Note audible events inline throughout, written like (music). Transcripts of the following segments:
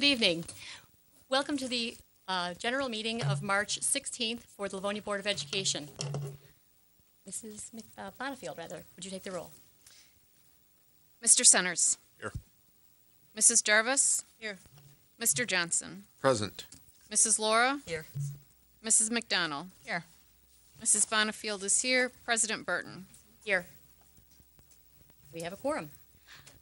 Good evening. Welcome to the uh, general meeting of March 16th for the Livonia Board of Education. Mrs. Mc- uh, Bonifield, rather, would you take the roll? Mr. Centers. Here. Mrs. Jarvis. Here. Mr. Johnson. Present. Mrs. Laura. Here. Mrs. McDonald. Here. Mrs. Bonifield is here. President Burton. Here. We have a quorum.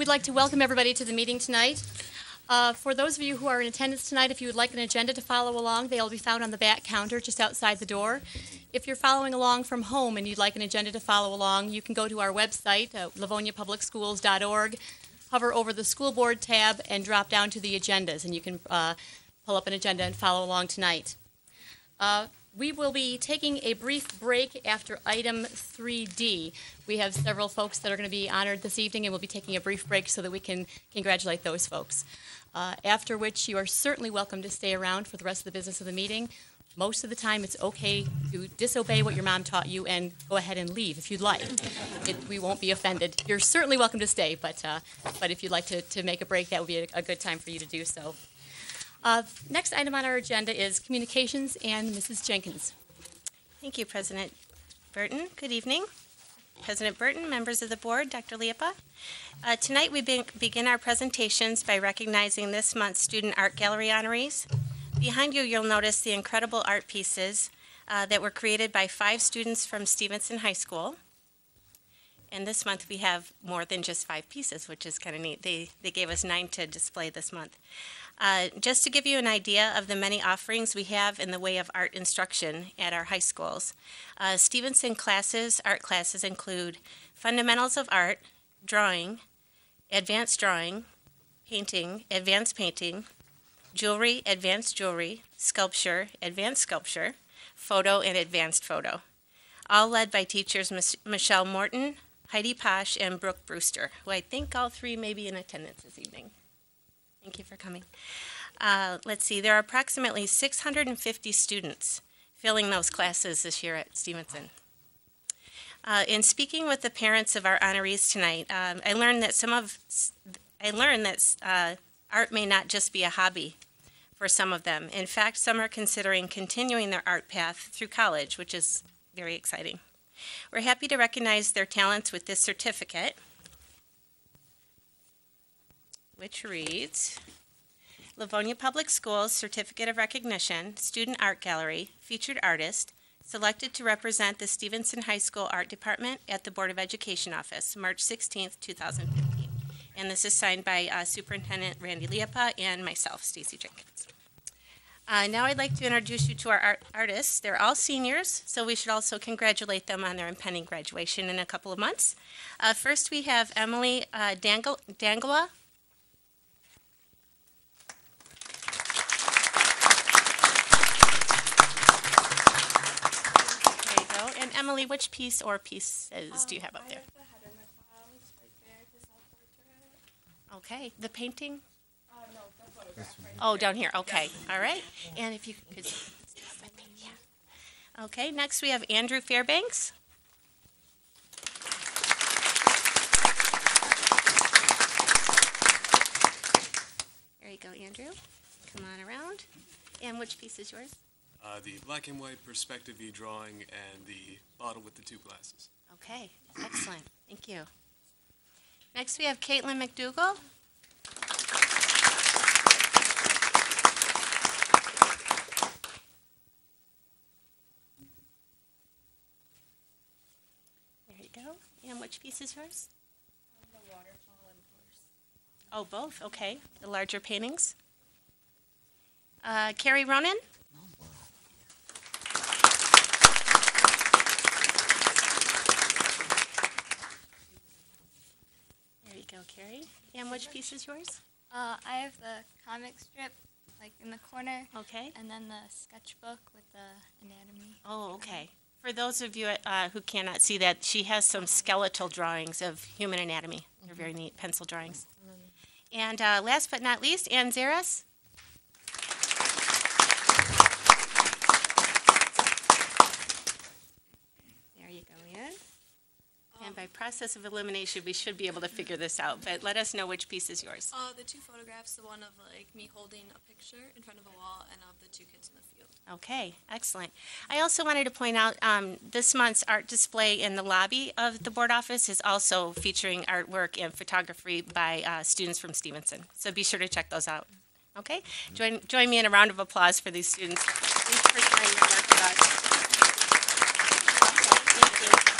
We'd like to welcome everybody to the meeting tonight. Uh, For those of you who are in attendance tonight, if you would like an agenda to follow along, they'll be found on the back counter just outside the door. If you're following along from home and you'd like an agenda to follow along, you can go to our website, uh, livoniapublicschools.org, hover over the school board tab, and drop down to the agendas, and you can uh, pull up an agenda and follow along tonight. Uh, We will be taking a brief break after item 3D. We have several folks that are going to be honored this evening, and we'll be taking a brief break so that we can congratulate those folks. Uh, After which, you are certainly welcome to stay around for the rest of the business of the meeting. Most of the time, it's okay to disobey what your mom taught you and go ahead and leave if you'd like. It, we won't be offended. You're certainly welcome to stay, but, uh, but if you'd like to, to make a break, that would be a, a good time for you to do so. Uh, Next item on our agenda is communications, and Mrs. Jenkins. Thank you, President Burton. Good evening. President Burton, members of the board, Dr. Liepa. Uh, Tonight, we be- begin our presentations by recognizing this month's Student Art Gallery honorees. Behind you, you'll notice the incredible art pieces uh, that were created by five students from Stevenson High School. And this month, we have more than just five pieces, which is kind of neat. They, they gave us nine to display this month. Uh, Just to give you an idea of the many offerings we have in the way of art instruction at our high schools, uh, Stevenson classes, art classes include fundamentals of art, drawing, advanced drawing, painting, advanced painting, jewelry, advanced jewelry, sculpture, advanced sculpture, photo, and advanced photo. All led by teachers Mich- Michelle Morton, Heidi Posh, and Brooke Brewster, who I think all three may be in attendance this evening. Thank you for coming. Uh, let's see, there are approximately 650 students filling those classes this year at Stevenson. Uh, in speaking with the parents of our honorees tonight, um, I learned that some of I learned that uh, art may not just be a hobby for some of them. In fact, some are considering continuing their art path through college, which is very exciting. We're happy to recognize their talents with this certificate, which reads Livonia Public Schools Certificate of Recognition, Student Art Gallery, Featured Artist, selected to represent the Stevenson High School Art Department at the Board of Education Office, March 16th, 2015. And this is signed by uh, Superintendent Randy Liepa and myself, Stacy Jenkins. Uh, now I'd like to introduce you to our art- artists. They're all seniors, so we should also congratulate them on their impending graduation in a couple of months. Uh, first, we have Emily uh, Dangla. There you go. And Emily, which piece or pieces do you have up there? the head in the clouds right there, the self-portrait. Okay, the painting? Uh, no, the photograph right Oh, down here, okay, all right. And if you could, stop with me, yeah. Okay, next we have Andrew Fairbanks. There you go, Andrew. Come on around. And which piece is yours? Uh, the black and white perspective view drawing and the bottle with the two glasses. Okay, excellent, thank you. Next, we have Caitlin McDougal. There you go. And which piece is yours? The waterfall and horse. Oh, both, okay. The larger paintings. Uh, Carrie Ronan? There you go, Carrie. And which piece is yours? Uh, I have the comic strip like in the corner, Okay. and then the sketchbook with the anatomy. Oh, okay. For those of you uh, who cannot see that, she has some skeletal drawings of human anatomy. They're very neat pencil drawings. And uh, last but not least, Ann Zaras. There you go, Ann. And by process of elimination, we should be able to figure this out, but let us know which piece is yours. Uh, the two photographs, the one of like me holding a picture in front of a wall and of the two kids in the field. Okay, excellent. I also wanted to point out, um, this month's art display in the lobby of the board office is also featuring artwork and photography by, uh, students from Stevenson. So be sure to check those out. Okay? Join, join me in a round of applause for these students. Thanks for sharing your work with us. Thank you.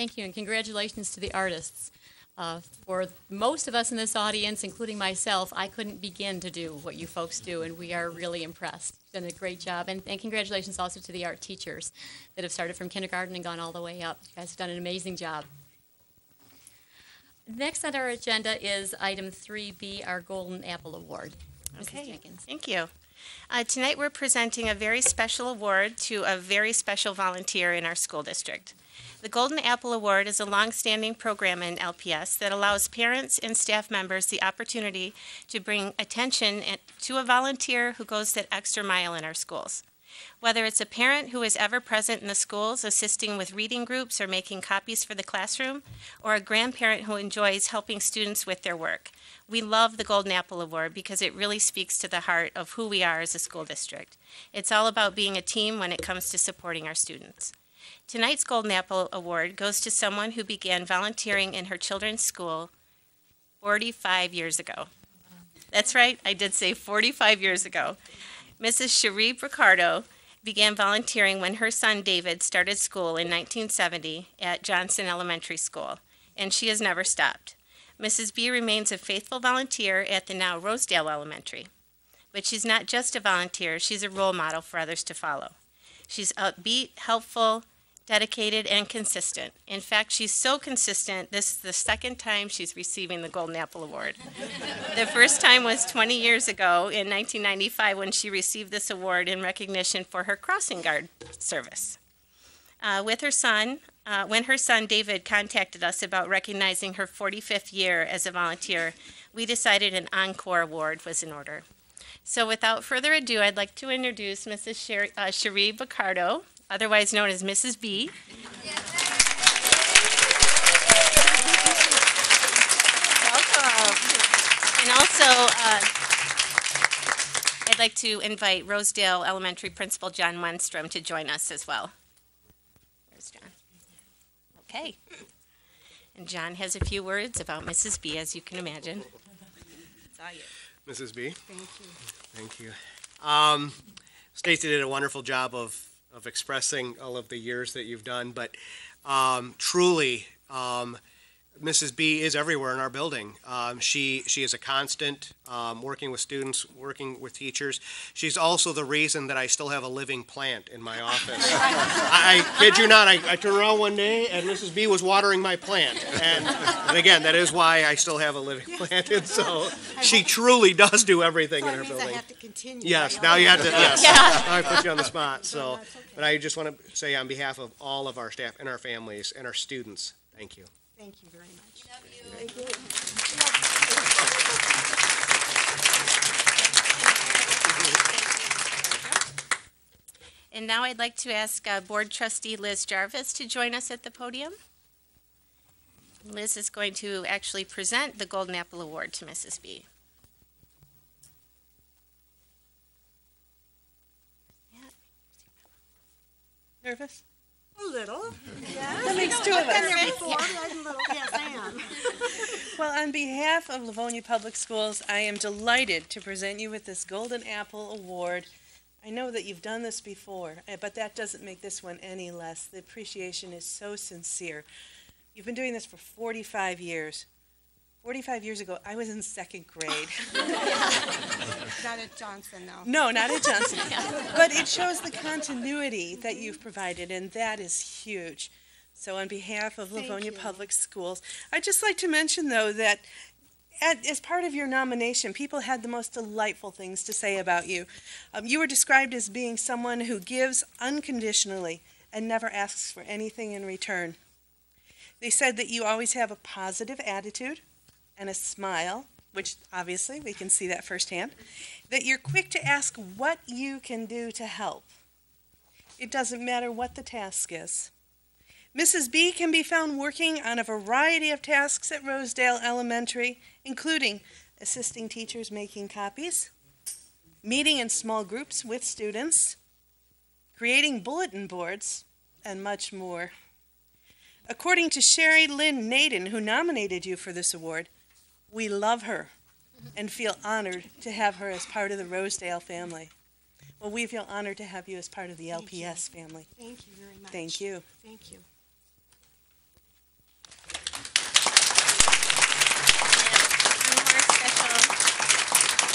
Thank you, and congratulations to the artists. Uh, For most of us in this audience, including myself, I couldn't begin to do what you folks do, and we are really impressed. You've Done a great job, and and congratulations also to the art teachers that have started from kindergarten and gone all the way up. You guys have done an amazing job. Next on our agenda is item 3B, our Golden Apple Award. Mrs. Okay, Jenkins. thank you. Uh, Tonight, we're presenting a very special award to a very special volunteer in our school district. The Golden Apple Award is a long-standing program in LPS that allows parents and staff members the opportunity to bring attention to a volunteer who goes that extra mile in our schools. Whether it's a parent who is ever present in the schools assisting with reading groups or making copies for the classroom, or a grandparent who enjoys helping students with their work. We love the Golden Apple Award because it really speaks to the heart of who we are as a school district. It's all about being a team when it comes to supporting our students. Tonight's Golden Apple Award goes to someone who began volunteering in her children's school 45 years ago. That's right, I did say 45 years ago. Mrs. Cherie Ricardo began volunteering when her son David started school in 1970 at Johnson Elementary School, and she has never stopped. Mrs. B remains a faithful volunteer at the now Rosedale Elementary. But she's not just a volunteer, she's a role model for others to follow. She's upbeat, helpful, dedicated, and consistent. In fact, she's so consistent, this is the second time she's receiving the Golden Apple Award. (laughs) the first time was 20 years ago in 1995 when she received this award in recognition for her crossing guard service. Uh, with her son, uh, when her son David contacted us about recognizing her 45th year as a volunteer, we decided an encore award was in order. So without further ado, I'd like to introduce Mrs. Sher- uh, Cherie Bacardo, otherwise known as Mrs. B. Welcome. And also, uh, I'd like to invite Rosedale Elementary Principal John Wenstrom to join us as well. There's John. Okay. And John has a few words about Mrs. B, as you can imagine. It's all you. Mrs. B. Thank you. Thank you. Um, Stacy did a wonderful job of, of expressing all of the years that you've done, but um, truly, um, Mrs. B is everywhere in our building. Um, she she is a constant, um, working with students, working with teachers. She's also the reason that I still have a living plant in my office. (laughs) I, I kid you not. I, I turned around one day and Mrs. B was watering my plant, and, and again, that is why I still have a living plant. And so (laughs) she truly does do everything in her means I building. have to continue. Yes, now you have to, (laughs) yes. Yeah. I put you on the spot, so, but I just want to say on behalf of all of our staff and our families and our students, thank you. Thank you very much. Thank you. And now I'd like to ask uh, Board Trustee Liz Jarvis to join us at the podium. Liz is going to actually present the Golden Apple Award to Mrs. B. Nervous? A little. Yes. That makes two of us. I've there before. I'm a little, yes, I am. (laughs) Well, on behalf of Livonia Public Schools, I am delighted to present you with this Golden Apple Award. I know that you've done this before, eh, but that doesn't make this one any less. The appreciation is so sincere. You've been doing this for 45 years. 45 years ago, I was in second grade. (laughs) Not at Johnson, though. No, not at Johnson. (laughs) But it shows the continuity that you've provided, and that is huge. So on behalf of Thank Livonia you. Public Schools, I'd just like to mention, though, that at, as part of your nomination, people had the most delightful things to say about you. Um, you were described as being someone who gives unconditionally and never asks for anything in return. They said that you always have a positive attitude and a smile, which obviously we can see that firsthand, that you're quick to ask what you can do to help. It doesn't matter what the task is. Mrs. B can be found working on a variety of tasks at Rosedale Elementary, including assisting teachers making copies, meeting in small groups with students, creating bulletin boards, and much more. According to Sherry Lynn Naden, who nominated you for this award, we love her and feel honored to have her as part of the Rosedale family. Well, we feel honored to have you as part of the Thank you. LPS family. Thank you very much. Thank you. Thank you. One more special.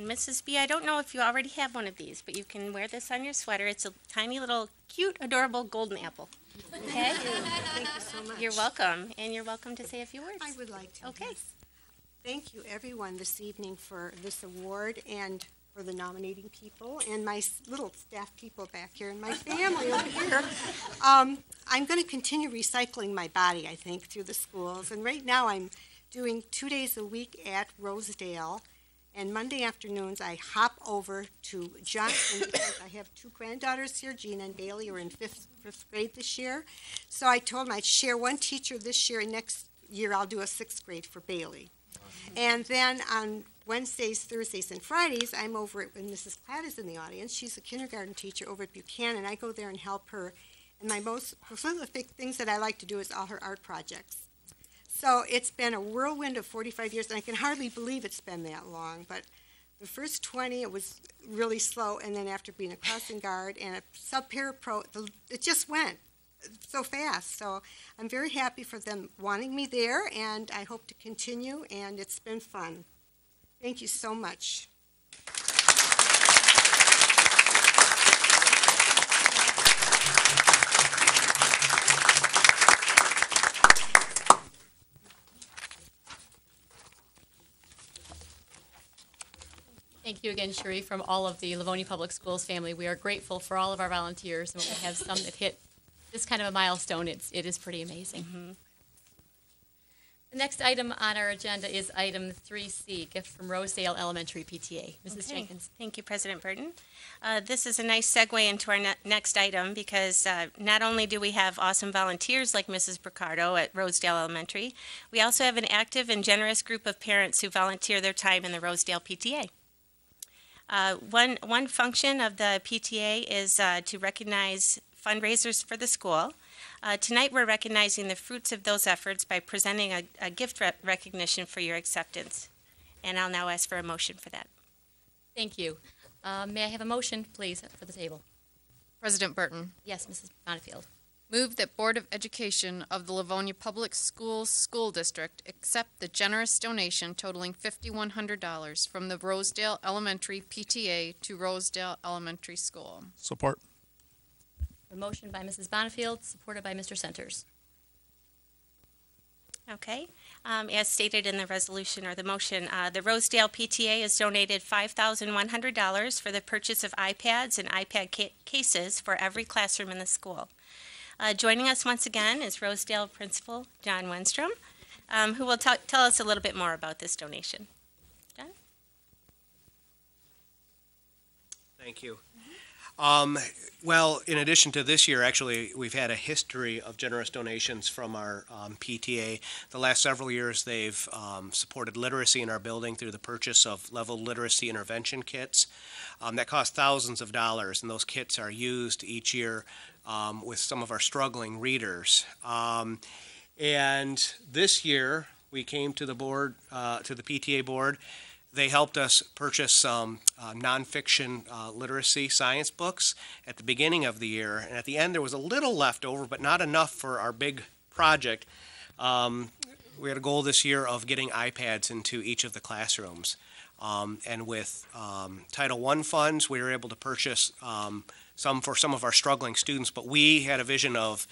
And Mrs. B, I don't know if you already have one of these, but you can wear this on your sweater. It's a tiny little cute, adorable golden apple. Okay? (laughs) Thank you so much. You're welcome, and you're welcome to say a few words. I would like to. Okay. yes. Thank you, everyone, this evening for this award and for the nominating people and my little staff people back here and my (laughs) family over here. Um, I'm going to continue recycling my body, I think, through the schools. And right now, I'm doing two days a week at Rosedale. And Monday afternoons, I hop over to Johnson because I have two granddaughters here, Gina and Bailey, are in fifth, fifth grade this year. So I told them I'd share one teacher this year, and next year I'll do a sixth grade for Bailey. And then on Wednesdays, Thursdays, and Fridays, I'm over at, when Mrs. Platt is in the audience, she's a kindergarten teacher over at Buchanan. I go there and help her. And my most, some of the things that I like to do is all her art projects. So it's been a whirlwind of 45 years, and I can hardly believe it's been that long. But the first 20, it was really slow, and then after being a crossing guard and a sub-parapro, the- it just went so fast. So I'm very happy for them wanting me there, and I hope to continue, and it's been fun. Thank you so much. Thank you again, Cherie, from all of the Livonia Public Schools family. We are grateful for all of our volunteers, and when we have some that hit this kind of a milestone, it's, it is pretty amazing. The next item on our agenda is item 3C, gift from Rosedale Elementary PTA. Mrs. Okay. Jenkins. Thank you, President Burton. Uh, This is a nice segue into our ne- next item because uh, not only do we have awesome volunteers like Mrs. Bricardo at Rosedale Elementary, we also have an active and generous group of parents who volunteer their time in the Rosedale PTA. Uh, One, one function of the PTA is uh, to recognize fundraisers for the school. Uh, Tonight, we're recognizing the fruits of those efforts by presenting a a gift rec- recognition for your acceptance. And I'll now ask for a motion for that. Thank you. Uh, May I have a motion, please, for the table? President Burton. Yes, Mrs. Bonifield. Move that Board of Education of the Livonia Public Schools School District accept the generous donation totaling $5,100 from the Rosedale Elementary PTA to Rosedale Elementary School. Support. A motion by Mrs. Bonifield, supported by Mr. Centers. Okay. Um, As stated in the resolution or the motion, uh, the Rosedale PTA has donated $5,100 for the purchase of iPads and iPad ca- cases for every classroom in the school. Uh, Joining us once again is Rosedale Principal John Wenstrom, um, who will tell tell us a little bit more about this donation. John? Thank you. Um, well, in addition to this year, actually, we've had a history of generous donations from our um, PTA. The last several years, they've um, supported literacy in our building through the purchase of level literacy intervention kits. Um, that cost thousands of dollars, and those kits are used each year um, with some of our struggling readers. Um, and this year, we came to the board, uh, to the PTA board, they helped us purchase some uh, nonfiction uh, literacy science books at the beginning of the year. And at the end, there was a little left over, but not enough for our big project. Um, we had a goal this year of getting iPads into each of the classrooms. Um, and with um, Title I funds, we were able to purchase um, some for some of our struggling students, but we had a vision of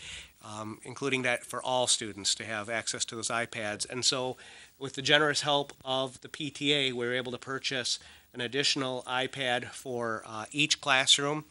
um, including that for all students to have access to those iPads. And so, with the generous help of the PTA, we were able to purchase an additional iPad for uh, each classroom.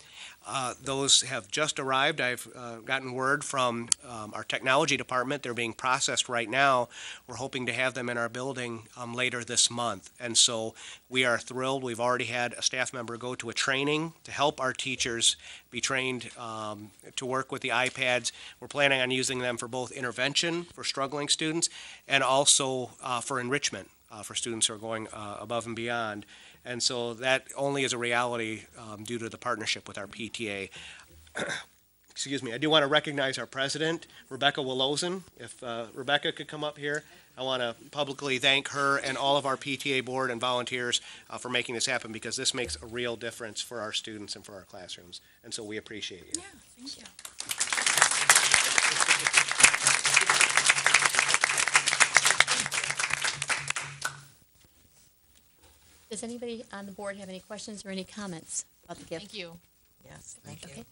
Uh, those have just arrived. I've uh, gotten word from um, our technology department. They're being processed right now. We're hoping to have them in our building um, later this month. And so we are thrilled. We've already had a staff member go to a training to help our teachers be trained um, to work with the iPads. We're planning on using them for both intervention for struggling students and also uh, for enrichment uh, for students who are going uh, above and beyond. And so that only is a reality um, due to the partnership with our PTA. (clears throat) Excuse me. I do want to recognize our president, Rebecca Willozen. If uh, Rebecca could come up here, I want to publicly thank her and all of our PTA board and volunteers uh, for making this happen because this makes a real difference for our students and for our classrooms. And so we appreciate you. Yeah, Thank you. (laughs) Does anybody on the board have any questions or any comments about the gift? Thank you. Yes, thank you. Okay.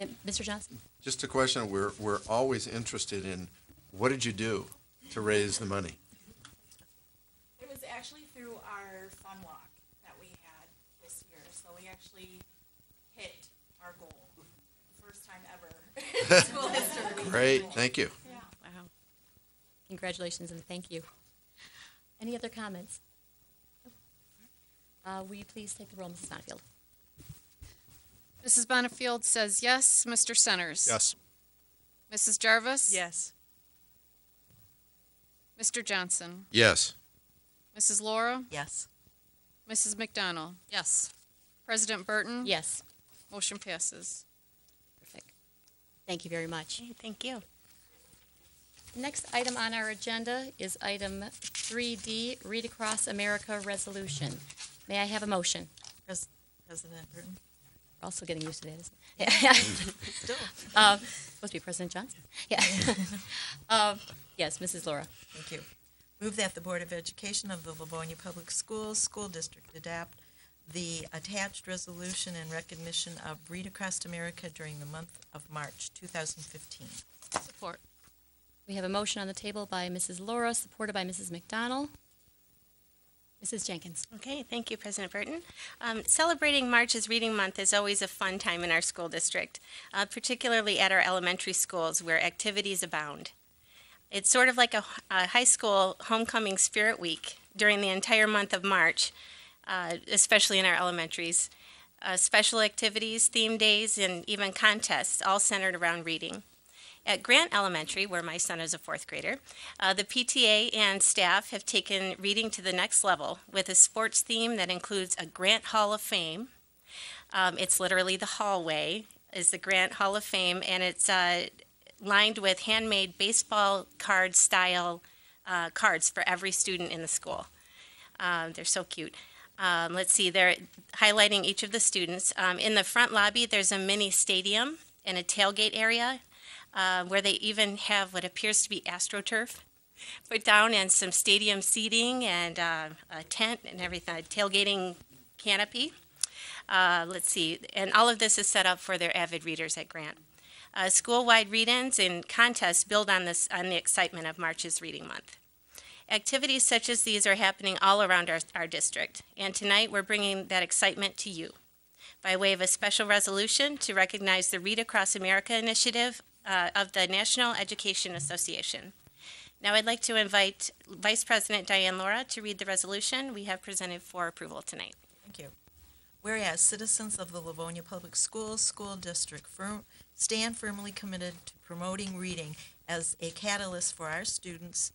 And Mr. Johnson? Just a question, we're, we're always interested in, what did you do to raise the money? It was actually through our fun walk that we had this year, so we actually hit our goal. First time ever in (laughs) school history. Great, thank you. Wow. Congratulations and thank you. Any other comments? Uh, Will you please take the roll, Mrs. Bonifield? Mrs. Bonifield says yes. Mr. Centers? Yes. Mrs. Jarvis? Yes. Mr. Johnson? Yes. Mrs. Laura? Yes. Mrs. McDonald? Yes. President Burton? Yes. Motion passes. Perfect. Thank you very much. Okay, Thank you. Next item on our agenda is item 3D, Read Across America Resolution. May I have a motion? President Burton? We're also getting used to that, isn't it? (laughs) Still. Uh, Supposed to be President Johnson. Yeah. (laughs) Um, Yes, Mrs. Laura. Thank you. Move that the Board of Education of the Livonia Public Schools School District adopt the attached resolution in recognition of Read Across America during the month of March 2015. Support. We have a motion on the table by Mrs. Laura, supported by Mrs. McDonald. Mrs. Jenkins. Okay, thank you, President Burton. Um, celebrating March as Reading Month is always a fun time in our school district, uh, particularly at our elementary schools where activities abound. It's sort of like a, a high school homecoming spirit week during the entire month of March, uh, especially in our elementaries. Uh, special activities, theme days, and even contests, all centered around reading. At Grant Elementary, where my son is a fourth grader, uh, the PTA and staff have taken reading to the next level with a sports theme that includes a Grant Hall of Fame. Um, it's literally the hallway is the Grant Hall of Fame, and it's uh, lined with handmade baseball card style uh, cards for every student in the school. Um, they're so cute. Um, let's see, they're highlighting each of the students. Um, in the front lobby, there's a mini stadium and a tailgate area uh, where they even have what appears to be AstroTurf put down and some stadium seating and uh, a tent and everything, a tailgating canopy. Uh, let's see, and all of this is set up for their avid readers at Grant. Uh, school-wide read-ins and contests build on this on the excitement of March's Reading Month. Activities such as these are happening all around our, our district, and tonight we're bringing that excitement to you by way of a special resolution to recognize the Read Across America initiative uh, of the National Education Association. Now I'd like to invite Vice President Diane Laura to read the resolution we have presented for approval tonight. Thank you. Whereas citizens of the Livonia Public Schools School District firm, stand firmly committed to promoting reading as a catalyst for our students'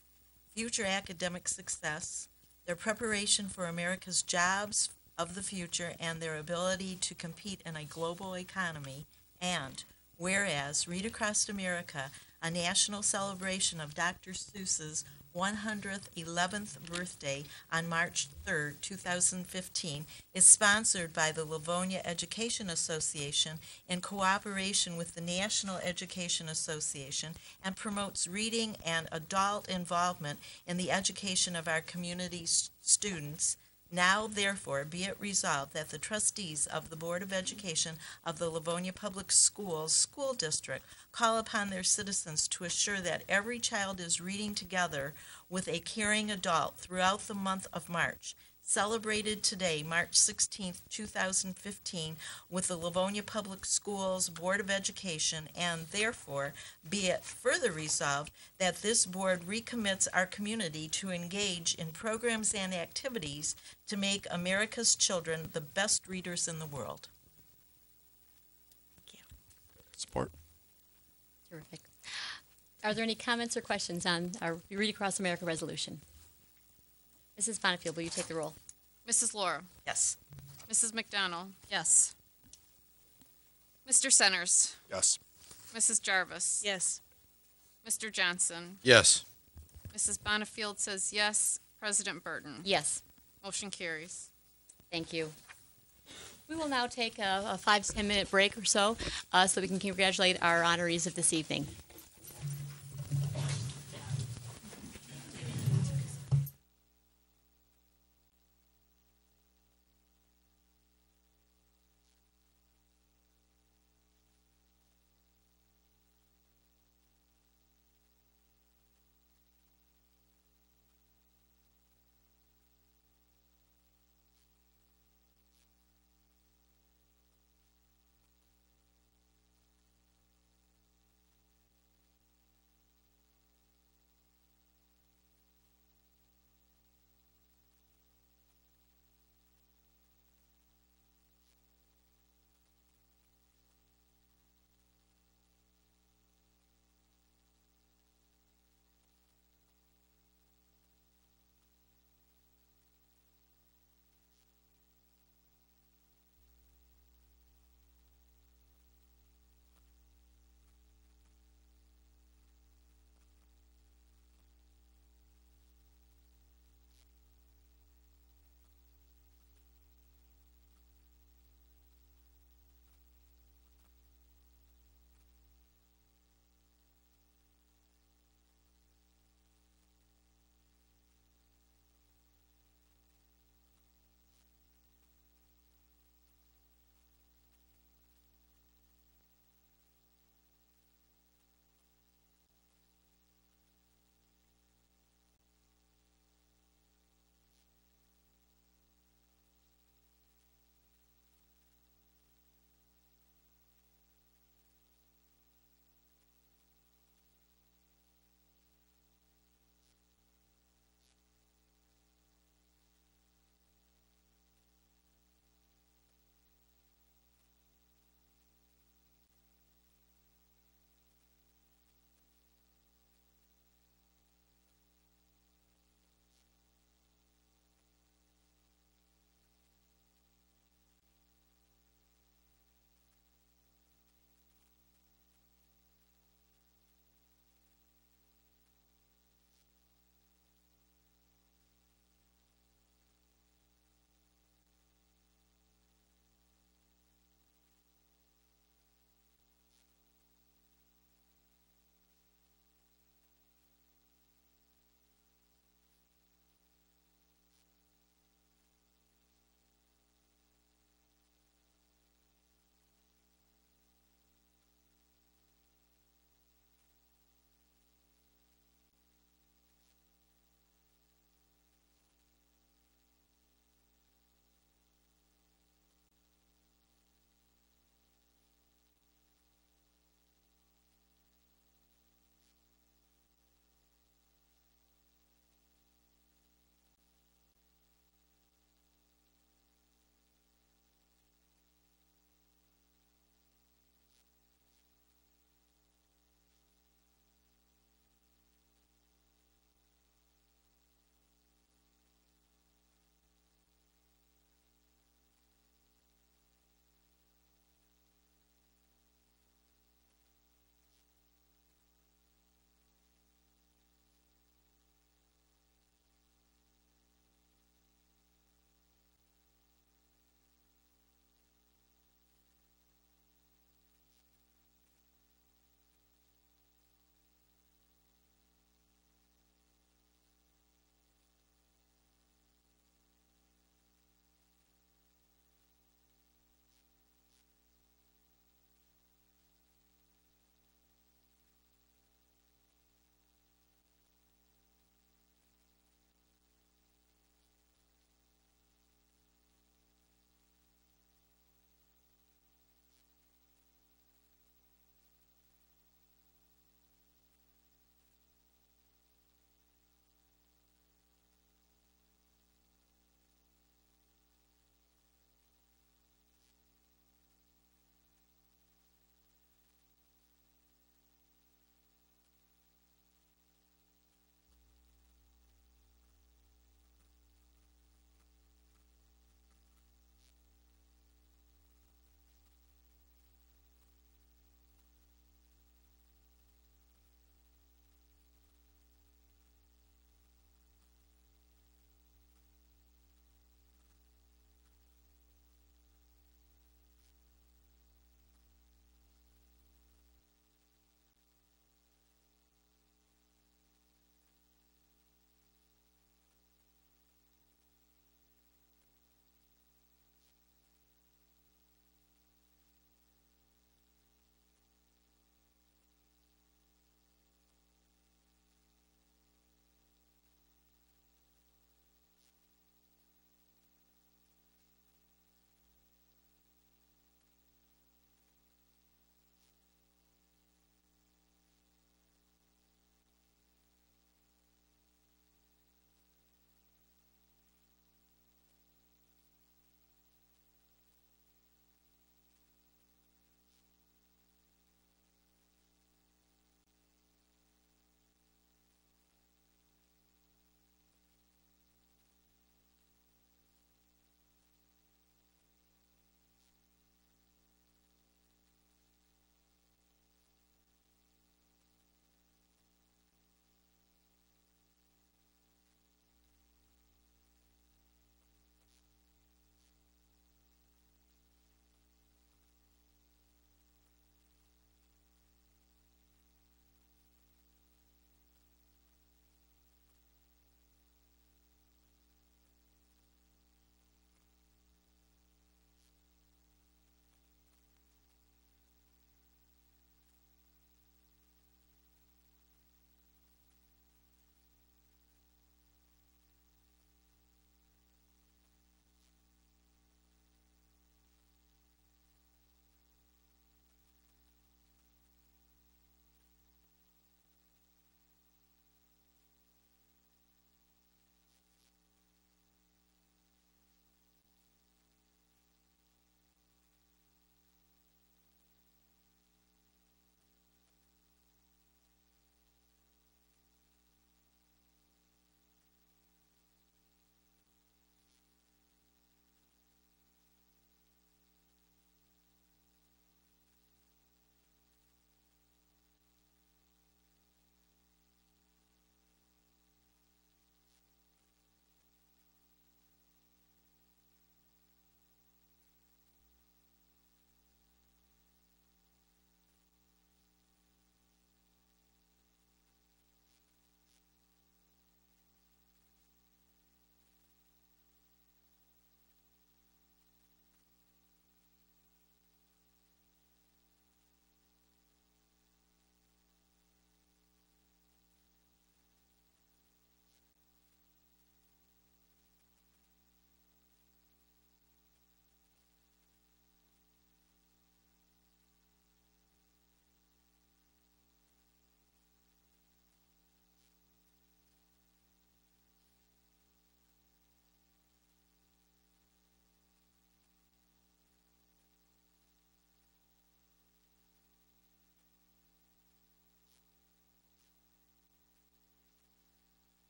future academic success, their preparation for America's jobs of the future, and their ability to compete in a global economy, and whereas Read Across America, a national celebration of Dr. Seuss's 111th birthday on March 3rd, 2015, is sponsored by the Livonia Education Association in cooperation with the National Education Association and promotes reading and adult involvement in the education of our community students. Now therefore be it resolved that the trustees of the Board of Education of the Livonia Public Schools School District call upon their citizens to assure that every child is reading together with a caring adult throughout the month of March. Celebrated today, March 16th, 2015, with the Livonia Public Schools Board of Education, and therefore be it further resolved that this board recommits our community to engage in programs and activities to make America's children the best readers in the world. Thank you. Support. Terrific. Are there any comments or questions on our Read Across America resolution? Mrs. Bonifield, will you take the roll? Mrs. Laura? Yes. Mrs. McDonald? Yes. Mr. Centers? Yes. Mrs. Jarvis? Yes. Mr. Johnson? Yes. Mrs. Bonifield says yes. President Burton? Yes, Motion carries. thank you. We will now take a, a five to 10-minute break or so, uh, so we can congratulate our honorees of this evening.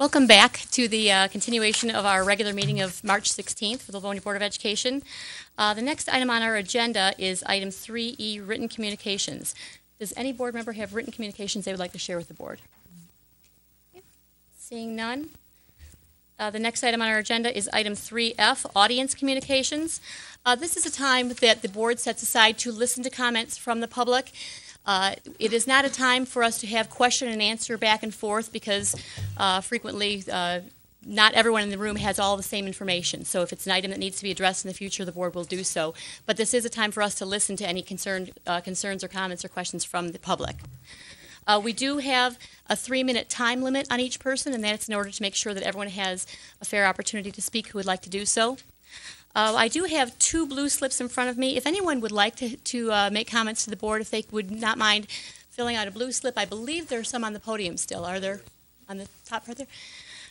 Welcome back to the uh, continuation of our regular meeting of March 16th for the Livonia Board of Education. Uh, The next item on our agenda is item 3E, written communications. Does any board member have written communications they would like to share with the board? Seeing none. Uh, The next item on our agenda is item 3F, audience communications. Uh, This is a time that the board sets aside to listen to comments from the public. Uh, It is not a time for us to have question and answer back and forth because uh, frequently, uh, not everyone in the room has all the same information. So if it's an item that needs to be addressed in the future, the board will do so. But this is a time for us to listen to any concerned, uh, concerns or comments or questions from the public. Uh, We do have a three-minute time limit on each person, and that's in order to make sure that everyone has a fair opportunity to speak who would like to do so. Uh, I do have two blue slips in front of me. If anyone would like to, to uh, make comments to the board, if they would not mind filling out a blue slip, I believe there are some on the podium still. Are there on the top right there?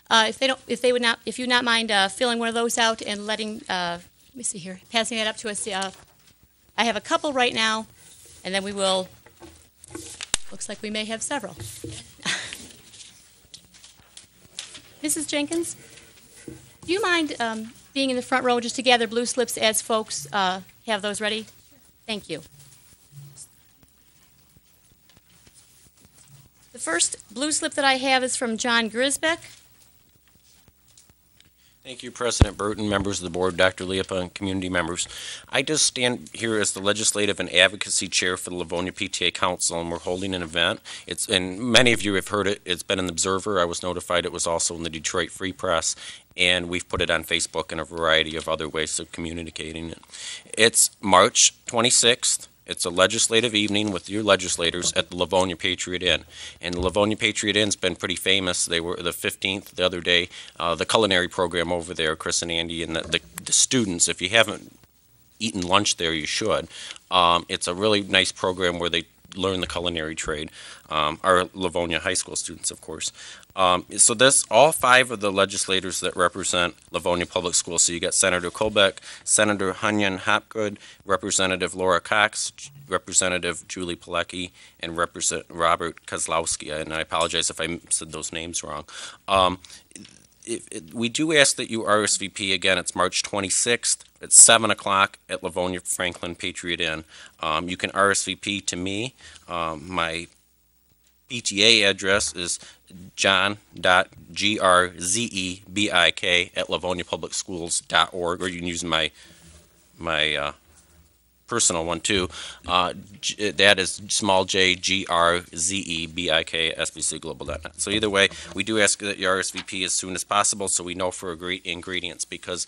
Uh, if they don't, if they would not, if you not mind uh, filling one of those out and letting, uh, let me see here, passing that up to us. Uh, I have a couple right now, and then we will. Looks like we may have several. (laughs) Mrs. Jenkins, do you mind um, being in the front row just to gather blue slips as folks uh, have those ready? Thank you. The first blue slip that I have is from John Grzebik. Thank you, President Burton, members of the board, Dr. Liepa, and community members. I just stand here as the legislative and advocacy chair for the Livonia PTA Council, and we're holding an event. It's and many of you have heard it. It's been in the Observer. I was notified it was also in the Detroit Free Press, and we've put it on Facebook and a variety of other ways of communicating it. It's March 26th. It's a legislative evening with your legislators at the Livonia Patriot Inn. And the Livonia Patriot Inn's been pretty famous. They were the 15th the other day. Uh, the culinary program over there, Chris and Andy, and the, the, the students, if you haven't eaten lunch there, you should. Um, it's a really nice program where they learn the culinary trade. Um, our Livonia High School students, of course. Um, so this, all five of the legislators that represent Livonia Public Schools. So you got Senator Colbeck, Senator Hoon-Yung Hopgood, Representative Laura Cox, Representative Julie Plawecki, and Representative Robert Kosowski. And I apologize if I said those names wrong. Um, if, it, we do ask that you RSVP again. It's March 26th at 7 o'clock at Livonia Franklin Patriot Inn. Um, you can RSVP to me. Um, my PTA address is john.grzebik at livoniapublicschools.org, or you can use my my uh, personal one too. Uh, that is small j g r z e b i k sbcglobal.net. So either way, we do ask that you RSVP as soon as possible so we know for ingredients because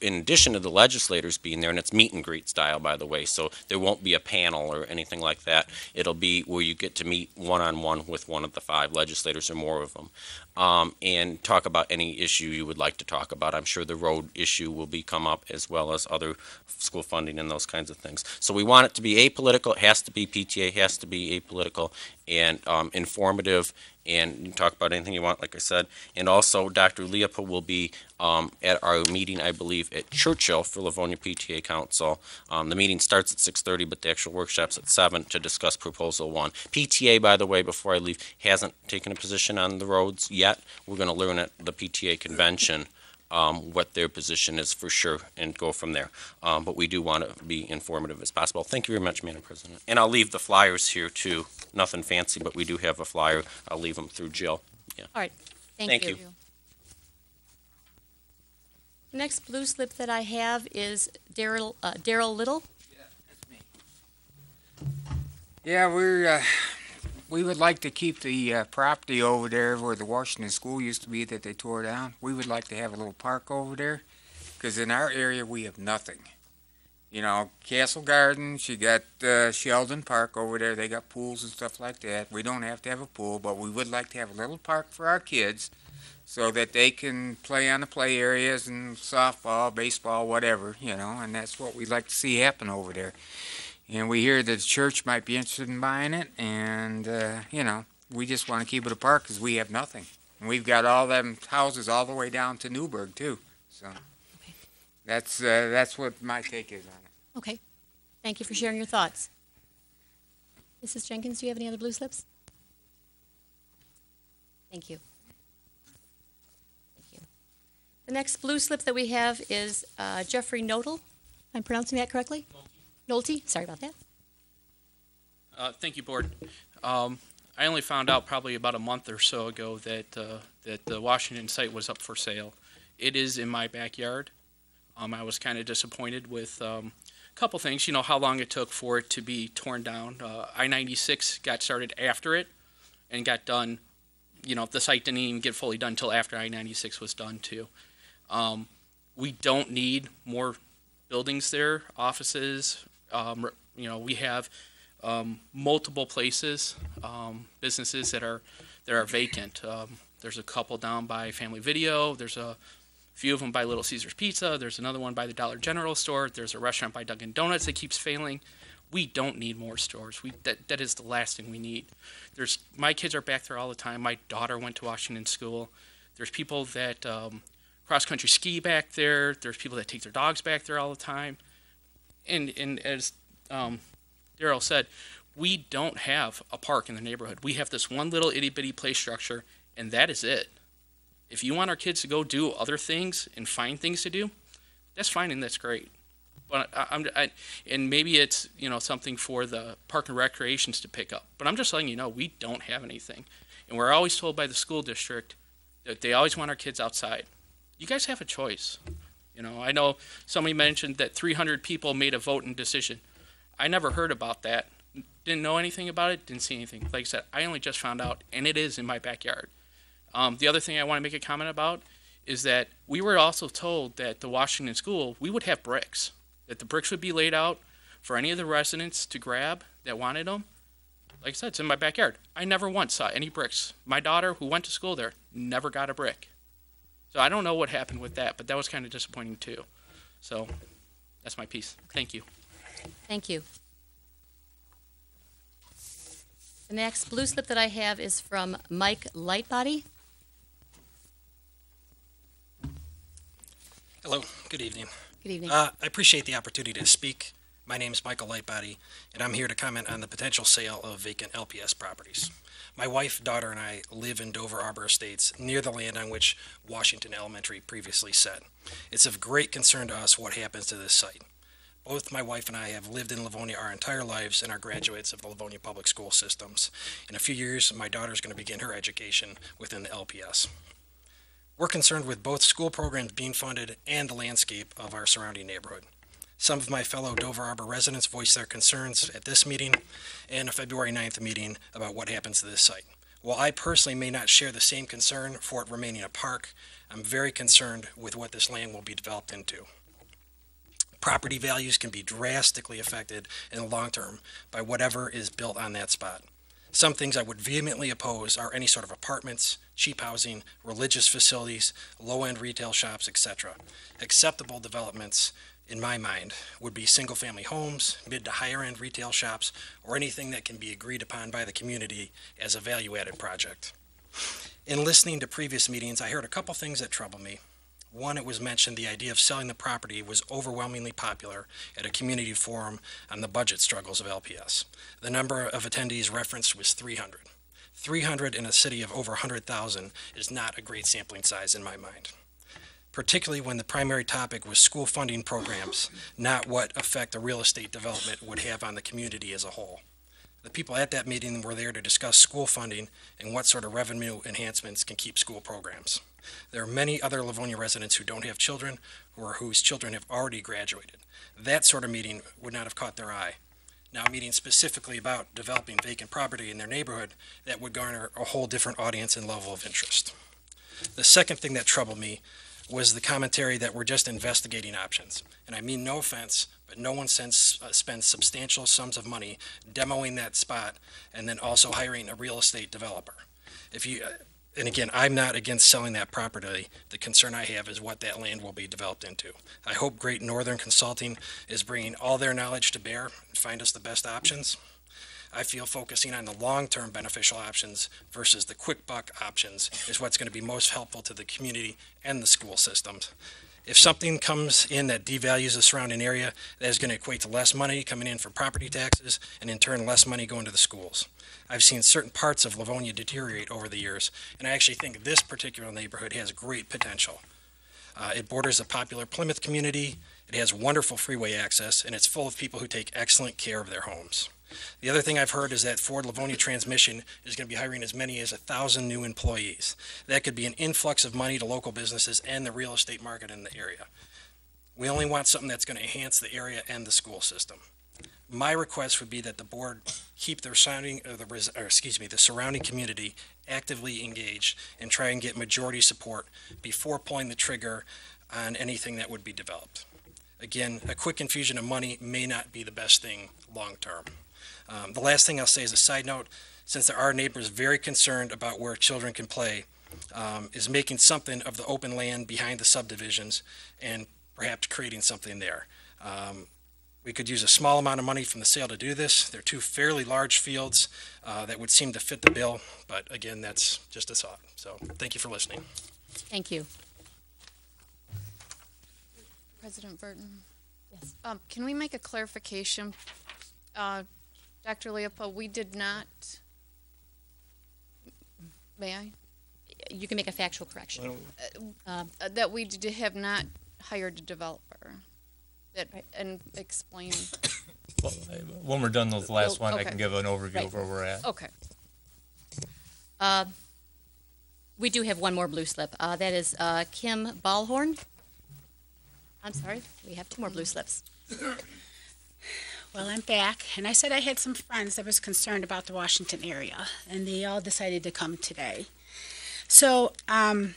in addition to the legislators being there, and it's meet and greet style by the way, so there won't be a panel or anything like that. It'll be where you get to meet one on one with one of the five legislators or more of them. Um, and talk about any issue you would like to talk about. I'm sure the road issue will be come up as well as other school funding and those kinds of things. So we want it to be apolitical. It has to be PTA. Has to be apolitical and um, informative. And you can talk about anything you want, like I said. And also, Dr. Leopold will be um, at our meeting, I believe, at Churchill for Livonia PTA Council. Um, the meeting starts at 6:30, but the actual workshop's at 7 to discuss Proposal 1. PTA, by the way, before I leave, hasn't taken a position on the roads yet. We're going to learn at the PTA convention um, what their position is for sure and go from there. Um, but we do want to be informative as possible. Thank you very much, Madam President. And I'll leave the flyers here too. Nothing fancy, but we do have a flyer. I'll leave them through Jill. Yeah. Thank, Thank you. you. Next blue slip that I have is Daryl uh, Daryl Little. Yeah, that's me. Yeah, we're, uh, we would like to keep the uh, property over there where the Washington School used to be that they tore down. We would like to have a little park over there, because in our area, we have nothing. You know, Castle Gardens, you got uh, Sheldon Park over there, they got pools and stuff like that. We don't have to have a pool, but we would like to have a little park for our kids so that they can play on the play areas and softball, baseball, whatever, you know, and that's what we'd like to see happen over there. And we hear that the church might be interested in buying it, and, uh, you know, we just want to keep it a park because we have nothing. And we've got all them houses all the way down to Newburgh, too. So that's, uh, that's what my take is on it. Okay. Thank you for sharing your thoughts. Mrs. Jenkins, do you have any other blue slips? Thank you. The next blue slip that we have is uh, Jeffrey Notel. I'm pronouncing that correctly? Nolte, sorry about that. Uh, Thank you, Board. Um, I only found out probably about a month or so ago that, uh, that the Washington site was up for sale. It is in my backyard. Um, I was kind of disappointed with um, a couple things, you know, how long it took for it to be torn down. Uh, I-96 got started after it and got done, you know, the site didn't even get fully done until after I-96 was done too. Um, We don't need more buildings there, offices, um, you know, we have um, multiple places, um, businesses that are that are vacant. Um, there's a couple down by Family Video. There's a few of them by Little Caesars Pizza. There's another one by the Dollar General store. There's a restaurant by Dunkin' Donuts that keeps failing. We don't need more stores. We that that is the last thing we need. There's my kids are back there all the time. My daughter went to Washington School. There's people that um, cross country ski back there. There's people that take their dogs back there all the time. And and as um, Daryl said, we don't have a park in the neighborhood. We have this one little itty bitty play structure, and that is it. If you want our kids to go do other things and find things to do, that's fine and that's great. But I, I'm, I, and maybe it's you know something for the park and recreations to pick up. But I'm just letting you know we don't have anything, and we're always told by the school district that they always want our kids outside. You guys have a choice. You know, I know somebody mentioned that 300 people made a vote and decision. I never heard about that. Didn't know anything about it. Didn't see anything. Like I said, I only just found out, and it is in my backyard. Um, the other thing I want to make a comment about is that we were also told that the Washington School we would have bricks, that the bricks would be laid out for any of the residents to grab that wanted them. Like I said, it's in my backyard. I never once saw any bricks. My daughter, who went to school there, never got a brick. So I don't know what happened with that, but that was kind of disappointing too. So that's my piece. Thank you. Thank you. The next blue slip that I have is from Mike Lightbody. Hello, good evening. Good evening. Uh, I appreciate the opportunity to speak. My name is Michael Lightbody, and I'm here to comment on the potential sale of vacant LPS properties. My wife, daughter, and I live in Dover Arbor Estates, near the land on which Washington Elementary previously sat. It's of great concern to us what happens to this site. Both my wife and I have lived in Livonia our entire lives and are graduates of the Livonia Public School systems. In a few years, my daughter is going to begin her education within the LPS. We're concerned with both school programs being funded and the landscape of our surrounding neighborhood. Some of my fellow Dover Arbor residents voiced their concerns at this meeting and a February 9th meeting about what happens to this site. While I personally may not share the same concern for it remaining a park, I'm very concerned with what this land will be developed into. Property values can be drastically affected in the long term by whatever is built on that spot. Some things I would vehemently oppose are any sort of apartments, cheap housing, religious facilities, low-end retail shops, etc. Acceptable developments, in my mind, would be single-family homes, mid to higher-end retail shops, or anything that can be agreed upon by the community as a value-added project. In listening to previous meetings, I heard a couple things that trouble me. One, it was mentioned the idea of selling the property was overwhelmingly popular at a community forum on the budget struggles of LPS. The number of attendees referenced was 300. 300 in a city of over 100,000 is not a great sampling size in my mind, particularly when the primary topic was school funding programs, not what effect a real estate development would have on the community as a whole. The people at that meeting were there to discuss school funding and what sort of revenue enhancements can keep school programs. There are many other Livonia residents who don't have children or whose children have already graduated. That sort of meeting would not have caught their eye. Now, a meeting specifically about developing vacant property in their neighborhood, that would garner a whole different audience and level of interest. The second thing that troubled me was the commentary that we're just investigating options. And I mean no offense, but no one since uh, spends substantial sums of money demoing that spot and then also hiring a real estate developer. If you, uh, and again, I'm not against selling that property. The concern I have is what that land will be developed into. I hope Great Northern Consulting is bringing all their knowledge to bear and find us the best options. I feel focusing on the long-term beneficial options versus the quick buck options is what's going to be most helpful to the community and the school systems. If something comes in that devalues the surrounding area, that is going to equate to less money coming in for property taxes and in turn less money going to the schools. I've seen certain parts of Livonia deteriorate over the years, and I actually think this particular neighborhood has great potential. Uh, it borders a popular Plymouth community. It has wonderful freeway access, and it's full of people who take excellent care of their homes. The other thing I've heard is that Ford Livonia Transmission is going to be hiring as many as a thousand new employees. That could be an influx of money to local businesses and the real estate market in the area. We only want something that's going to enhance the area and the school system. My request would be that the board keep the surrounding, or the, or excuse me, the surrounding community actively engaged and try and get majority support before pulling the trigger on anything that would be developed. Again, a quick infusion of money may not be the best thing long-term. Um, the last thing I'll say is a side note, since there are neighbors very concerned about where children can play, um, is making something of the open land behind the subdivisions and perhaps creating something there. Um, we could use a small amount of money from the sale to do this. They're two fairly large fields uh, that would seem to fit the bill, but again, that's just a thought. So thank you for listening. Thank you. President Burton? Yes. Um, can we make a clarification? Uh, Dr. Leopold, we did not, may I? You can make a factual correction. Um, Uh, That we d- have not hired a developer. That, and explain, Well, When we're done with the last one, I Okay. can give an overview Right. of where we're at. okay. Uh, We do have one more blue slip. Uh, That is uh, Kim Ballhorn. I'm sorry, we have two more blue slips. Well, I'm back, and I said I had some friends that was concerned about the Washington area, and they all decided to come today. So, um,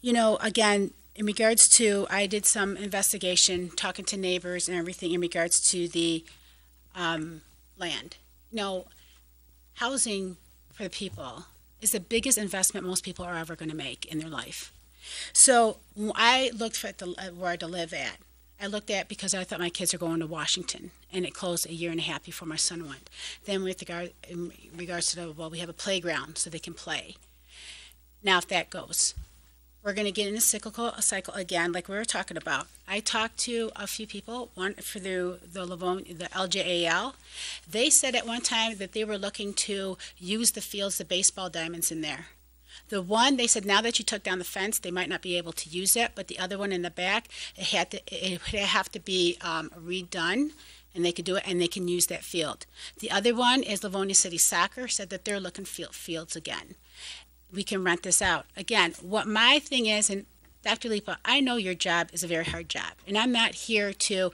you know, again, in regards to, I did some investigation, talking to neighbors and everything in regards to the um, land. You know, housing for the people is the biggest investment most people are ever going to make in their life. So I looked for the, where to live at. I looked at because I thought my kids are going to Washington, and it closed a year and a half before my son went. Then with regard in regards to the well, we have a playground so they can play. Now, if that goes, we're going to get in a cyclical cycle again, like we were talking about. I talked to a few people, one for the the LJAL. They said at one time that they were looking to use the fields, the baseball diamonds in there. The one they said now that you took down the fence, they might not be able to use it, but the other one in the back, it had to it would have to be um, redone, and they could do it, and they can use that field. The other one is Livonia City Soccer said that they're looking field fields again. We can rent this out again. What my thing is, and Dr. Liepa, I know your job is a very hard job, and I'm not here to,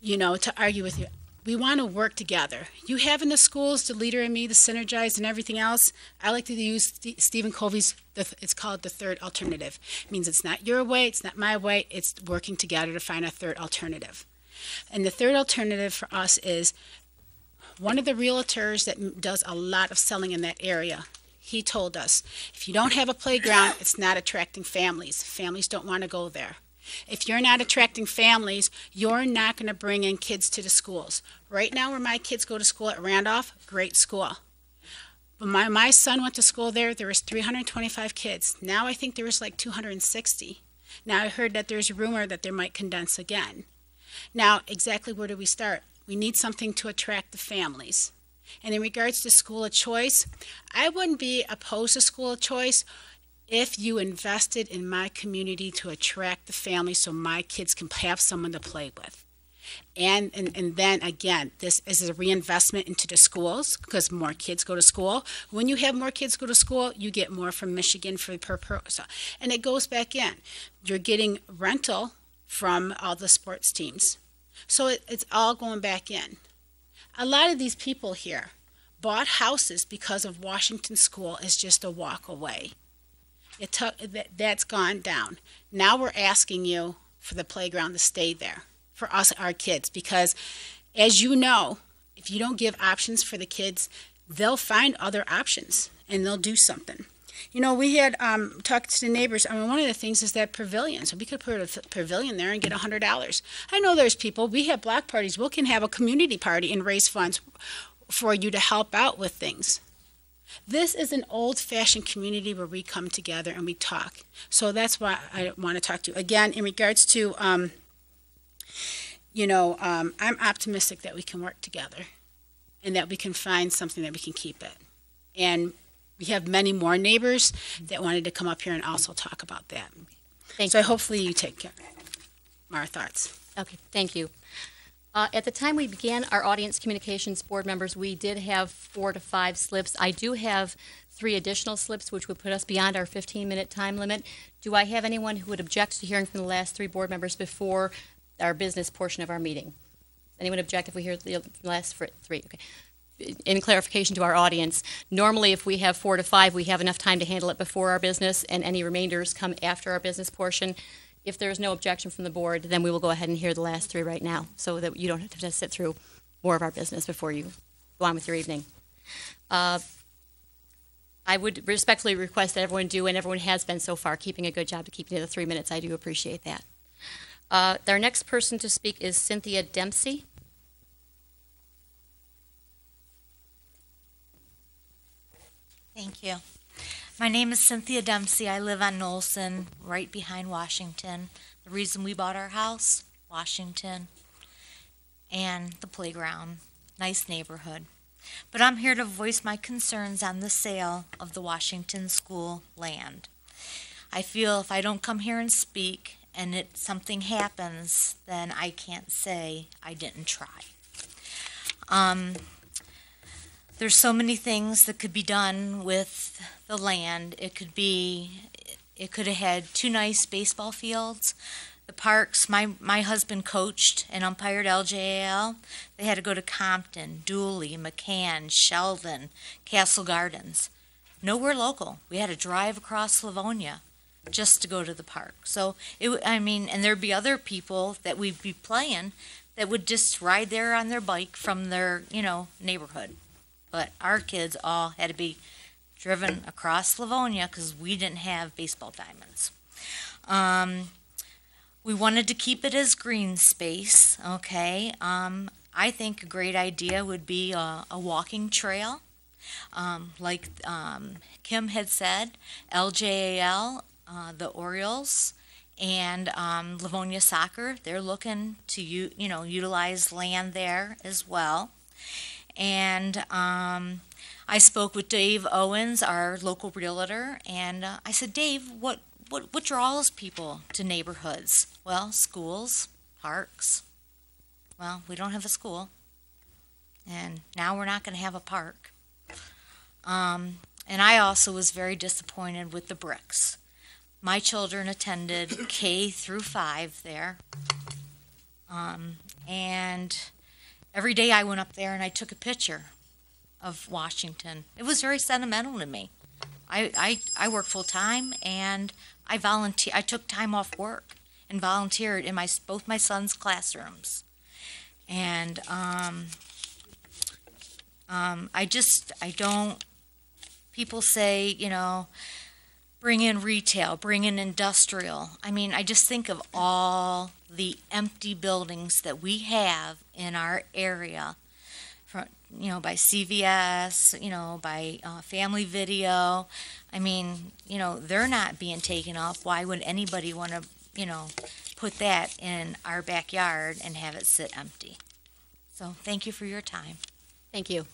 you know, to argue with you. We want to work together. You have in the schools the leader in me, the synergize, and everything else. I like to use St- Stephen Covey's. It's called the third alternative. It means it's not your way, it's not my way. It's working together to find a third alternative. And the third alternative for us is one of the realtors that does a lot of selling in that area. He told us if you don't have a playground, it's not attracting families. Families don't want to go there. If you're not attracting families, you're not going to bring in kids to the schools. Right now, where my kids go to school at Randolph, great school. When my, my son went to school there, there was 325 kids. Now I think there was like 260. Now I heard that there's a rumor that there might condense again. Now, exactly where do we start? We need something to attract the families. And in regards to school of choice, I wouldn't be opposed to school of choice if you invested in my community to attract the family so my kids can have someone to play with. And, and, and then again, this is a reinvestment into the schools because more kids go to school. When you have more kids go to school, you get more from Michigan for per person. And it goes back in. You're getting rental from all the sports teams. So it, it's all going back in. A lot of these people here bought houses because of Washington School is just a walk away. It took that, that's gone down. Now we're asking you for the playground to stay there for us, our kids, because as you know, if you don't give options for the kids, they'll find other options and they'll do something. You know, we had um, talked to the neighbors. I mean, one of the things is that pavilion. So we could put a pavilion there and get a hundred dollars. I know there's people. We have block parties. We can have a community party and raise funds for you to help out with things. This is an old-fashioned community where we come together and we talk. So that's why I want to talk to you again in regards to. Um, you know, um, I'm optimistic that we can work together, and that we can find something that we can keep it, and we have many more neighbors that wanted to come up here and also talk about that. Thank so you. hopefully you take care. Our thoughts. Okay, thank you. Uh, At the time we began our audience communications board members, we did have four to five slips. I do have three additional slips, which would put us beyond our 15-minute time limit. Do I have anyone who would object to hearing from the last three board members before our business portion of our meeting? Anyone object if we hear the last three? Okay. In clarification to our audience, normally if we have four to five, we have enough time to handle it before our business, and any remainders come after our business portion. If there is no objection from the board, then we will go ahead and hear the last three right now, so that you don't have to sit through more of our business before you go on with your evening. Uh, I would respectfully request that everyone do, and everyone has been so far, keeping a good job to keeping to the three minutes. I do appreciate that. Uh, Our next person to speak is Cynthia Dempsey. Thank you. My name is Cynthia Dempsey. I live on Knowlson, right behind Washington. The reason we bought our house, Washington, and the playground. Nice neighborhood. But I'm here to voice my concerns on the sale of the Washington school land. I feel if I don't come here and speak and it something happens, then I can't say I didn't try. Um, there's so many things that could be done with the land. It could be, it could have had two nice baseball fields. The parks, my, my husband coached and umpired LJAL. They had to go to Compton, Dooley, McCann, Sheldon, Castle Gardens. Nowhere local. We had to drive across Livonia just to go to the park. So it, I mean, and there'd be other people that we'd be playing that would just ride there on their bike from their, you know, neighborhood. But our kids all had to be driven across Livonia because we didn't have baseball diamonds. Um, we wanted to keep it as green space, okay? Um, I think a great idea would be a, a walking trail. Um, like um, Kim had said, LJAL, uh, the Orioles, and um, Livonia Soccer, they're looking to you, you know, utilize land there as well. And um, I spoke with Dave Owens, our local realtor, and uh, I said, Dave, what, what, what draws people to neighborhoods? Well, schools, parks. Well, we don't have a school, and now we're not going to have a park. Um, and I also was very disappointed with the bricks. My children attended K through five there. Um, and every day I went up there and I took a picture of Washington. It was very sentimental to me. I, I, I work full time and I volunteer. I took time off work and volunteered in my both my son's classrooms. And um, um, I just I don't. People say you know, bring in retail, bring in industrial. I mean, I just think of all the empty buildings that we have in our area, from you know by CVS, you know by uh, Family Video. I mean, you know they're not being taken off. Why would anybody want to you know put that in our backyard and have it sit empty? So thank you for your time. Thank you.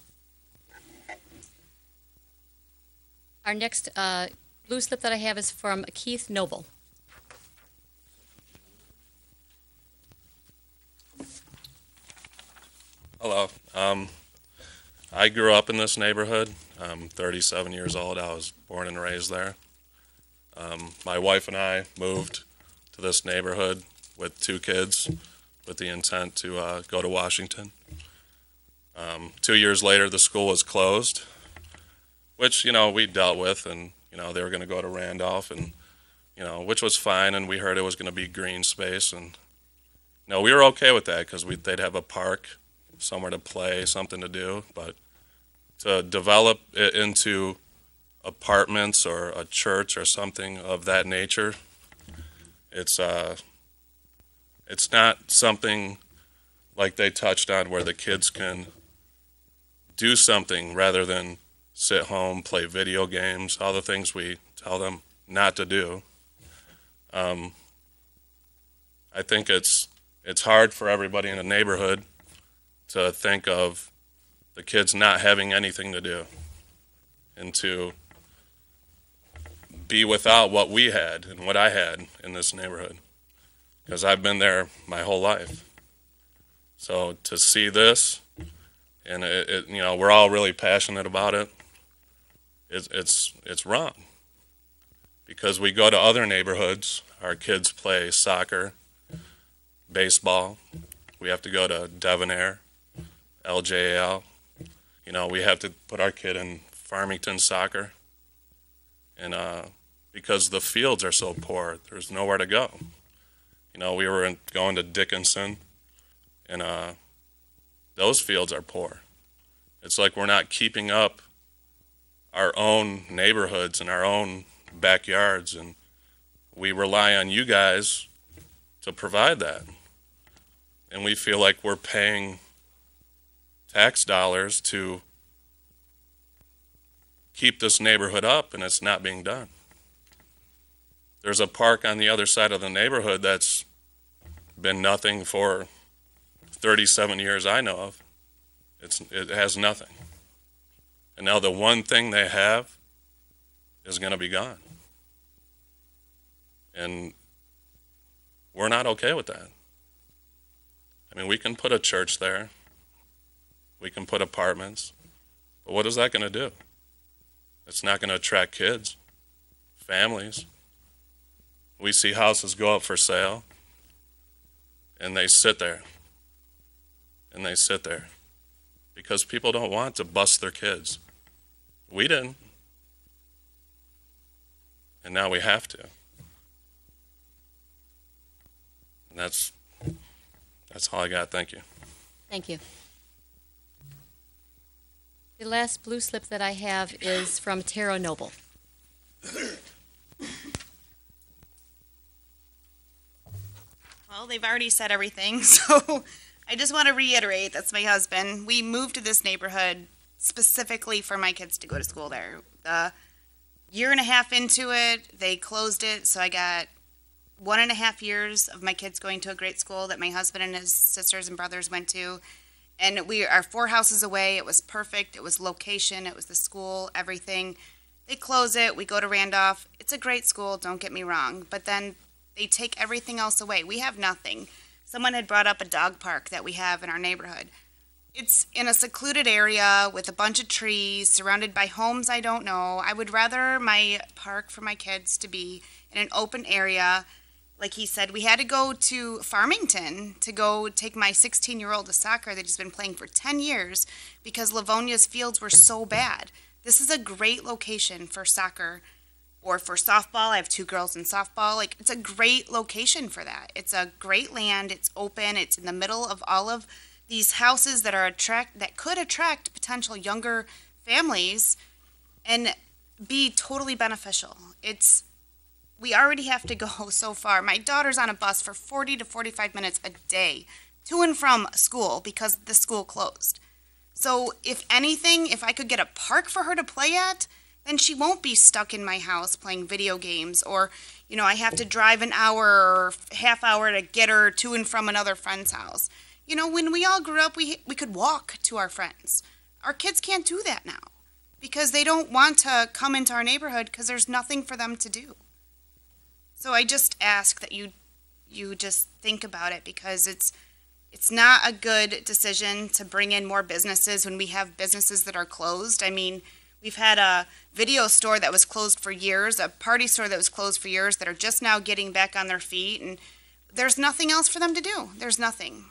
Our next uh, blue slip that I have is from Keith Noble. Hello. Um, I grew up in this neighborhood. I'm 37 years old. I was born and raised there. Um, my wife and I moved to this neighborhood with two kids with the intent to uh, go to Washington. Um, two years later, the school was closed, which, you know, we dealt with, and, you know, they were going to go to Randolph, and, you know, which was fine, and we heard it was going to be green space, and, no, we were okay with that because they'd have a park somewhere to play, something to do. But to develop it into apartments or a church or something of that nature, it's uh, it's not something like they touched on where the kids can do something rather than sit home, play video games, all the things we tell them not to do. Um, I think it's it's hard for everybody in the neighborhood to think of the kids not having anything to do and to be without what we had and what I had in this neighborhood. Because I've been there my whole life. So to see this, and it, it you know, we're all really passionate about it, it's, it's, it's wrong. Because we go to other neighborhoods, our kids play soccer, baseball, we have to go to Devonair, LJL. You know, we have to put our kid in Farmington soccer. And uh, because the fields are so poor, there's nowhere to go. You know, we were in, going to Dickinson, and uh, those fields are poor. It's like we're not keeping up our own neighborhoods and our own backyards, and we rely on you guys to provide that. And we feel like we're paying tax dollars to keep this neighborhood up, and it's not being done. There's a park on the other side of the neighborhood that's been nothing for 37 years I know of. It's, it has nothing. And now the one thing they have is going to be gone. And we're not okay with that. I mean, we can put a church there, we can put apartments, but what is that going to do? It's not going to attract kids, families. We see houses go up for sale, and they sit there. And they sit there because people don't want to bust their kids. We didn't. And now we have to. And that's that's all I got. Thank you. Thank you. The last blue slip that I have is from Tara Noble. Well, they've already said everything, (laughs) so I just want to reiterate that's my husband. We moved to this neighborhood specifically for my kids to go to school there. The year and a half into it, they closed it, so I got one and a half years of my kids going to a great school that my husband and his sisters and brothers went to. And we are four houses away. It was perfect. It was location, it was the school, everything. They close it. We go to Randolph. It's a great school, don't get me wrong. But then they take everything else away. We have nothing. Someone had brought up a dog park that we have in our neighborhood. It's in a secluded area with a bunch of trees, surrounded by homes I don't know. I would rather my park for my kids to be in an open area. Like he said, we had to go to Farmington to go take my 16 year old to soccer that he's been playing for 10 years because Livonia's fields were so bad. This is a great location for soccer or for softball. I have two girls in softball. Like it's a great location for that. It's a great land. It's open. It's in the middle of all of these houses that are attract that could attract potential younger families and be totally beneficial. It's we already have to (laughs) go so far. My daughter's on a bus for 40 to 45 minutes a day to and from school because the school closed. So, if anything, if I could get a park for her to play at, then she won't be stuck in my house playing video games or, you know, I have to drive an hour or half hour to get her to and from another friend's house. You know, when we all grew up, we we could walk to our friends. Our kids can't do that now because they don't want to come into our neighborhood because there's nothing for them to do. So I just ask that you you just think about it because it's it's not a good decision to bring in more businesses when we have businesses that are closed. I mean, we've had a video store that was closed for years, a party store that was closed for years that are just now getting back on their feet and there's nothing else for them to do. There's nothing.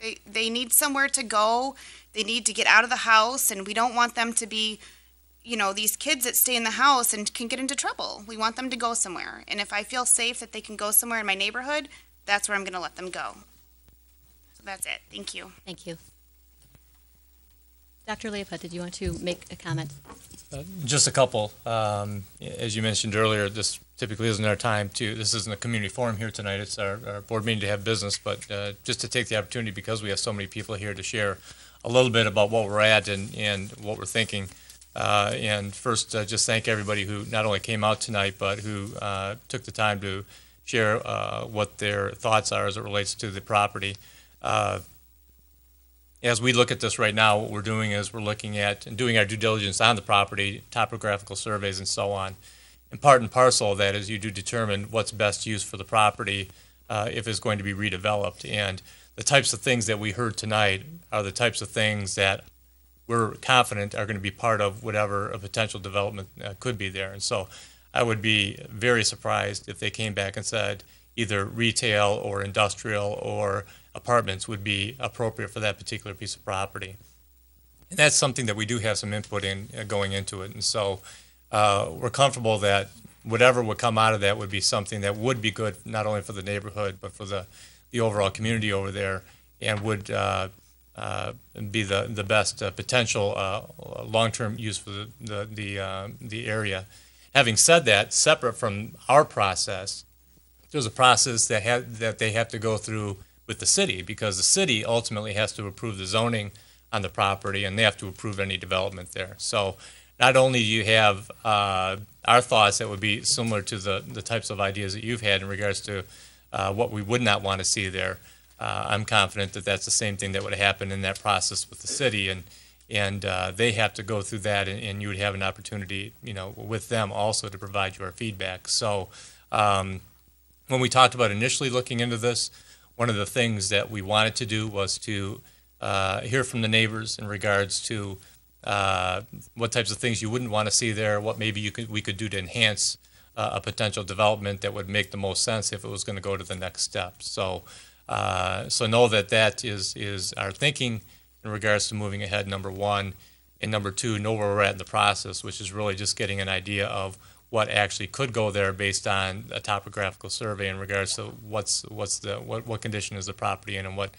They they need somewhere to go. They need to get out of the house and we don't want them to be you know, these kids that stay in the house and can get into trouble. We want them to go somewhere. And if I feel safe that they can go somewhere in my neighborhood, that's where I'm going to let them go. So that's it. Thank you. Thank you. Dr. Leopold, did you want to make a comment? Uh, Just a couple. Um, As you mentioned earlier, this typically isn't our time to, this isn't a community forum here tonight. It's our, our board meeting to have business, but uh, just to take the opportunity, because we have so many people here to share a little bit about what we're at and, and what we're thinking. Uh, And first, uh, just thank everybody who not only came out tonight, but who uh, took the time to share uh, what their thoughts are as it relates to the property. As we look at this right now, what we're doing is we're looking at and doing our due diligence on the property, topographical surveys and so on. and part and parcel of that is you do determine what's best use for the property uh, if it's going to be redeveloped. And the types of things that we heard tonight are the types of things that we're confident are going to be part of whatever a potential development uh, could be there. And so I would be very surprised if they came back and said either retail or industrial or apartments would be appropriate for that particular piece of property. And that's something that we do have some input in uh, going into it. And so uh, we're comfortable that whatever would come out of that would be something that would be good not only for the neighborhood but for the, the overall community over there and would uh, uh, be the the best uh, potential uh, long-term use for the the the, the area. Having said that, separate from our process, there's a process that ha- that they have to go through with the city because the city ultimately has to approve the zoning on the property and they have to approve any development there. So not only do you have uh, our thoughts that would be similar to the, the types of ideas that you've had in regards to uh, what we would not want to see there, uh, I'm confident that that's the same thing that would happen in that process with the city, and and uh, they have to go through that, and, and, you would have an opportunity, you know, with them also to provide your feedback. So, um, when we talked about initially looking into this, one of the things that we wanted to do was to uh, hear from the neighbors in regards to uh, what types of things you wouldn't want to see there, what maybe you could we could do to enhance uh, a potential development that would make the most sense if it was going to go to the next step. So. Uh, so know that that is is our thinking in regards to moving ahead. Number one, and number two, know where we're at in the process, which is really just getting an idea of what actually could go there based on a topographical survey in regards to what's what's the what, what condition is the property in and what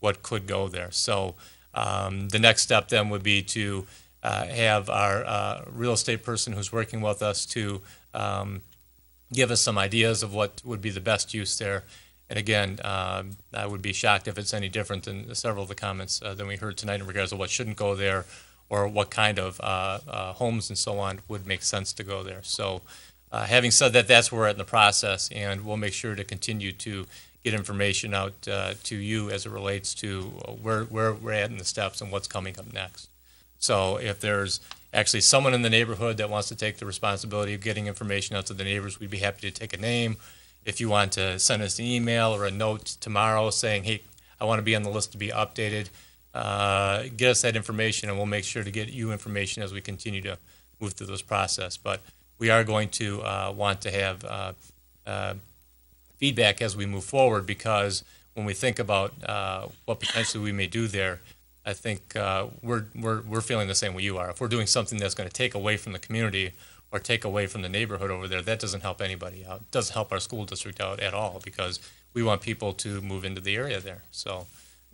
what could go there. So um, the next step then would be to uh, have our uh, real estate person who's working with us to um, give us some ideas of what would be the best use there and again, uh, I would be shocked if it's any different than several of the comments uh, than we heard tonight in regards to what shouldn't go there or what kind of uh, uh homes and so on would make sense to go there. So uh, having said that, that's where we're at in the process, and we'll make sure to continue to get information out uh, to you as it relates to where, where we're at in the steps and what's coming up next. So if there's actually someone in the neighborhood that wants to take the responsibility of getting information out to the neighbors, we'd be happy to take a name if you want to send us an email or a note tomorrow saying, hey, I want to be on the list to be updated, uh, get us that information and we'll make sure to get you information as we continue to move through this process. But we are going to uh, want to have uh, uh feedback as we move forward because when we think about uh, what potentially we may do there, I think uh, we're, we're, we're feeling the same way you are. If we're doing something that's going to take away from the community or take away from the neighborhood over there, that doesn't help anybody out. It doesn't help our school district out at all because we want people to move into the area there. So,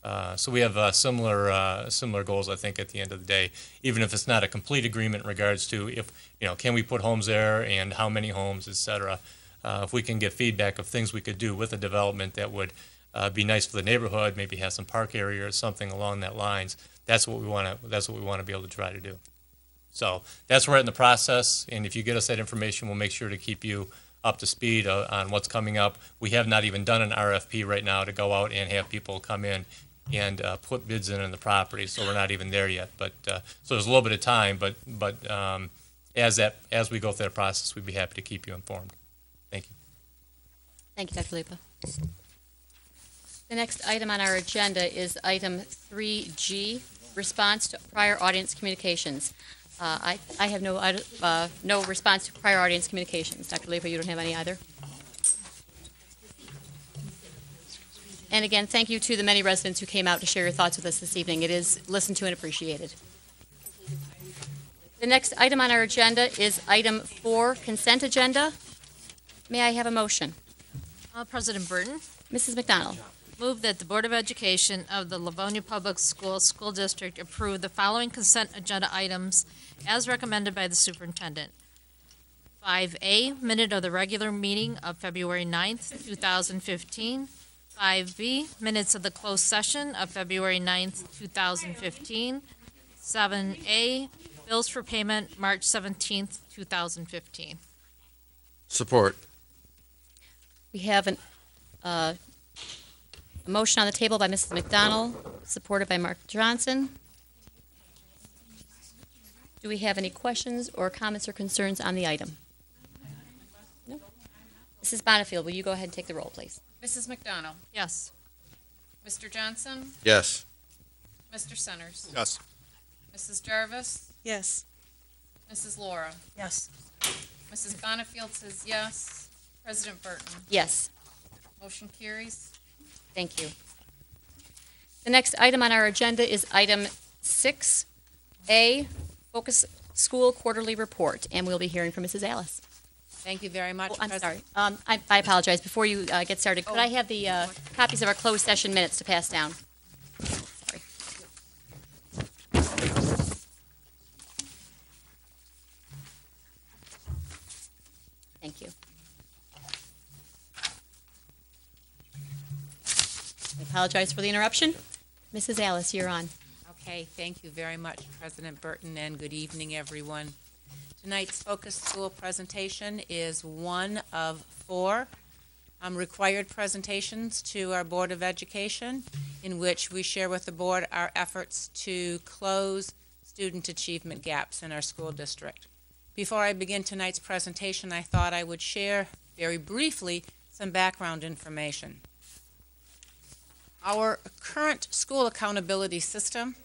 uh, so we have uh, similar uh, similar goals, I think, at the end of the day. Even if it's not a complete agreement in regards to if you know, can we put homes there and how many homes, et cetera. Uh, if we can get feedback of things we could do with a development that would uh, be nice for the neighborhood, maybe have some park area or something along that lines. That's what we want to. That's what we want to be able to try to do. So that's where we're in the process, and if you get us that information, we'll make sure to keep you up to speed on what's coming up. We have not even done an RFP right now to go out and have people come in and uh, put bids in on the property, so we're not even there yet. But uh, so there's a little bit of time, but but um, as that as we go through that process, we'd be happy to keep you informed. Thank you. Thank you, Dr. Liepa. The next item on our agenda is item 3G, response to prior audience communications. Uh, I, I have no, uh, no response to prior audience communications. Dr. Liepa, you don't have any either? And again, thank you to the many residents who came out to share your thoughts with us this evening. It is listened to and appreciated. The next item on our agenda is item four, consent agenda. May I have a motion? Uh, President Burton. Mrs. McDonald. Move that the Board of Education of the Livonia Public Schools School District approve the following consent agenda items as recommended by the superintendent. 5A, minute of the regular meeting of February 9th, 2015. 5B, minutes of the closed session of February 9th, 2015. 7A, bills for payment March 17th, 2015. Support. We have an, uh, a motion on the table by Mrs. McDonald, supported by Mark Johnson. Do we have any questions or comments or concerns on the item? No. Mrs. Bonifield, will you go ahead and take the roll, please? Mrs. McDonald? Yes. Mr. Johnson? Yes. Mr. Centers? Yes. Mrs. Jarvis? Yes. Mrs. Laura? Yes. Mrs. Bonifield says yes. President Burton? Yes. Motion carries. Thank you. The next item on our agenda is item 6A, Focus School Quarterly Report, and we'll be hearing from Mrs. Alice. Thank you very much. Oh, I'm sorry. Um, I I apologize. Before you uh, get started, could Oh. I have the uh, copies of our closed session minutes to pass down? Sorry. Thank you. I apologize for the interruption. Mrs. Alice, you're on. Okay, thank you very much, President Burton, and good evening, everyone. Tonight's Focus School presentation is one of four um, required presentations to our Board of Education, in which we share with the board our efforts to close student achievement gaps in our school district. Before I begin tonight's presentation, I thought I would share very briefly some background information. Our current school accountability system,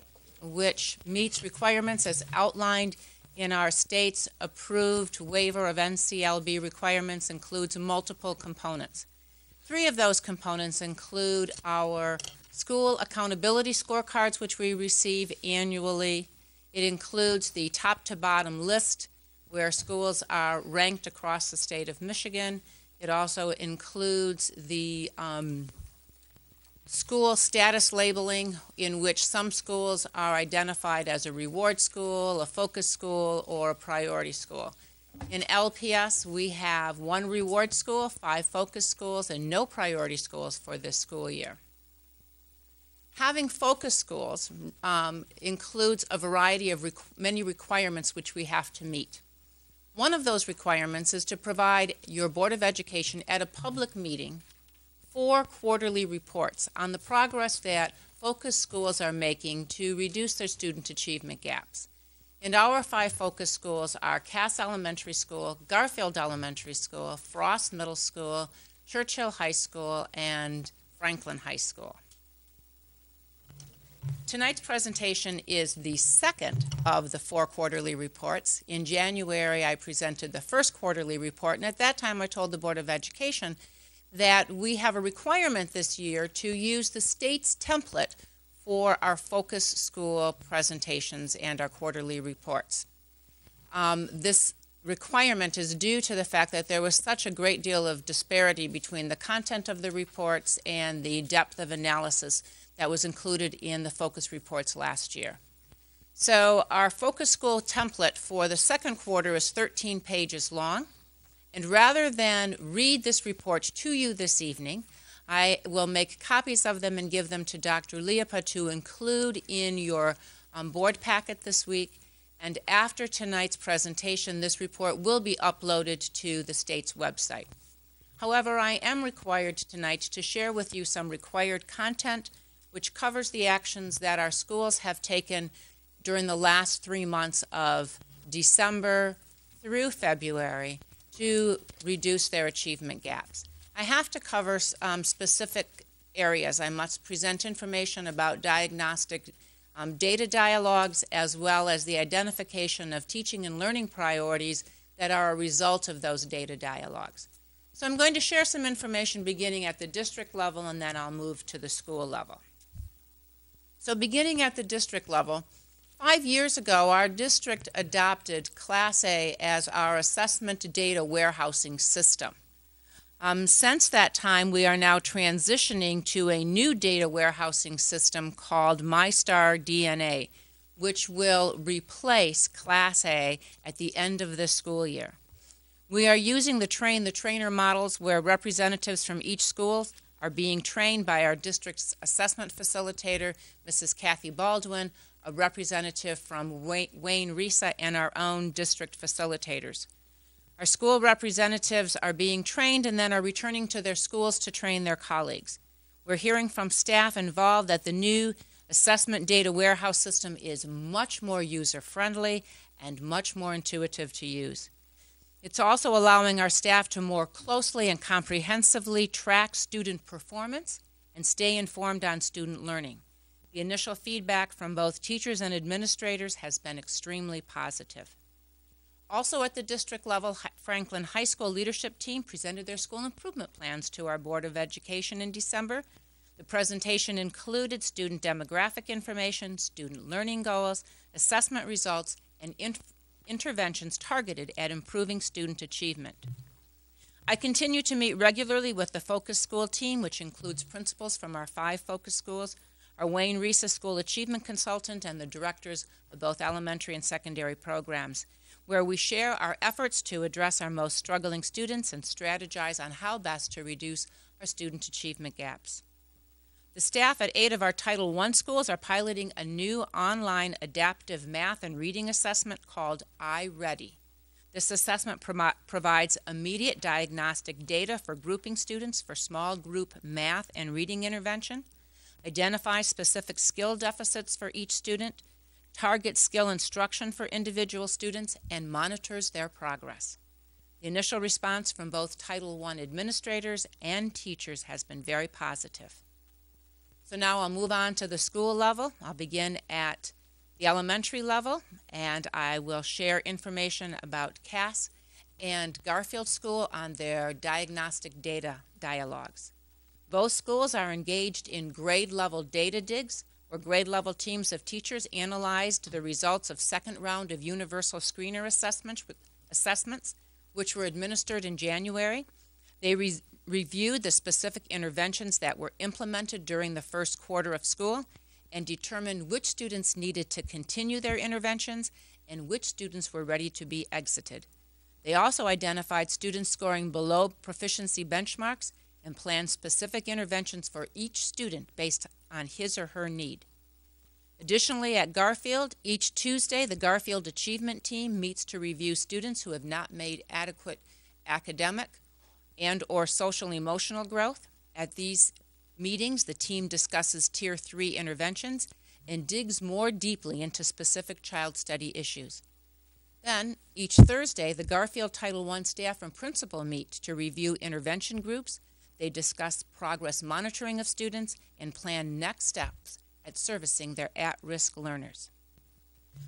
which meets requirements as outlined in our state's approved waiver of NCLB requirements, includes multiple components. Three of those components include our school accountability scorecards, which we receive annually. It includes the top to bottom list where schools are ranked across the state of Michigan. It also includes the um, school status labeling, in which some schools are identified as a reward school, a focus school, or a priority school. In LPS, we have one reward school, five focus schools, and no priority schools for this school year. Having focus schools um, includes a variety of requ- many requirements which we have to meet. One of those requirements is to provide your Board of Education at a public meeting four quarterly reports on the progress that focus schools are making to reduce their student achievement gaps. And our five focus schools are Cass Elementary School, Garfield Elementary School, Frost Middle School, Churchill High School, and Franklin High School. Tonight's presentation is the second of the four quarterly reports. In January, I presented the first quarterly report, and at that time, I told the Board of Education that we have a requirement this year to use the state's template for our focus school presentations and our quarterly reports. Um, this requirement is due to the fact that there was such a great deal of disparity between the content of the reports and the depth of analysis that was included in the focus reports last year. So our focus school template for the second quarter is 13 pages long. And rather than read this report to you this evening, I will make copies of them and give them to Dr. Liepa to include in your um, board packet this week. And after tonight's presentation, this report will be uploaded to the state's website. However, I am required tonight to share with you some required content which covers the actions that our schools have taken during the last three months of December through February to reduce their achievement gaps. I have to cover um, specific areas. I must present information about diagnostic um, data dialogues as well as the identification of teaching and learning priorities that are a result of those data dialogues. So I'm going to share some information beginning at the district level and then I'll move to the school level. So beginning at the district level, Five years ago, our district adopted Class A as our assessment data warehousing system. Um, since that time, we are now transitioning to a new data warehousing system called MISTAR DnA, which will replace Class A at the end of this school year. We are using the train the trainer models where representatives from each school are being trained by our district's assessment facilitator, Mrs. Kathy Baldwin, a representative from Wayne RESA, and our own district facilitators. Our school representatives are being trained and then are returning to their schools to train their colleagues. We're hearing from staff involved that the new assessment data warehouse system is much more user friendly and much more intuitive to use. It's also allowing our staff to more closely and comprehensively track student performance and stay informed on student learning. The initial feedback from both teachers and administrators has been extremely positive. Also at the district level, Franklin High School leadership team presented their school improvement plans to our Board of Education in December. The presentation included student demographic information, student learning goals, assessment results, and interventions targeted at improving student achievement. I continue to meet regularly with the Focus School team, which includes principals from our five focus schools, our Wayne RESA School Achievement Consultant, and the directors of both elementary and secondary programs, where we share our efforts to address our most struggling students and strategize on how best to reduce our student achievement gaps. The staff at eight of our Title I schools are piloting a new online adaptive math and reading assessment called iReady. This assessment provides immediate diagnostic data for grouping students for small group math and reading intervention, identifies specific skill deficits for each student, targets skill instruction for individual students, and monitors their progress. The initial response from both Title I administrators and teachers has been very positive. So now I'll move on to the school level. I'll begin at the elementary level, and I will share information about Cass and Garfield School on their diagnostic data dialogues. Both schools are engaged in grade level data digs, where grade level teams of teachers analyzed the results of second round of universal screener assessments, which were administered in January. They re- reviewed the specific interventions that were implemented during the first quarter of school and determined which students needed to continue their interventions and which students were ready to be exited. They also identified students scoring below proficiency benchmarks and plan specific interventions for each student based on his or her need. Additionally, at Garfield, each Tuesday, the Garfield Achievement Team meets to review students who have not made adequate academic and or social emotional growth. At these meetings, the team discusses Tier 3 interventions and digs more deeply into specific child study issues. Then, each Thursday, the Garfield Title I staff and principal meet to review intervention groups. They discuss progress monitoring of students and plan next steps at servicing their at risk learners.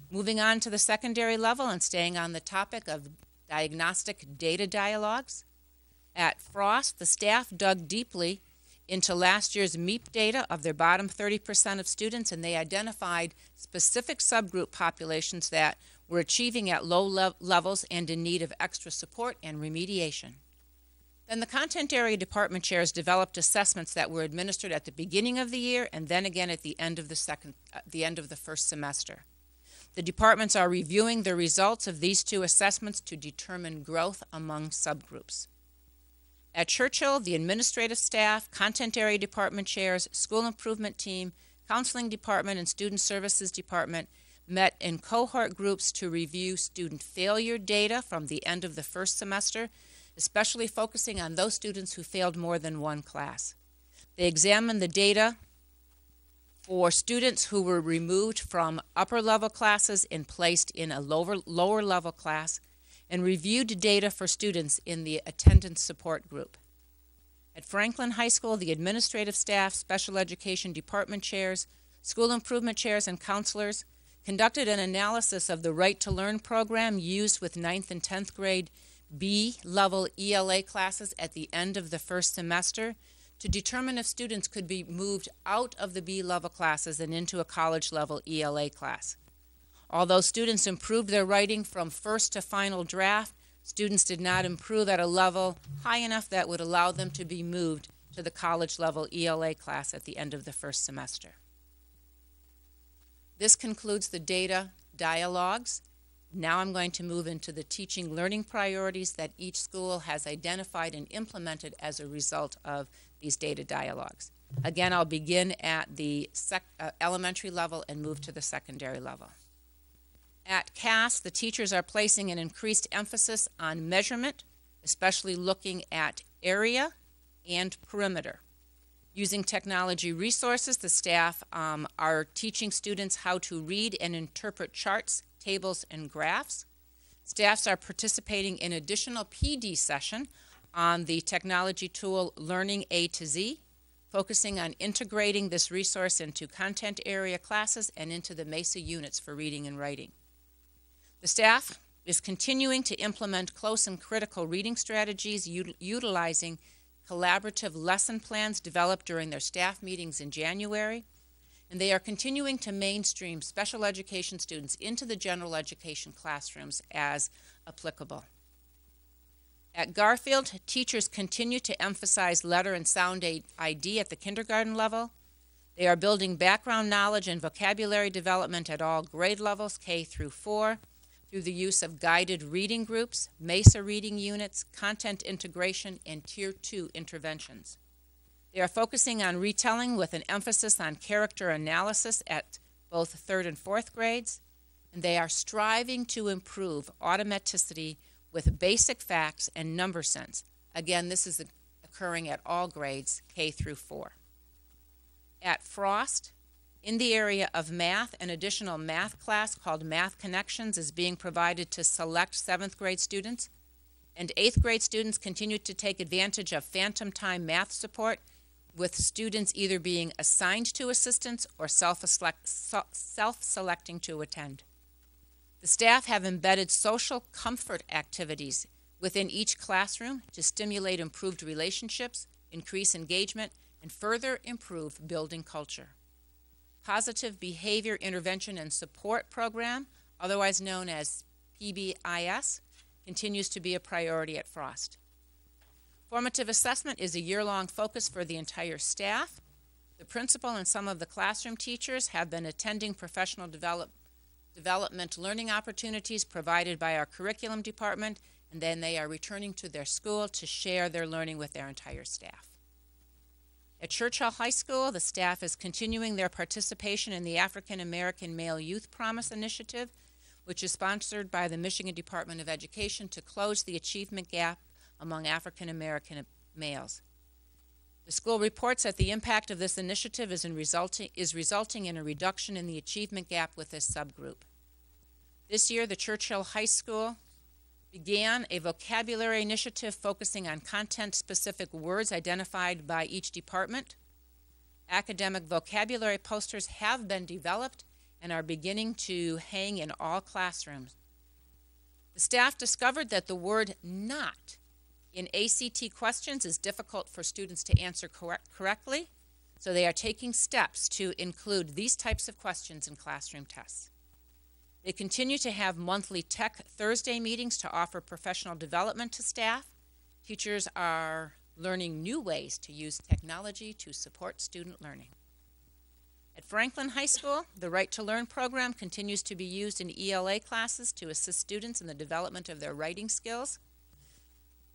Moving on to the secondary level and staying on the topic of diagnostic data dialogues. At Frost, the staff dug deeply into last year's MEAP data of their bottom 30% of students, and they identified specific subgroup populations that were achieving at low lev- levels and in need of extra support and remediation. Then the content area department chairs developed assessments that were administered at the beginning of the year and then again at the end of the second, uh, the end of the first semester. The departments are reviewing the results of these two assessments to determine growth among subgroups. At Churchill, the administrative staff, content area department chairs, school improvement team, counseling department, and student services department met in cohort groups to review student failure data from the end of the first semester, especially focusing on those students who failed more than one class. They examined the data for students who were removed from upper level classes and placed in a lower, lower level class and reviewed data for students in the attendance support group. At Franklin High School, the administrative staff, special education department chairs, school improvement chairs, and counselors conducted an analysis of the Write to Learn program used with 9th and 10th grade B level ELA classes at the end of the first semester to determine if students could be moved out of the B level classes and into a college level ELA class. Although students improved their writing from first to final draft, students did not improve at a level high enough that would allow them to be moved to the college level ELA class at the end of the first semester. This concludes the data dialogues. Now I'm going to move into the teaching learning priorities that each school has identified and implemented as a result of these data dialogues. Again, I'll begin at the uh, elementary level and move to the secondary level. At CAS, the teachers are placing an increased emphasis on measurement, especially looking at area and perimeter. Using technology resources, the staff um, are teaching students how to read and interpret charts, tables, and graphs. Staffs are participating in additional PD session on the technology tool Learning A to Z, focusing on integrating this resource into content area classes and into the MAISA units for reading and writing. The staff is continuing to implement close and critical reading strategies ut- utilizing collaborative lesson plans developed during their staff meetings in January, and they are continuing to mainstream special education students into the general education classrooms as applicable. At Garfield, teachers continue to emphasize letter and sound ID at the kindergarten level. They are building background knowledge and vocabulary development at all grade levels, K through 4, through the use of guided reading groups, MAISA reading units, content integration, and Tier 2 interventions. They are focusing on retelling with an emphasis on character analysis at both third and fourth grades, and they are striving to improve automaticity with basic facts and number sense. Again, this is occurring at all grades, K through 4. At Frost, in the area of math, an additional math class called Math Connections is being provided to select seventh grade students, and eighth grade students continue to take advantage of phantom time math support with students either being assigned to assistants or self-selecting to attend. The staff have embedded social comfort activities within each classroom to stimulate improved relationships, increase engagement, and further improve building culture. Positive Behavior Intervention and Support Program, otherwise known as PBIS, continues to be a priority at Frost. Formative assessment is a year-long focus for the entire staff. The principal and some of the classroom teachers have been attending professional develop, development learning opportunities provided by our curriculum department, and then they are returning to their school to share their learning with their entire staff. At Churchill High School, the staff is continuing their participation in the African American Male Youth Promise Initiative, which is sponsored by the Michigan Department of Education to close the achievement gap among African American males. The school reports that the impact of this initiative is, in resulting, is resulting in a reduction in the achievement gap with this subgroup. This year, the Churchill High School began a vocabulary initiative focusing on content specific words identified by each department. Academic vocabulary posters have been developed and are beginning to hang in all classrooms. The staff discovered that the word not in ACT questions is difficult for students to answer correct, correctly, so they are taking steps to include these types of questions in classroom tests. They continue to have monthly Tech Thursday meetings to offer professional development to staff. Teachers are learning new ways to use technology to support student learning. At Franklin High School, the Write to Learn program continues to be used in ELA classes to assist students in the development of their writing skills.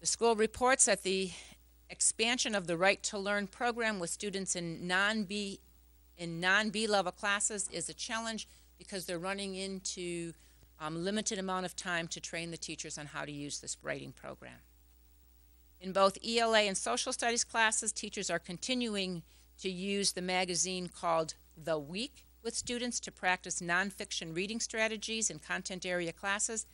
The school reports that the expansion of the Write to Learn program with students in non-B in non-B level classes is a challenge because they're running into um, limited amount of time to train the teachers on how to use this writing program. In both ELA and social studies classes, teachers are continuing to use the magazine called The Week with students to practice nonfiction reading strategies in content area classes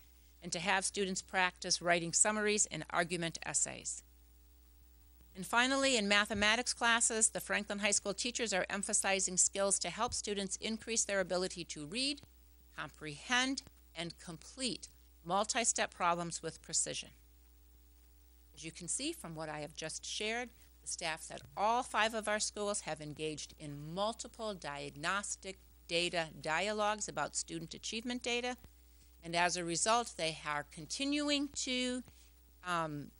and to have students practice writing summaries and argument essays. And finally, in mathematics classes, the Franklin High School teachers are emphasizing skills to help students increase their ability to read, comprehend, and complete multi-step problems with precision. As you can see from what I have just shared, the staff at all five of our schools have engaged in multiple diagnostic data dialogues about student achievement data and as a result, they are continuing to um,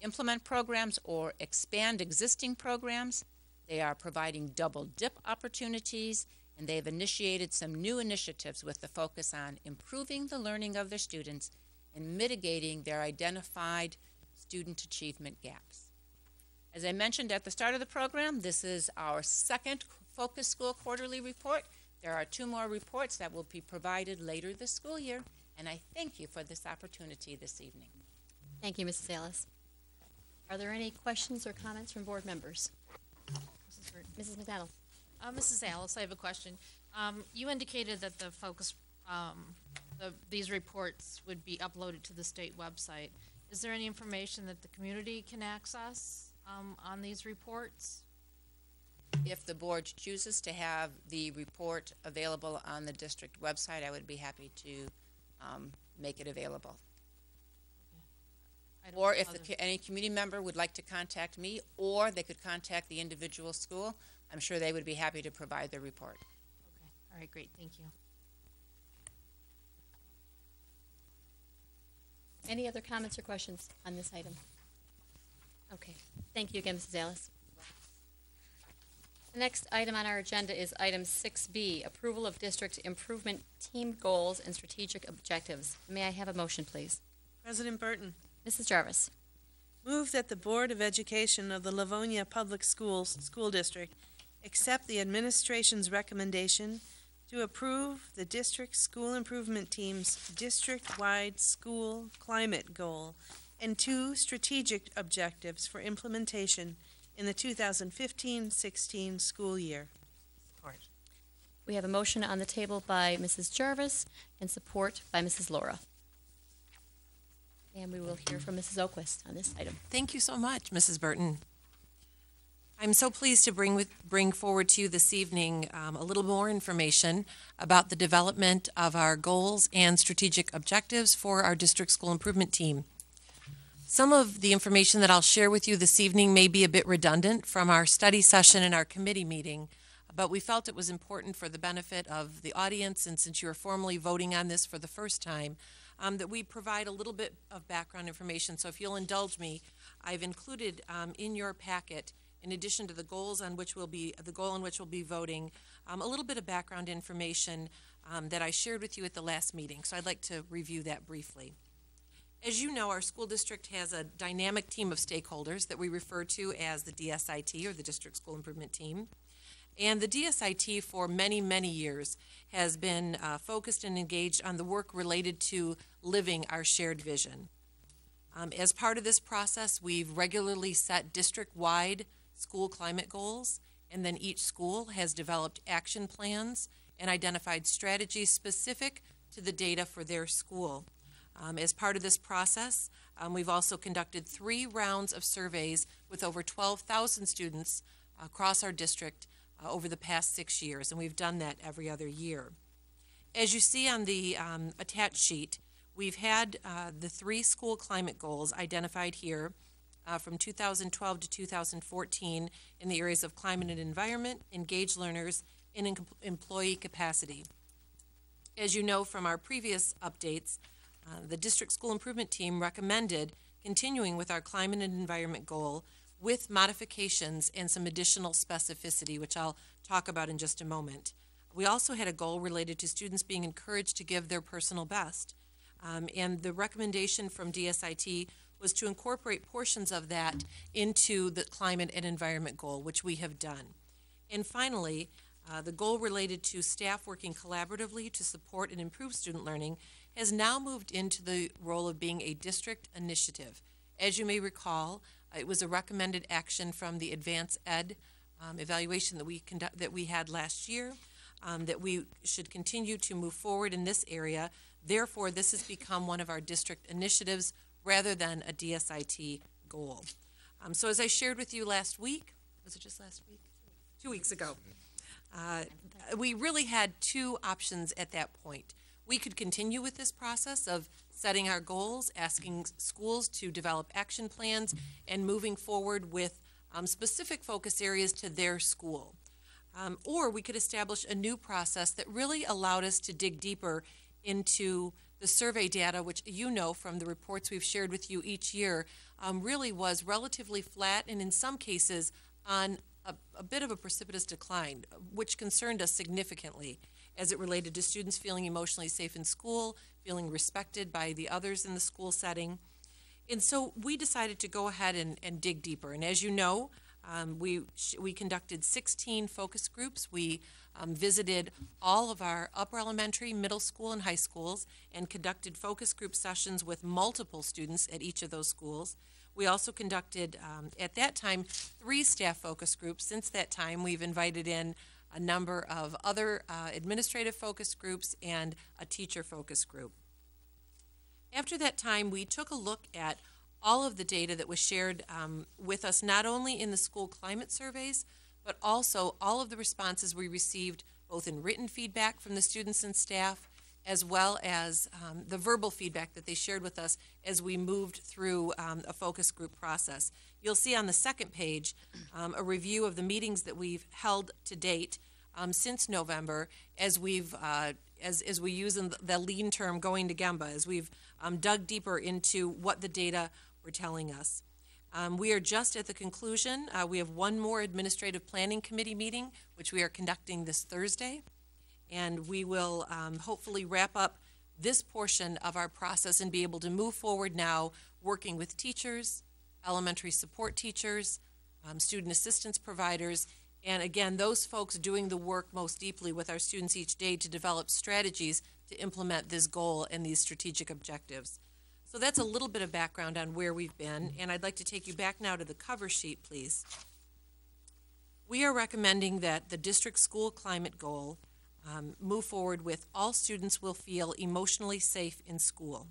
implement programs or expand existing programs. They are providing double dip opportunities, and they've initiated some new initiatives with the focus on improving the learning of their students and mitigating their identified student achievement gaps. As I mentioned at the start of the program, this is our second Focus School quarterly report. There are two more reports that will be provided later this school year and I thank you for this opportunity this evening. Thank you, Mrs. Salas. Are there any questions or comments from board members? Mrs. Bird, Mrs. McDonald. Uh, Mrs. Alice, I have a question. Um, you indicated that the focus, um, the the, these reports would be uploaded to the state website. Is there any information that the community can access um, on these reports? If the board chooses to have the report available on the district website, I would be happy to um, make it available. Or if the, co- any community member would like to contact me, or they could contact the individual school, I'm sure they would be happy to provide the report. Okay, all right, great, thank you. Any other comments or questions on this item? Okay, thank you again, Mrs. Ellis. The next item on our agenda is item six B, approval of district improvement team goals and strategic objectives. May I have a motion, please? President Burton, Mrs. Jarvis. move that the Board of Education of the Livonia Public Schools School District accept the administration's recommendation to approve the district school improvement team's district-wide school climate goal and two strategic objectives for implementation in the 2015-16 school year. Support. We have a motion on the table by Mrs. Jarvis and support by Mrs. Laura. And we will hear from Mrs. O'Quist on this item. Thank you so much, Mrs. Burton. I'm so pleased to bring with, bring forward to you this evening um, a little more information about the development of our goals and strategic objectives for our district school improvement team. Some of the information that I'll share with you this evening may be a bit redundant from our study session and our committee meeting, but we felt it was important for the benefit of the audience, and since you are formally voting on this for the first time, um, that we provide a little bit of background information. So if you'll indulge me, I've included um, in your packet, in addition to the goals on which we'll be, the goal on which we'll be voting, um, a little bit of background information um, that I shared with you at the last meeting. So I'd like to review that briefly. As you know, our school district has a dynamic team of stakeholders that we refer to as the DSIT, or the District School Improvement Team. And the DSIT, for many, many years, has been uh, focused and engaged on the work related to living our shared vision. Um, as part of this process, we've regularly set district-wide school climate goals, and then each school has developed action plans and identified strategies specific to the data for their school. Um, as part of this process, um, we've also conducted three rounds of surveys with over 12,000 students across our district uh, over the past six years, and we've done that every other year. As you see on the um, attached sheet, we've had uh, the three school climate goals identified here uh, from 2012 to 2014 in the areas of climate and environment, engaged learners, and em- employee capacity. As you know from our previous updates, uh, the district school improvement team recommended continuing with our climate and environment goal with modifications and some additional specificity, which I'll talk about in just a moment. We also had a goal related to students being encouraged to give their personal best. Um, and the recommendation from DSIT was to incorporate portions of that into the climate and environment goal, which we have done. And finally, uh, the goal related to staff working collaboratively to support and improve student learning has now moved into the role of being a district initiative. As you may recall, it was a recommended action from the AdvancED um, evaluation that we conduct, that we had last year, um, that we should continue to move forward in this area. Therefore, this has become one of our district initiatives rather than a DSIT goal. Um, so as I shared with you last week, was it just last week? Two weeks ago. Uh, we really had two options at that point. We could continue with this process of setting our goals, asking schools to develop action plans, and moving forward with um, specific focus areas to their school. Um, or we could establish a new process that really allowed us to dig deeper into the survey data, which you know from the reports we've shared with you each year, um, really was relatively flat and in some cases on a, a bit of a precipitous decline, which concerned us significantly as it related to students feeling emotionally safe in school, feeling respected by the others in the school setting. And so we decided to go ahead and, and dig deeper. And as you know, um, we, we conducted 16 focus groups. We um, visited all of our upper elementary, middle school, and high schools and conducted focus group sessions with multiple students at each of those schools. We also conducted, um, at that time, three staff focus groups. Since that time, we've invited in a number of other uh, administrative focus groups, and a teacher focus group. After that time, we took a look at all of the data that was shared um, with us, not only in the school climate surveys, but also all of the responses we received both in written feedback from the students and staff, as well as um, the verbal feedback that they shared with us as we moved through um, a focus group process. You'll see on the second page um, a review of the meetings that we've held to date um, since November, as we've uh, as, as we use in the- lean term going to Gemba, as we've um, dug deeper into what the data were telling us. Um, we are just at the conclusion. Uh, we have one more administrative planning committee meeting, which we are conducting this Thursday. And we will um, hopefully wrap up this portion of our process and be able to move forward now, working with teachers, elementary support teachers, um, student assistance providers, and again, those folks doing the work most deeply with our students each day to develop strategies to implement this goal and these strategic objectives. So that's a little bit of background on where we've been, and I'd like to take you back now to the cover sheet, please. We are recommending that the district school climate goal um, move forward with all students will feel emotionally safe in school.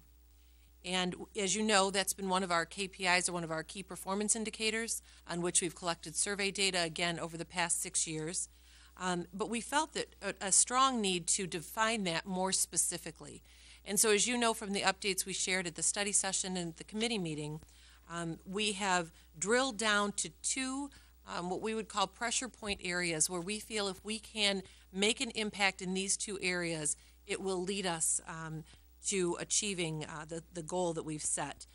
And as you know, that's been one of our KPIs or one of our key performance indicators on which we've collected survey data again over the past six years. Um, but we felt that a, a strong need to define that more specifically. And so, as you know from the updates we shared at the study session and the committee meeting, um, we have drilled down to two um, what we would call pressure point areas where we feel if we can make an impact in these two areas, it will lead us um, to achieving uh, the, the goal that we've set.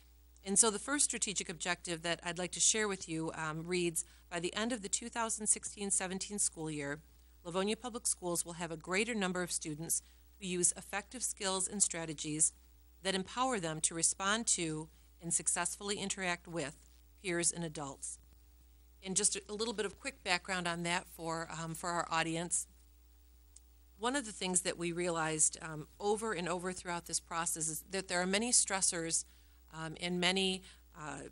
And so the first strategic objective that I'd like to share with you um, reads By the end of the 2016 17 school year, Livonia Public Schools will have a greater number of students who use effective skills and strategies that empower them to respond to and successfully interact with peers and adults. And just a little bit of quick background on that for, um, for our audience. One of the things that we realized um, over and over throughout this process is that there are many stressors um, and many uh,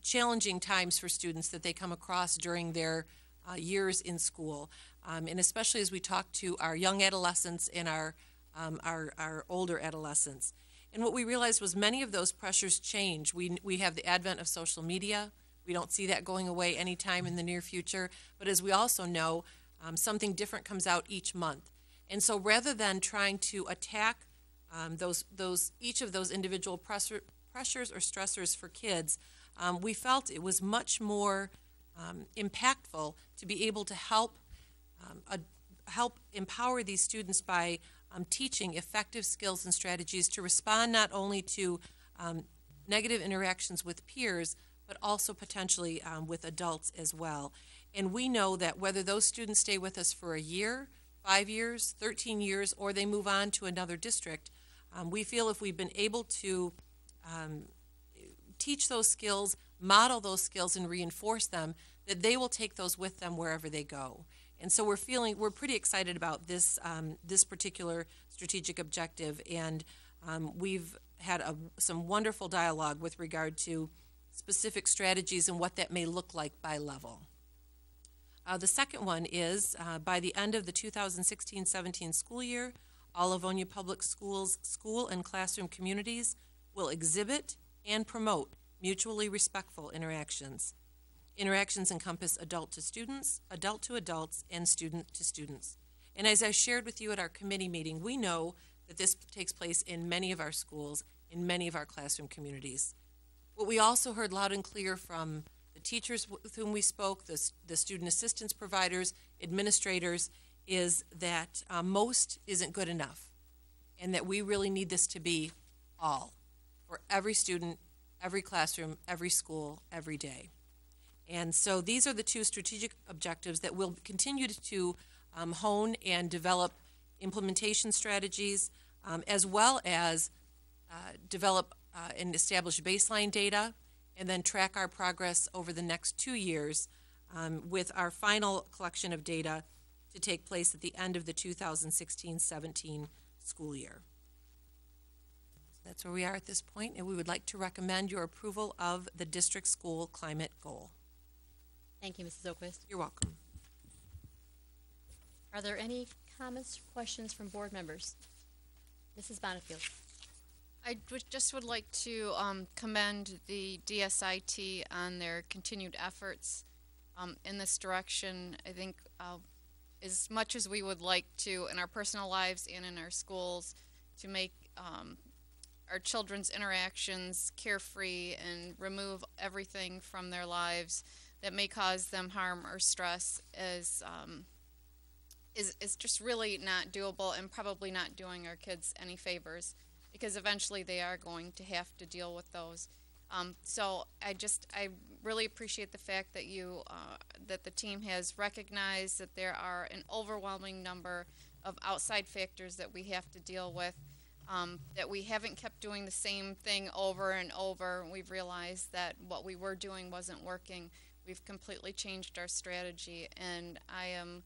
challenging times for students that they come across during their uh, years in school. Um, and especially as we talk to our young adolescents and our, um, our, our older adolescents. And what we realized was many of those pressures change. We, we have the advent of social media. We don't see that going away anytime in the near future. But as we also know, um, something different comes out each month. And so rather than trying to attack um, those, those, each of those individual pressure, pressures or stressors for kids, um, we felt it was much more um, impactful to be able to help um, a, help empower these students by um, teaching effective skills and strategies to respond not only to um, negative interactions with peers, but also potentially with adults as well. And we know that whether those students stay with us for a year, five years, 13 years, or they move on to another district, um, we feel if we've been able to um, teach those skills, model those skills, and reinforce them, that they will take those with them wherever they go. And so we're feeling we're pretty excited about this um, this particular strategic objective, and um, we've had a, some wonderful dialogue with regard to specific strategies and what that may look like by level. Uh, the second one is uh, by the end of the 2016-17 school year, all Livonia Public Schools school and classroom communities will exhibit and promote mutually respectful interactions. Interactions encompass adult to students, adult to adults, and student to students. And as I shared with you at our committee meeting, we know that this takes place in many of our schools, in many of our classroom communities. What we also heard loud and clear from the teachers with whom we spoke, the, the student assistance providers, administrators, is that uh, most isn't good enough, and that we really need this to be all for every student, every classroom, every school, every day. And so these are the two strategic objectives that we'll continue to um, hone and develop implementation strategies, um, as well as uh, develop uh, and establish baseline data, and then track our progress over the next two years um, with our final collection of data to take place at the end of the 2016-17 school year. So that's where we are at this point, and we would like to recommend your approval of the district school climate goal. Thank you, Mrs. Oquist. You're welcome. Are there any comments, or questions from board members? Mrs. Bonifield. I just would like to um, commend the DSIT on their continued efforts um, in this direction. I think uh, as much as we would like to in our personal lives and in our schools to make um, our children's interactions carefree and remove everything from their lives that may cause them harm or stress is um, is is just really not doable and probably not doing our kids any favors because eventually they are going to have to deal with those. Um, so I just I really appreciate the fact that you uh, that the team has recognized that there are an overwhelming number of outside factors that we have to deal with. Um, that we haven't kept doing the same thing over and over. We've realized that what we were doing wasn't working. We've completely changed our strategy, and I am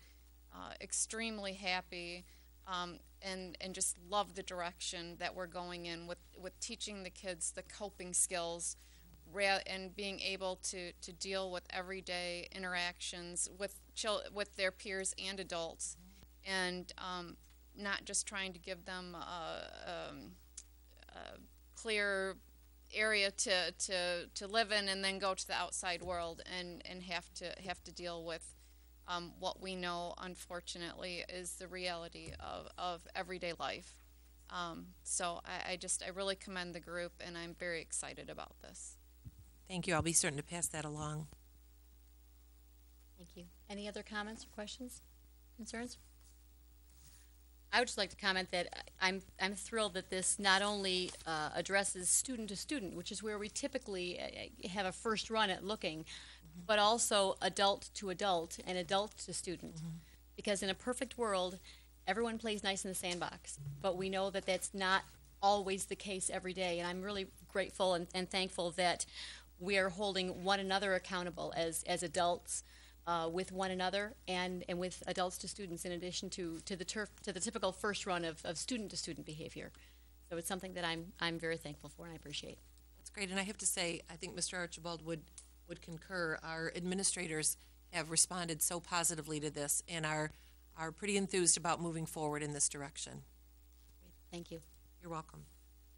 uh, extremely happy um, and and just love the direction that we're going in with with teaching the kids the coping skills and being able to to deal with everyday interactions with with their peers and adults. And um, not just trying to give them a, um, a clear area to, to, to live in and then go to the outside world and, and have to have to deal with um, what we know, unfortunately, is the reality of, of everyday life. Um, so I, I just, I really commend the group, and I'm very excited about this. Thank you. I'll be certain to pass that along. Thank you. Any other comments or questions, concerns? I would just like to comment that I'm, I'm thrilled that this not only uh, addresses student to student, which is where we typically uh, have a first run at looking, but also adult to adult and adult to student. Because in a perfect world, everyone plays nice in the sandbox, but we know that that's not always the case every day. And I'm really grateful and, and thankful that we are holding one another accountable as, as adults uh, with one another and, and with adults to students in addition to, to the turf, to the typical first run of, of student to student behavior. So it's something that I'm, I'm very thankful for and I appreciate. That's great, and I have to say, I think Mr. Archibald would, would concur. Our administrators have responded so positively to this and are, are pretty enthused about moving forward in this direction. Thank you. You're welcome.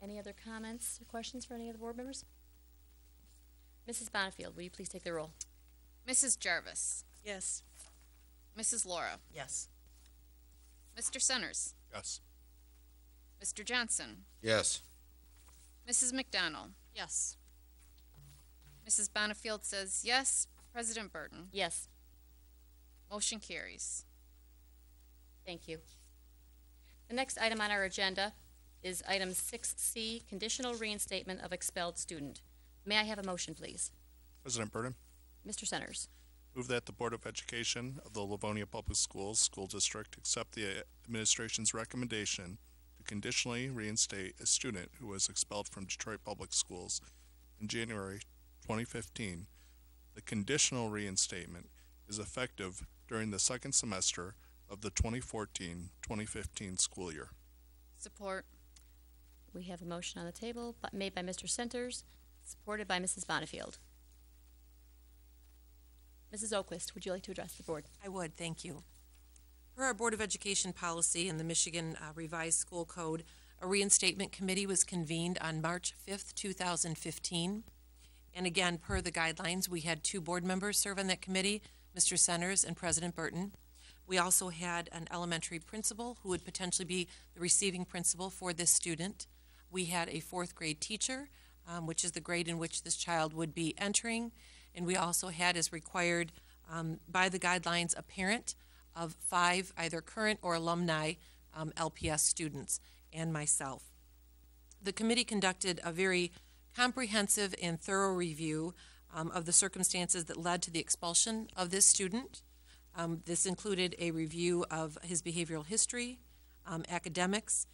Any other comments or questions for any of the board members? Mrs. Bonifield, will you please take the roll? Mrs. Jarvis, Yes. Mrs. Laura, Yes. Mr. Centers, Yes. Mr. Johnson, Yes. Mrs. McDonald, Yes. Mrs. Bonifield says yes. President Burton, Yes, motion carries. thank you. The next item on our agenda is item 6C, conditional reinstatement of expelled student. May I have a motion, please? President Burton, Mr. Centers. move that the Board of Education of the Livonia Public Schools School District accept the administration's recommendation to conditionally reinstate a student who was expelled from Detroit Public Schools in January 2015. The conditional reinstatement is effective during the second semester of the 2014-2015 school year. Support. We have a motion on the table, but made by Mr. Centers, supported by Mrs. Bonifield. Mrs. Oquist, would you like to address the board? I would, thank you. Per our Board of Education policy and the Michigan uh, Revised School Code, a reinstatement committee was convened on March 5th, 2015. And again, per the guidelines, we had two board members serve on that committee, Mr. Centers and President Burton. We also had an elementary principal who would potentially be the receiving principal for this student. We had a fourth grade teacher, um, which is the grade in which this child would be entering. And we also had, as required um, by the guidelines, a parent of five either current or alumni um, LPS students and myself. The committee conducted a very comprehensive and thorough review um, of the circumstances that led to the expulsion of this student. Um, this included a review of his behavioral history, um, academics,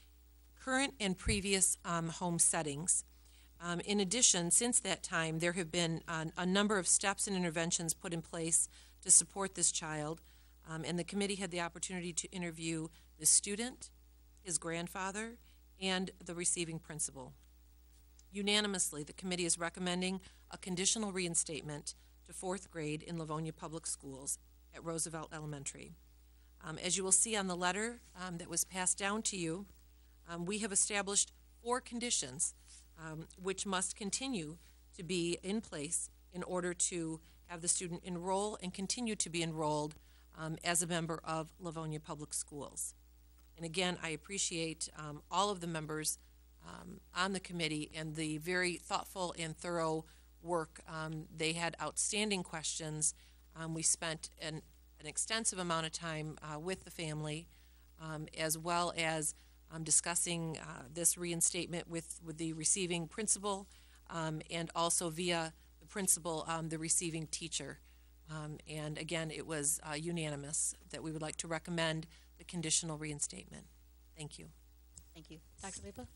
current and previous um, home settings. Um, in addition, since that time, there have been a, a number of steps and interventions put in place to support this child, um, and the committee had the opportunity to interview the student, his grandfather, and the receiving principal. Unanimously, the committee is recommending a conditional reinstatement to fourth grade in Livonia Public Schools at Roosevelt Elementary. Um, As you will see on the letter um, that was passed down to you, um, we have established four conditions um, which must continue to be in place in order to have the student enroll and continue to be enrolled um, as a member of Livonia Public Schools. And again, I appreciate um, all of the members um, on the committee and the very thoughtful and thorough work. Um, They had outstanding questions. Um, We spent an, an extensive amount of time uh, with the family, as well as um, discussing uh, this reinstatement with, with the receiving principal, um, and also via the principal, um, the receiving teacher. Um, And again, it was uh, unanimous that we would like to recommend the conditional reinstatement. Thank you. Thank you. Dr. Liepa?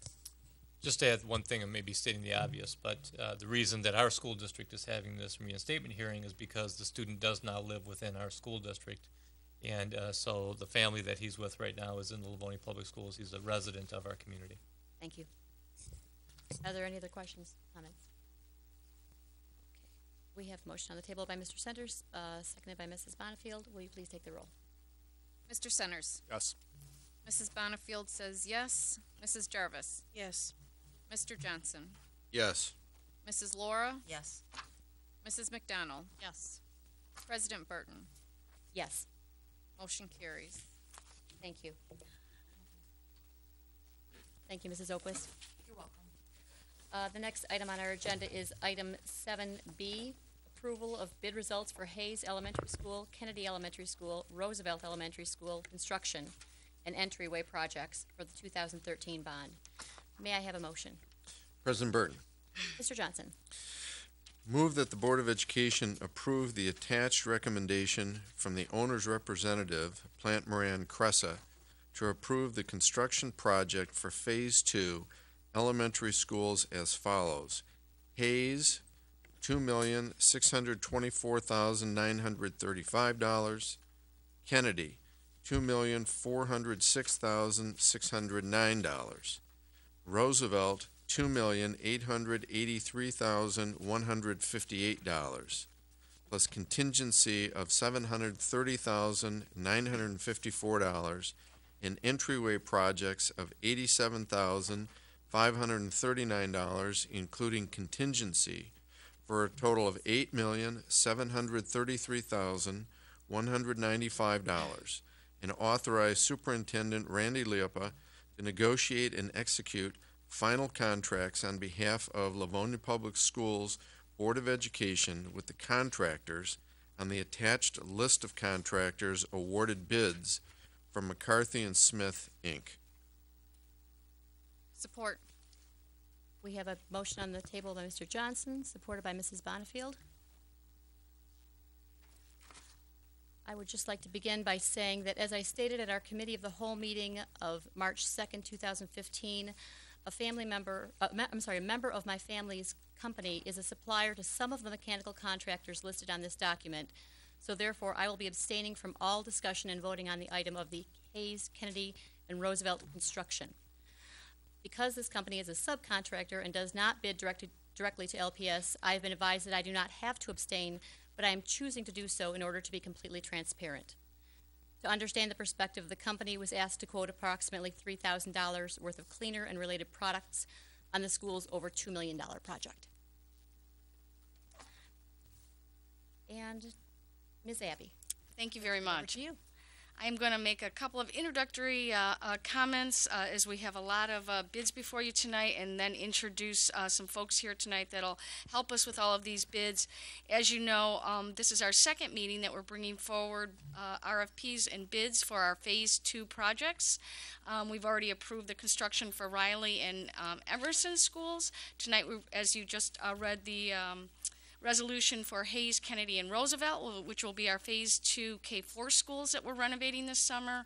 Just to add one thing, and maybe stating the obvious, but uh, the reason that our school district is having this reinstatement hearing is because the student does now live within our school district. And uh, so the family that he's with right now is in the Livonia Public Schools. He's a resident of our community. Thank you. Are there any other questions, comments? Okay. We have motion on the table by Mr. Centers, uh, seconded by Mrs. Bonifield. Will you please take the roll? Mr. Centers? Yes. Mrs. Bonifield says yes. Mrs. Jarvis? Yes. Mr. Johnson? Yes. Mrs. Laura? Yes. Mrs. McDonald? Yes. President Burton? Yes. Motion carries. Thank you. Thank you, Mrs. Oquist. You're welcome. Uh, The next item on our agenda is item 7B, approval of bid results for Hayes Elementary School, Kennedy Elementary School, Roosevelt Elementary School construction and entryway projects for the 2013 bond. May I have a motion? President Burton, Mr. Johnson? Move that the Board of Education approve the attached recommendation from the owner's representative, Plante Moran Cresa, to approve the construction project for Phase Two elementary schools as follows. Hayes, two million, six hundred twenty-four thousand, nine hundred thirty-five dollars. Kennedy, two million, four hundred six thousand, six hundred nine dollars. Roosevelt, two million, eight hundred eighty-three thousand, one hundred fifty-eight dollars, plus contingency of seven hundred thirty thousand, nine hundred and fifty-four dollars, and entryway projects of eighty-seven thousand, five hundred thirty-nine dollars, including contingency, for a total of eight million, seven hundred thirty-three thousand, one hundred ninety-five dollars, and authorize Superintendent Randy Liepa to negotiate and execute final contracts on behalf of Livonia Public Schools Board of Education with the contractors on the attached list of contractors awarded bids from McCarthy and Smith, Inc. Support. We have a motion on the table by Mr. Johnson, supported by Mrs. Bonifield. I would just like to begin by saying that as I stated at our Committee of the Whole meeting of March 2nd, 2015, a family member, uh, me- I'm sorry, a member of my family's company is a supplier to some of the mechanical contractors listed on this document. So therefore, I will be abstaining from all discussion and voting on the item of the Hayes, Kennedy, and Roosevelt construction. Because this company is a subcontractor and does not bid directly, directly to LPS, I have been advised that I do not have to abstain, but I am choosing to do so in order to be completely transparent. To understand the perspective, the company was asked to quote approximately $3,000 worth of cleaner and related products on the school's over $2 million project. And Ms. Abby, Thank you very over much. to you. I am going to make a couple of introductory uh, uh, comments uh, as we have a lot of uh, bids before you tonight, and then introduce uh, some folks here tonight that'll help us with all of these bids. As you know, um, this is our second meeting that we're bringing forward uh, RFPs and bids for our Phase Two projects. Um, we've already approved the construction for Riley and um, Emerson schools. Tonight, we, as you just read the um, resolution for Hayes, Kennedy, and Roosevelt, which will be our Phase 2 K-4 schools that we're renovating this summer.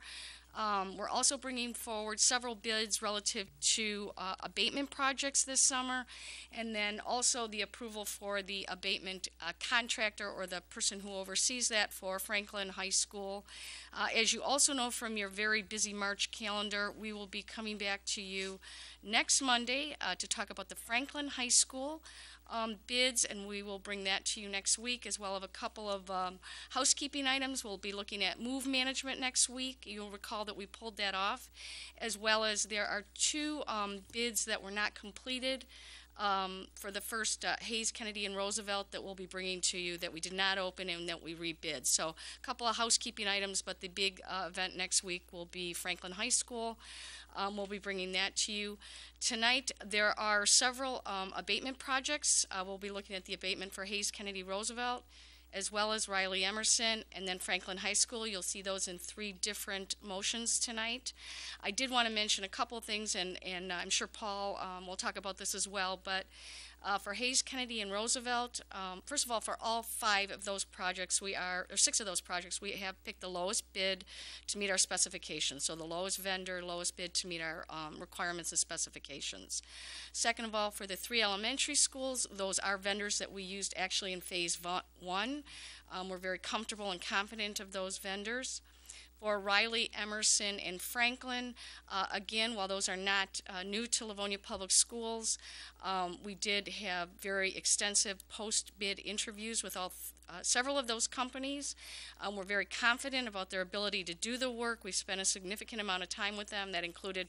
Um, We're also bringing forward several bids relative to uh, abatement projects this summer, and then also the approval for the abatement uh, contractor or the person who oversees that for Franklin High School. Uh, As you also know from your very busy March calendar, we will be coming back to you next Monday uh, to talk about the Franklin High School um, bids, and we will bring that to you next week, as well as a couple of um, housekeeping items. We'll be looking at move management next week. You'll recall that we pulled that off, as well as there are two um, bids that were not completed um, for the first uh, Hayes, Kennedy, and Roosevelt that we'll be bringing to you that we did not open and that we rebid. So a couple of housekeeping items, but the big uh, event next week will be Franklin High School. Um, we'll be bringing that to you. Tonight, there are several um, abatement projects. Uh, we'll be looking at the abatement for Hayes, Kennedy, Roosevelt, as well as Riley Emerson, and then Franklin High School. You'll see those in three different motions tonight. I did want to mention a couple things, and, and I'm sure Paul um, will talk about this as well, but uh, for Hayes, Kennedy, and Roosevelt, um, first of all, for all five of those projects, we are, or six of those projects, we have picked the lowest bid to meet our specifications. So the lowest vendor, lowest bid to meet our um, requirements and specifications. Second of all, for the three elementary schools, those are vendors that we used actually in phase one. Um, we're very comfortable and confident of those vendors. For Riley, Emerson, and Franklin, uh, again, while those are not uh, new to Livonia Public Schools, um, we did have very extensive post-bid interviews with all uh, several of those companies. Um, we're very confident about their ability to do the work. We spent a significant amount of time with them. That included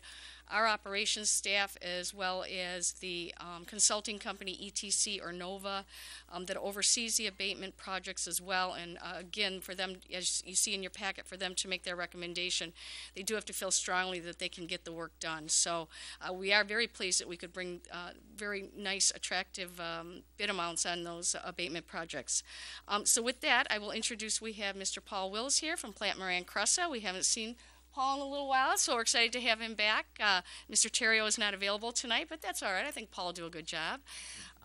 our operations staff as well as the um, consulting company ETC or Nova um, that oversees the abatement projects as well. And uh, again, for them, as you see in your packet, for them to make their recommendation, they do have to feel strongly that they can get the work done. So uh, we are very pleased that we could bring uh, very nice, attractive um, bid amounts on those abatement projects. Um, so with that, I will introduce, we have Mr. Paul Wills here from Plante Moran Cresa. We haven't seen Paul in a little while, so we're excited to have him back. Uh, Mr. Terrio is not available tonight, but that's all right. I think Paul will do a good job.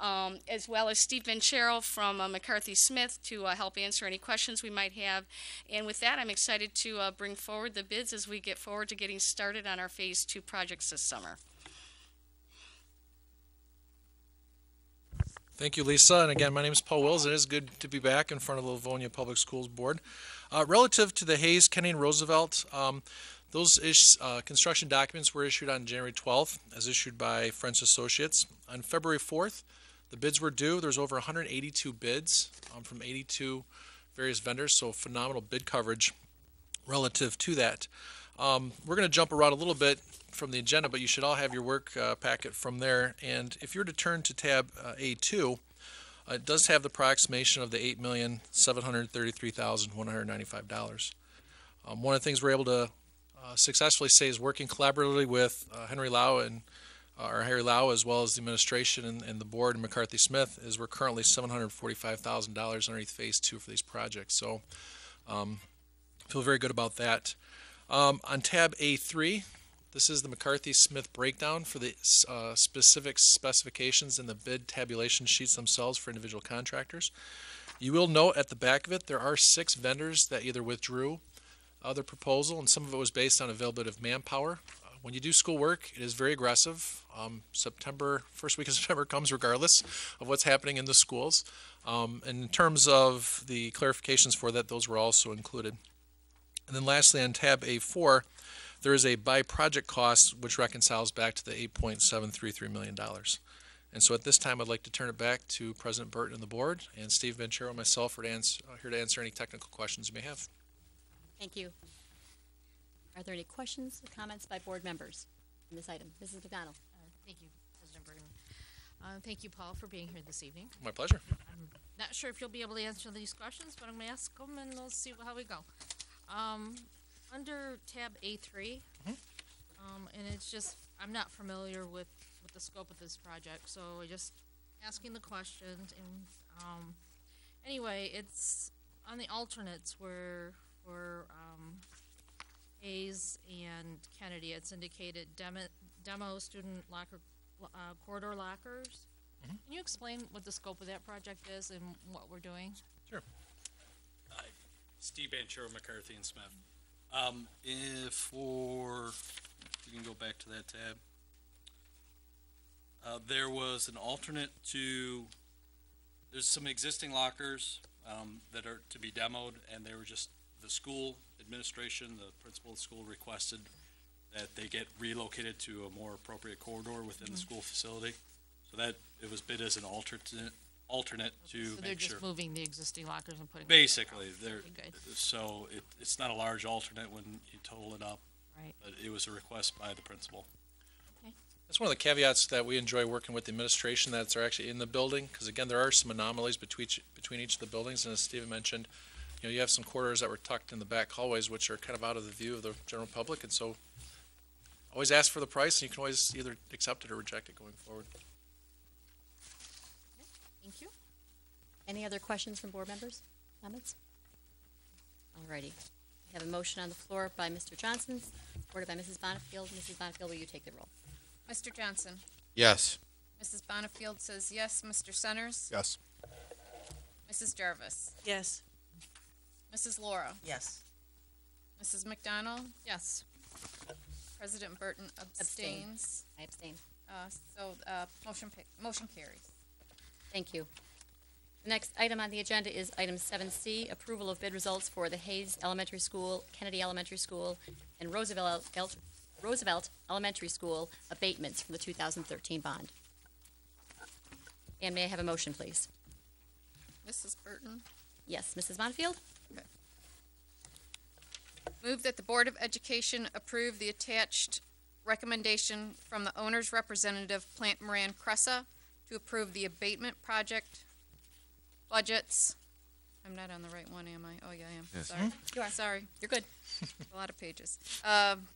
Um, as well as Steve Venchero from uh, McCarthy Smith to uh, help answer any questions we might have. And with that, I'm excited to uh, bring forward the bids as we get forward to getting started on our Phase 2 projects this summer. Thank you, Lisa. And again, my name is Paul Wills. It is good to be back in front of the Livonia Public Schools Board. Uh, relative to the Hayes, Kennedy, and Roosevelt, um, those ish, uh, construction documents were issued on January 12th, as issued by French Associates. On February 4th, the bids were due. There's over 182 bids um, from 82 various vendors, so phenomenal bid coverage relative to that. Um, we're going to jump around a little bit from the agenda, but you should all have your work uh, packet from there. And if you were to turn to tab uh, A2, it does have the approximation of the $8,733,195. Um, one of the things we're able to uh, successfully say is working collaboratively with uh, Henry Lau and uh, or Harry Lau as well as the administration and, and the board and McCarthy Smith is we're currently $745,000 underneath phase two for these projects. So um, feel very good about that. Um, on tab A3, this is the McCarthy Smith breakdown for the uh, specific specifications in the bid tabulation sheets themselves for individual contractors. You will note at the back of it there are six vendors that either withdrew other proposal, and some of it was based on availability of manpower. Uh, when you do school work, it is very aggressive. Um, September, first week of (laughs) September comes regardless of what's happening in the schools. Um, in terms of the clarifications for that, those were also included. And then lastly, on tab A4, there is a by project cost which reconciles back to the $8.733 million. And so at this time, I'd like to turn it back to President Burton and the board, and Steve Venchero and myself are to answer, uh, here to answer any technical questions you may have. Thank you. Are there any questions or comments by board members on this item? Mrs. McDonald? Uh, Thank you, President Burton. Uh, Thank you, Paul, for being here this evening. My pleasure. I'm not sure if you'll be able to answer these questions, but I'm going to ask them and we'll see how we go. Um, Under tab A3, um, and it's just, I'm not familiar with, with the scope of this project, so I just asking the questions and, um, anyway, it's on the alternates where, for, um, Hayes and Kennedy, it's indicated demo, demo student locker, uh, corridor lockers. Can you explain what the scope of that project is and what we're doing? Sure. Steve Banchero, McCarthy and Smith. Um, if for, if you can go back to that tab. Uh, there was an alternate to, there's some existing lockers, um, that are to be demoed, and they were just, the school administration, the principal of the school requested that they get relocated to a more appropriate corridor within the Mhm. school facility. So that, it was bid as an alternate, alternate to So they're make sure. just moving the existing lockers and putting. Basically, they're, Okay, good. so it, it's not a large alternate when you total it up. Right. But it was a request by the principal. That's one of the caveats that we enjoy working with the administration that's are actually in the building, because again, there are some anomalies between, each- between each of the buildings, and as Stephen mentioned, you know, you have some corridors that were tucked in the back hallways, which are kind of out of the view of the general public, and so always ask for the price, and you can always either accept it or reject it going forward. Thank you. Any other questions from board members? Comments? Alrighty. We have a motion on the floor by Mr. Johnson, supported by Mrs. Bonifield. Mrs. Bonifield, will you take the roll? Mr. Johnson? Yes. Mrs. Bonifield says yes. Mr. Centers? Yes. Mrs. Jarvis? Yes. Mrs. Laura? Yes. Mrs. McDonald? Yes. President Burton Abstain. abstains. I abstain. Uh, so, uh, motion, pa- motion carries. Thank you. The next item on the agenda is item seven C, approval of bid results for the Hayes Elementary School, Kennedy Elementary School, and Roosevelt, El- Roosevelt Elementary School abatements from the two thousand thirteen bond. And may I have a motion, please? Mrs. Burton? Yes, Mrs. Bonifield? Move that the Board of Education approve the attached recommendation from the owner's representative, Plante Moran Cresa, to approve the abatement project budgets. I'm not on the right one, am I? Oh, yeah, I am. Yes. Sorry. You are. Sorry. You're good. (laughs) A lot of pages. Um,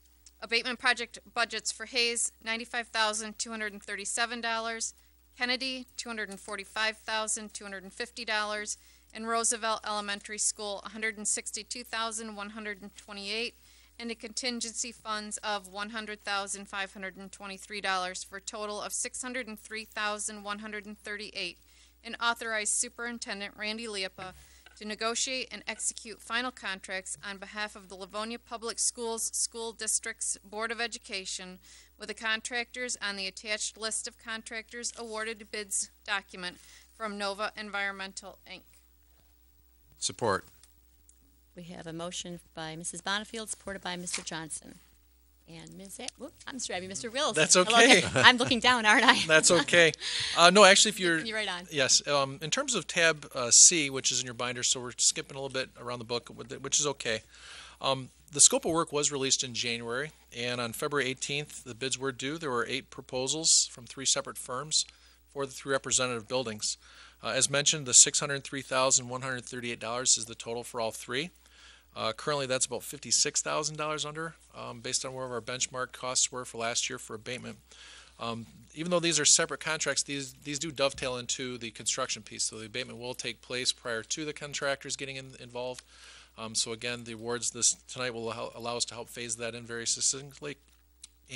abatement project budgets for Hayes, ninety-five thousand, two hundred and thirty-seven dollars. Kennedy, two hundred and forty-five thousand, two hundred and fifty dollars. And Roosevelt Elementary School, 162,128. and sixty-two thousand, one hundred and twenty-eight. And a contingency funds of one hundred thousand, five hundred and twenty-three dollars for a total of six hundred and three thousand, one hundred and thirty-eight. And authorize Superintendent Randy Liepa to negotiate and execute final contracts on behalf of the Livonia Public Schools School District's Board of Education with the contractors on the attached list of contractors awarded bids document from Nova Environmental, Inc. Support. We have a motion by Mrs. Bonifield, supported by Mr. Johnson. And Ms. A- whoop, I'm grabbing Mr. Wills. That's Hello, okay. I'm looking down, aren't I? (laughs) That's okay. Uh, no, actually, if you're. You're right on. Yes, um, in terms of tab, uh, C, which is in your binder, so we're skipping a little bit around the book, which is okay. Um, the scope of work was released in January, and on February eighteenth, the bids were due. There were eight proposals from three separate firms for the three representative buildings. Uh, as mentioned, the six hundred three thousand one hundred thirty-eight dollars is the total for all three. Uh, currently, that's about fifty-six thousand dollars under, um, based on where our benchmark costs were for last year for abatement. Um, even though these are separate contracts, these these do dovetail into the construction piece. So the abatement will take place prior to the contractors getting in, involved. Um, so again, the awards this tonight will allow, allow us to help phase that in very succinctly,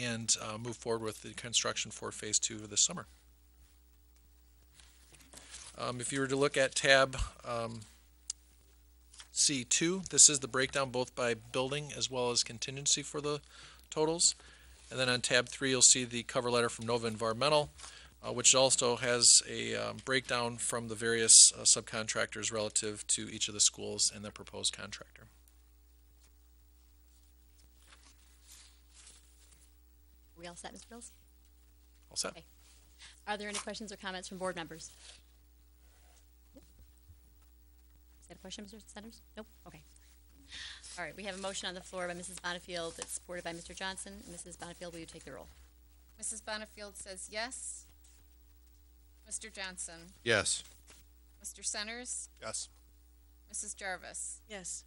and uh, move forward with the construction for phase two this summer. Um, if you were to look at tab um, C2, this is the breakdown both by building as well as contingency for the totals. And then on tab 3, you'll see the cover letter from Nova Environmental, uh, which also has a um, breakdown from the various uh, subcontractors relative to each of the schools and the proposed contractor. Are We all set, Mr. Wills? All set? Okay. Are there any questions or comments from board members? Nope. Is that a question, Mr. Centers? Nope, okay. All right, we have a motion on the floor by Mrs. Bonifield that's supported by Mr. Johnson. Mrs. Bonifield, will you take the roll? Mrs. Bonifield says yes. Mr. Johnson? Yes. Mr. Centers? Yes. Mrs. Jarvis? Yes.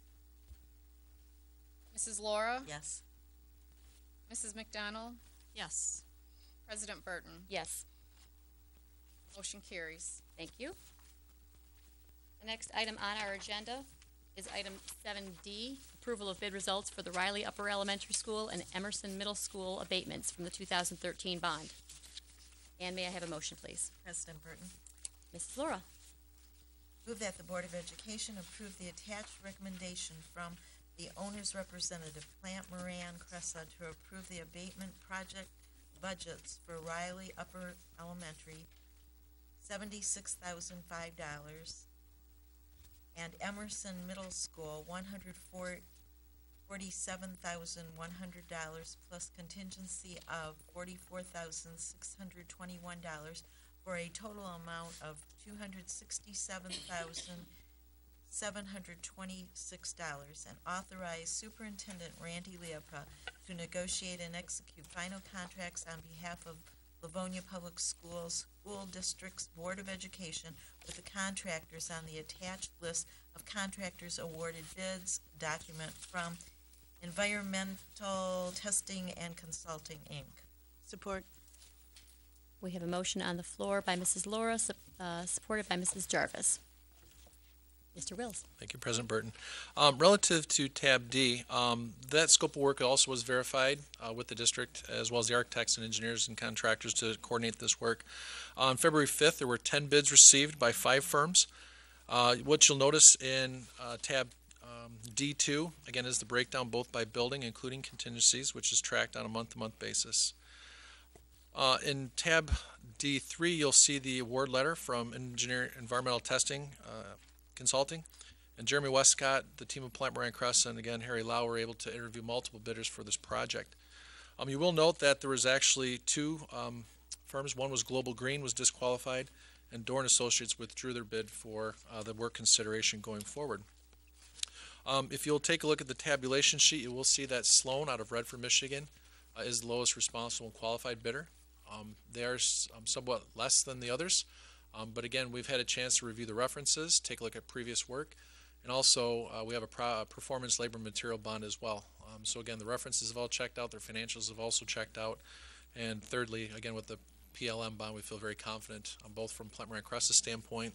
Mrs. Laura? Yes. Mrs. McDonald? Yes. President Burton? Yes. Motion carries. Thank you. The next item on our agenda is item seven D, approval of bid results for the Riley Upper Elementary School and Emerson Middle School abatements from the two thousand thirteen bond. And may I have a motion, please? President Burton. Mrs. Laura? Move that the Board of Education approve the attached recommendation from the owner's representative, Plante Moran Cresa, to approve the abatement project budgets for Riley Upper Elementary, seventy-six thousand five dollars, and Emerson Middle School, one hundred four, forty-seven thousand one hundred dollars plus contingency of forty-four thousand six hundred twenty-one dollars for a total amount of two hundred sixty-seven thousand, seven hundred twenty-six dollars, and authorize Superintendent Randy Liepa to negotiate and execute final contracts on behalf of Livonia Public Schools School District's Board of Education with the contractors on the attached list of contractors awarded bids document from Environmental Testing and Consulting, Inc. Support. We have a motion on the floor by Mrs. Laura, sup- uh, supported by Mrs. Jarvis. Mr. Wills. Thank you, President Burton. Um, Relative to tab D, um, that scope of work also was verified uh, with the district, as well as the architects and engineers and contractors to coordinate this work. On February 5th, there were 10 bids received by five firms. Uh, What you'll notice in uh, tab um, D2, again, is the breakdown both by building, including contingencies, which is tracked on a month-to-month basis. Uh, In tab D3, you'll see the award letter from Engineer Environmental Testing uh, Consulting. And Jeremy Westcott, the team of Plante Moran Cresa, and again, Harry Lau were able to interview multiple bidders for this project. Um, you will note that there was actually two, um, firms. One was Global Green was disqualified, and Dorn Associates withdrew their bid for, uh, the work consideration going forward. Um, if you'll take a look at the tabulation sheet, you will see that Sloan out of Redford, Michigan, uh, is the lowest responsible and qualified bidder. Um, they are um, somewhat less than the others. Um, but again, we've had a chance to review the references, take a look at previous work, and also uh, we have a pro- performance labor material bond as well. Um, so again, the references have all checked out, their financials have also checked out, and thirdly, again with the PLM bond, we feel very confident, um, both from Plante Moran Cresa's standpoint,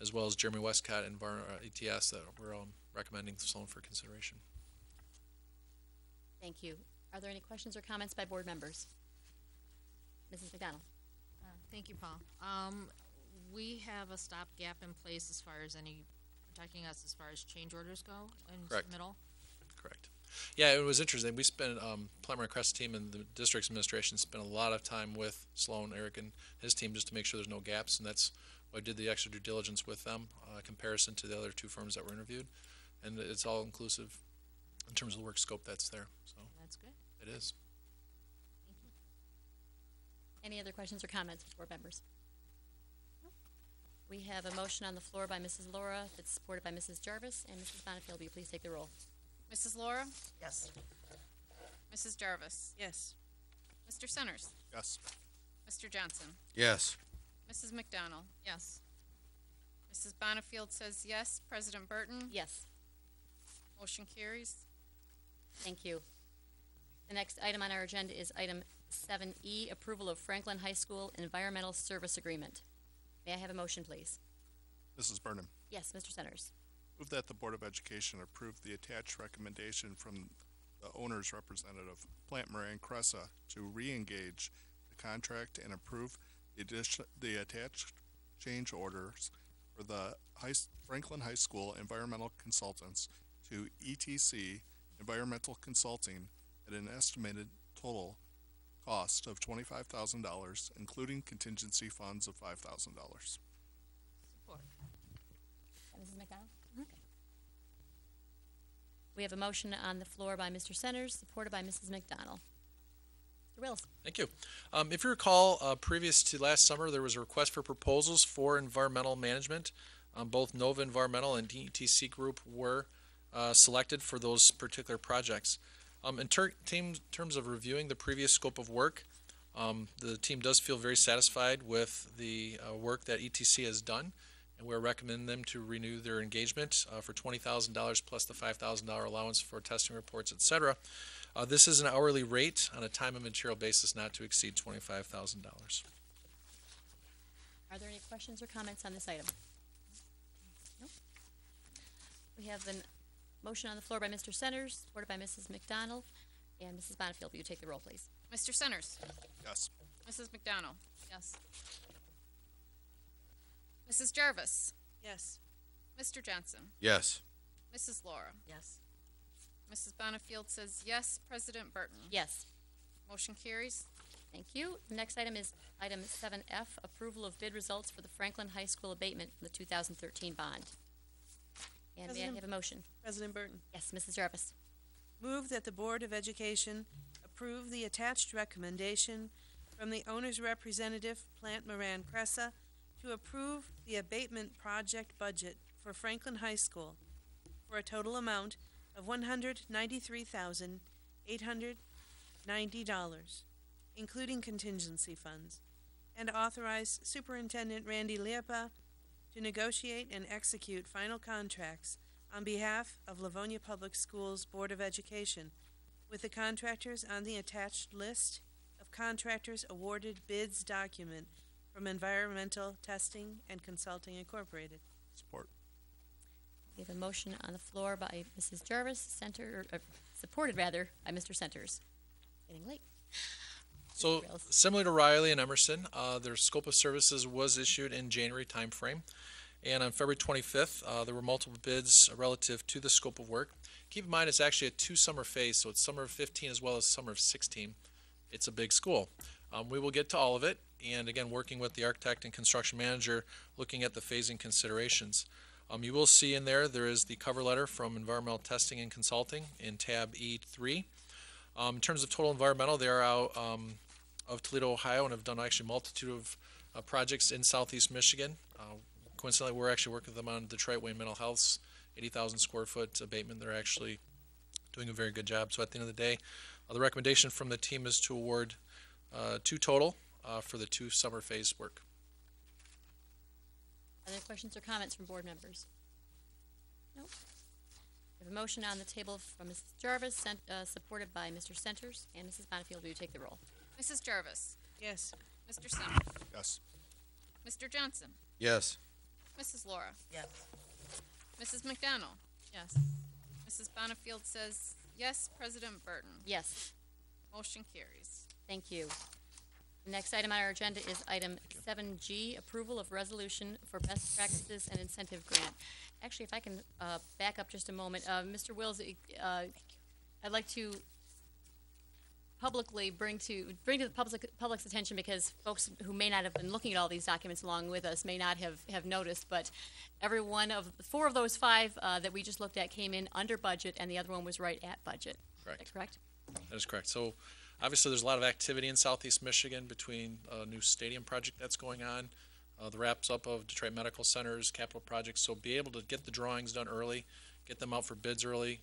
as well as Jeremy Westcott and Bar- uh, ETS that we're um, recommending Sloan for consideration. Thank you. Are there any questions or comments by board members? Mrs. McDonald? Uh, Thank you, Paul. We have a stopgap in place as far as any, protecting us as far as change orders go in Correct. middle? Correct. Yeah, it was interesting. We spent, um, Plante Moran Crest team and the district's administration spent a lot of time with Sloan, Eric, and his team just to make sure there's no gaps, and that's why I did the extra due diligence with them, uh, comparison to the other two firms that were interviewed. And it's all inclusive in terms of the work scope that's there, so That's good. it is. Any other questions or comments, board members? No? We have a motion on the floor by Mrs. Laura that's supported by Mrs. Jarvis, and Mrs. Bonifield, will you please take the roll? Mrs. Laura? Yes. Mrs. Jarvis? Yes. Mr. Centers? Yes. Mr. Johnson? Yes. Mrs. McDonald? Yes. Mrs. Bonifield says yes. President Burton? Yes. Motion carries. Thank you. The next item on our agenda is item seven E, approval of Franklin High School Environmental Service Agreement. May I have a motion, please? Mrs. Burnham, Yes, Mr. Centers. move that the Board of Education approve the attached recommendation from the owner's representative, Plante Moran Cresa, to re-engage the contract and approve the addition, the attached change orders for the high, Franklin High School environmental consultants to ETC Environmental Consulting at an estimated total cost of twenty-five thousand dollars, including contingency funds of five thousand dollars. Support. Mrs. McDonald? We have a motion on the floor by Mr. Centers, supported by Mrs. McDonald. Mr. Wills? Thank you. Um, if you recall, uh, previous to last summer, there was a request for proposals for environmental management. Um, both Nova Environmental and DETC Group were uh, selected for those particular projects. Um, in ter- team, terms of reviewing the previous scope of work, um, the team does feel very satisfied with the uh, work that ETC has done, and we're recommending them to renew their engagement uh, for $20,000 plus the $5,000 allowance for testing reports, et cetera. Uh, this is an hourly rate on a time and material basis not to exceed twenty-five thousand dollars. Are there any questions or comments on this item? We have a motion on the floor by Mr. Centers, supported by Mrs. McDonald, and Mrs. Bonifield, will you take the roll, please? Mr. Centers? Yes. Mrs. McDonald? Yes. Mrs. Jarvis? Yes. Mr. Johnson? Yes. Mrs. Laura? Yes. Mrs. Bonifield says yes. President Burton? Yes. Motion carries. Thank you. Next item is item seven F, approval of bid results for the Franklin High School abatement from the two thousand thirteen bond. And may I President- have a motion? President Burton. Yes, Mrs. Jarvis. Move that the Board of Education approve the attached recommendation from the owner's representative, Plante Moran Cresa, to approve the abatement project budget for Franklin High School for a total amount of one hundred ninety-three thousand, eight hundred ninety dollars, including contingency funds, and authorize Superintendent Randy Liepa to negotiate and execute final contracts on behalf of Livonia Public Schools Board of Education with the contractors on the attached list of contractors awarded bids document from Environmental Testing and Consulting Incorporated. Support. We have a motion on the floor by Mrs. Jarvis, center, or, uh, supported rather, by Mr. Centers. Getting late. So similar to Riley and Emerson, uh, their scope of services was issued in January timeframe. And on February 25th, uh, there were multiple bids relative to the scope of work. Keep in mind, it's actually a two summer phase, so it's summer of 15 as well as summer of 16. It's a big school. Um, we will get to all of it, and again, working with the architect and construction manager, looking at the phasing considerations. Um, you will see in there, there is the cover letter from Environmental Testing and Consulting in tab E3. Um, in terms of total environmental, they are out um, of Toledo, Ohio, and have done actually a multitude of uh, projects in southeast Michigan. Uh, coincidentally, we're actually working with them on Detroit Wayne Mental Health's 80,000 square foot abatement. They're actually doing a very good job. So at the end of the day, uh, the recommendation from the team is to award uh, two total uh, for the two summer phase work. Other questions or comments from board members? Nope. We have a motion on the table from Mrs. Jarvis, sent, uh, supported by Mr. Centers, and Mrs. Bonifield, will you take the roll? Mrs. Jarvis. Yes. Mr. Centers. Yes. Mr. Johnson. Yes. Mrs. Laura. Yes. Mrs. McDonald. Yes. Mrs. Bonifield says yes. President Burton. Yes. Motion carries. Thank you. Next item on our agenda is item seven G, approval of resolution for best practices and incentive grant. Actually, if I can, uh, back up just a moment, uh, Mr. Wills, uh, I'd like to publicly bring to, bring to the public, public's attention because folks who may not have been looking at all these documents along with us may not have, have noticed, but every one of, four of those five, uh, that we just looked at came in under budget and the other one was right at budget. Correct. that correct? That is correct. So obviously, there's a lot of activity in southeast Michigan between a new stadium project that's going on, uh, the wraps up of Detroit Medical Center's capital projects. So be able to get the drawings done early, get them out for bids early,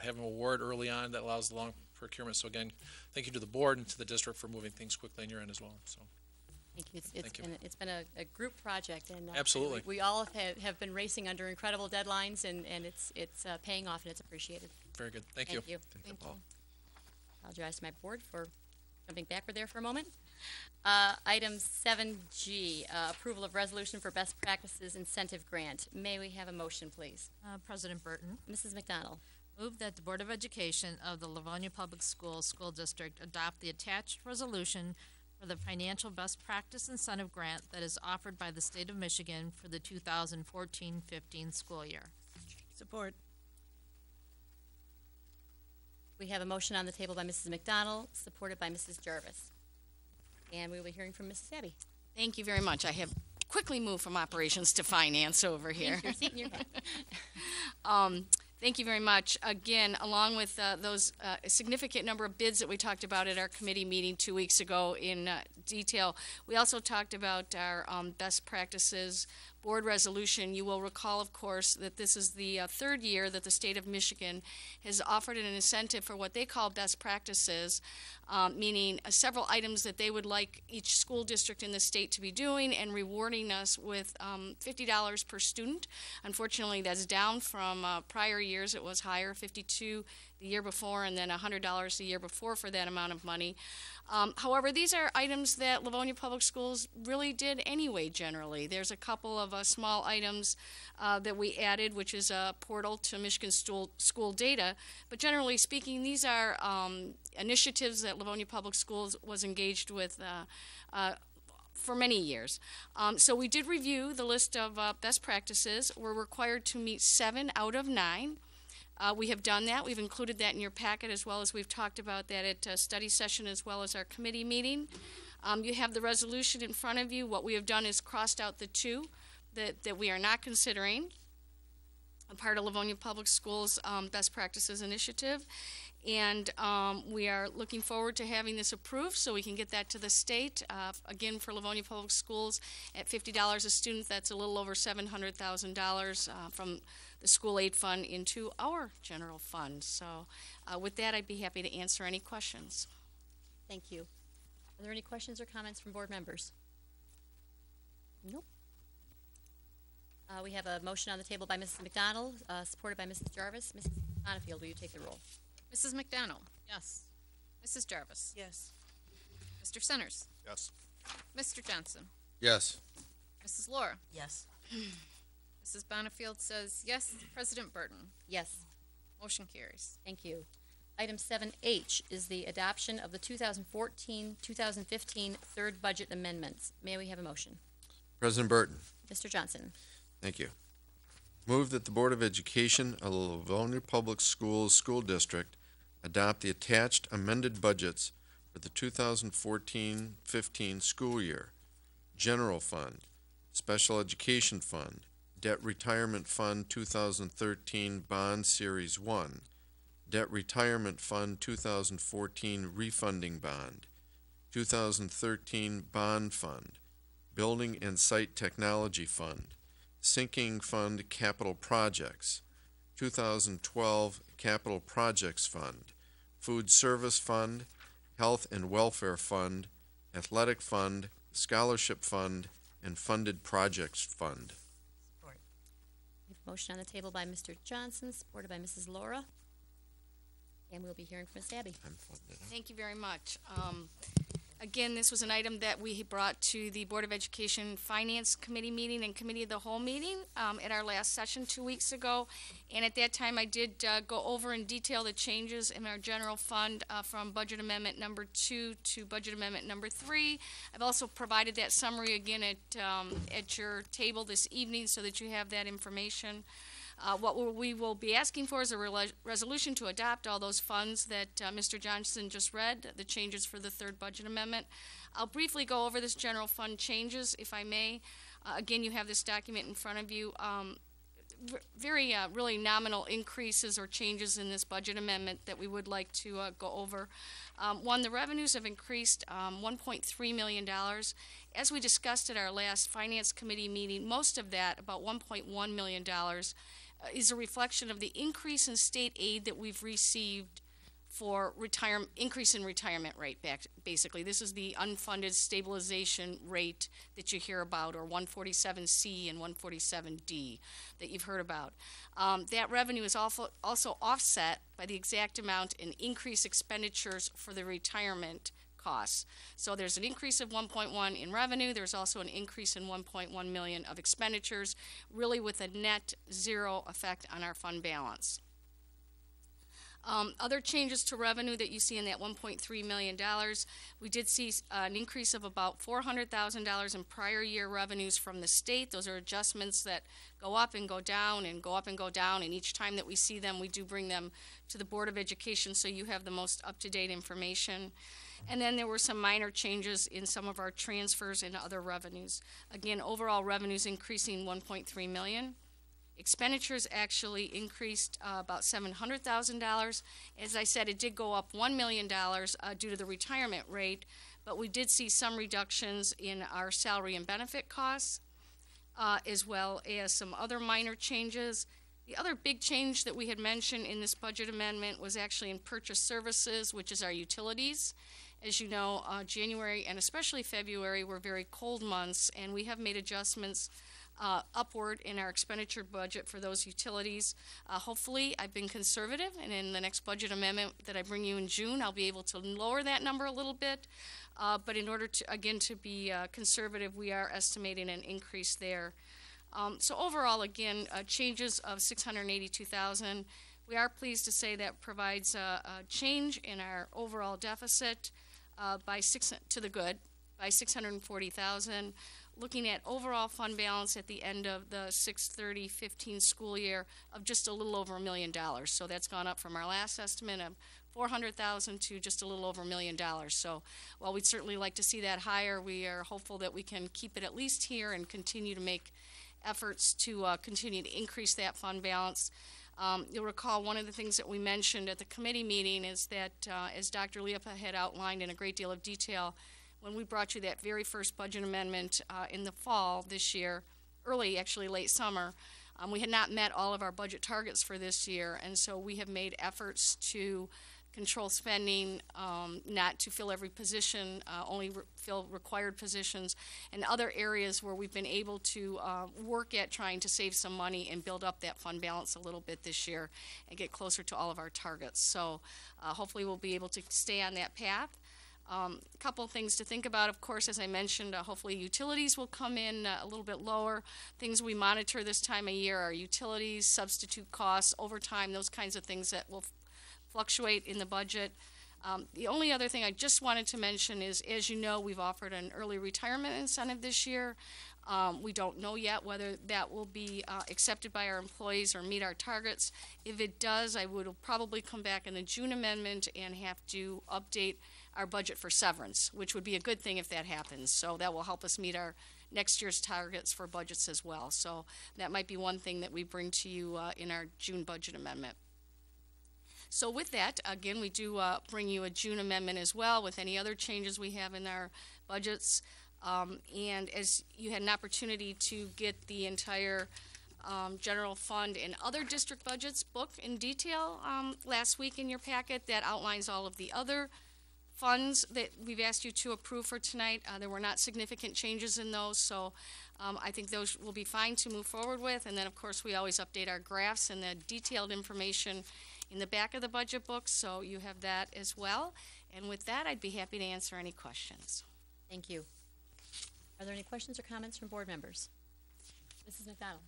have an award early on that allows the long procurement. So again, thank you to the board and to the district for moving things quickly on your end as well. So Thank you. It's, it's Thank you. it's been a, a group project and. uh, Absolutely. We we all have, have been racing under incredible deadlines and, and it's, it's uh, paying off and it's appreciated. very good. Thank you. Thank you. Thank you. Apologize to my board for jumping backward there for a moment. Uh, item seven G, uh, approval of resolution for best practices incentive grant. May we have a motion, please? Uh, President Burton. Mrs. McDonald. Move that the Board of Education of the Livonia Public Schools School District adopt the attached resolution for the financial best practice incentive grant that is offered by the state of Michigan for the 2014-15 school year. Support. We have a motion on the table by Mrs. McDonald, supported by Mrs. Jarvis. And we will be hearing from Mrs. Abbey. Thank you very much. I have quickly moved from operations to finance over here. Your seat in your (laughs) head. Um, Thank you very much. Again, along with uh, those uh, significant number of bids that we talked about at our committee meeting two weeks ago in uh, detail, we also talked about our um, best practices board resolution. You will recall, of course, that this is the uh, third year that the state of Michigan has offered an incentive for what they call best practices, um, meaning uh, several items that they would like each school district in the state to be doing and rewarding us with um, $50 per student. Unfortunately, that's down from uh, prior years. It was higher, 52 the year before, and then $100 the year before for that amount of money. Um, however, these are items that Livonia Public Schools really did anyway, generally. There's a couple of uh, small items uh, that we added, which is a portal to Michigan school, school data. But generally speaking, these are um, initiatives that Livonia Public Schools was engaged with uh, uh, for many years. Um, so we did review the list of uh, best practices. We're required to meet seven out of nine. Uh, we have done that. We've included that in your packet as well as we've talked about that at a study session as well as our committee meeting. Um, you have the resolution in front of you. What we have done is crossed out the two that, that we are not considering a part of Livonia Public Schools um, Best Practices Initiative. And um, we are looking forward to having this approved so we can get that to the state. Uh, Again, for Livonia Public Schools, at $50 a student, that's a little over $700,000 uh, from the school aid fund into our general fund. So uh, with that, I'd be happy to answer any questions. Thank you. Are there any questions or comments from board members? Nope. Uh, we have a motion on the table by Mrs. McDonald, uh, supported by Mrs. Jarvis. Mrs. Bonifield, will you take the roll? Mrs. McDonald? Yes. Mrs. Jarvis? Yes. Mr. Centers? Yes. Mr. Johnson? Yes. Mrs. Laura? Yes. (clears throat) Mrs. Bonifield says yes. President Burton? Yes. Motion carries. Thank you. Item seven H is the adoption of the 2014-2015 third budget amendments. May we have a motion? President Burton, Mr. Johnson, thank you. Move that the Board of Education of the Livonia Public Schools School District adopt the attached amended budgets for the 2014-15 school year. General Fund, Special Education Fund, Debt Retirement Fund 2013 Bond Series 1, Debt Retirement Fund 2014 Refunding Bond, 2013 Bond Fund, Building and Site Technology Fund, Sinking Fund Capital Projects, 2012 Capital Projects Fund, Food Service Fund, Health and Welfare Fund, Athletic Fund, Scholarship Fund, and Funded Projects Fund. we have a motion on the table by Mr. Johnson, supported by Mrs. Laura. And we'll be hearing from Ms. Abby. Thank you very much. Um, Again, this was an item that we brought to the Board of Education Finance Committee meeting and Committee of the Whole meeting um, at our last session two weeks ago. And at that time, I did uh, go over in detail the changes in our general fund uh, from budget amendment number two to budget amendment number three. I've also provided that summary again at, um, at your table this evening so that you have that information. Uh, What we will be asking for is a rela- resolution to adopt all those funds that uh, Mr. Johnson just read, the changes for the third budget amendment. I'll briefly go over this general fund changes, if I may. Uh, Again, you have this document in front of you. Um, Very, uh, really nominal increases or changes in this budget amendment that we would like to uh, go over. Um, One, the revenues have increased um, $1.3 million. As we discussed at our last Finance Committee meeting, most of that, about $1.1 million, is a reflection of the increase in state aid that we've received for retirement, increase in retirement rate, back, basically. This is the unfunded stabilization rate that you hear about, or 147C and 147D that you've heard about. Um, that revenue is also, also offset by the exact amount in increased expenditures for the retirement costs. So there's an increase of 1.1 in revenue, there's also an increase in 1.1 million of expenditures, really with a net zero effect on our fund balance. Um, other changes to revenue that you see in that $1.3 million, we did see an increase of about $400,000 in prior year revenues from the state. Those are adjustments that go up and go down and go up and go down, and each time that we see them, we do bring them to the Board of Education so you have the most up-to-date information. And then there were some minor changes in some of our transfers and other revenues. Again, overall revenues increasing 1.3 million. Expenditures actually increased uh, about $700,000. As I said, it did go up $1 million uh, due to the retirement rate, but we did see some reductions in our salary and benefit costs, uh, as well as some other minor changes. The other big change that we had mentioned in this budget amendment was actually in purchase services, which is our utilities. As you know, uh, January and especially February were very cold months, and we have made adjustments uh, upward in our expenditure budget for those utilities. Uh, hopefully, I've been conservative, and in the next budget amendment that I bring you in June, I'll be able to lower that number a little bit. Uh, but in order to, again, to be uh, conservative, we are estimating an increase there. Um, so overall, again, uh, changes of 682,000. We are pleased to say that provides a, a change in our overall deficit uh, by six to the good by 640,000 looking at overall fund balance at the end of the 630-15 school year of just a little over a million dollars. So that's gone up from our last estimate of 400,000 to just a little over a million dollars. So while we'd certainly like to see that higher, we are hopeful that we can keep it at least here and continue to make efforts to uh, continue to increase that fund balance. Um, You'll recall, one of the things that we mentioned at the committee meeting is that, uh, as Dr. Liepa had outlined in a great deal of detail, when we brought you that very first budget amendment uh, in the fall this year, early, actually late summer, um, we had not met all of our budget targets for this year, and so we have made efforts to control spending, um, not to fill every position, uh, only re- fill required positions, and other areas where we've been able to uh, work at trying to save some money and build up that fund balance a little bit this year and get closer to all of our targets. So uh, hopefully we'll be able to stay on that path. Um, A couple of things to think about, of course, as I mentioned, uh, hopefully utilities will come in uh, a little bit lower. Things we monitor this time of year are utilities, substitute costs, overtime, those kinds of things that will fluctuate in the budget. Um, The only other thing I just wanted to mention is, as you know, we've offered an early retirement incentive this year. Um, We don't know yet whether that will be uh, accepted by our employees or meet our targets. If it does, I would probably come back in the June amendment and have to update our budget for severance, which would be a good thing if that happens. So that will help us meet our next year's targets for budgets as well. So that might be one thing that we bring to you uh, in our June budget amendment. So with that, again, we do uh, bring you a June amendment as well with any other changes we have in our budgets. Um, And as you had an opportunity to get the entire um, general fund and other district budgets book in detail um, last week in your packet, that outlines all of the other funds that we've asked you to approve for tonight. Uh, There were not significant changes in those, so um, I think those will be fine to move forward with. And then, of course, we always update our graphs and the detailed information in the back of the budget book, so you have that as well. And with that, I'd be happy to answer any questions. Thank you. Are there any questions or comments from board members? Mrs. McDonald?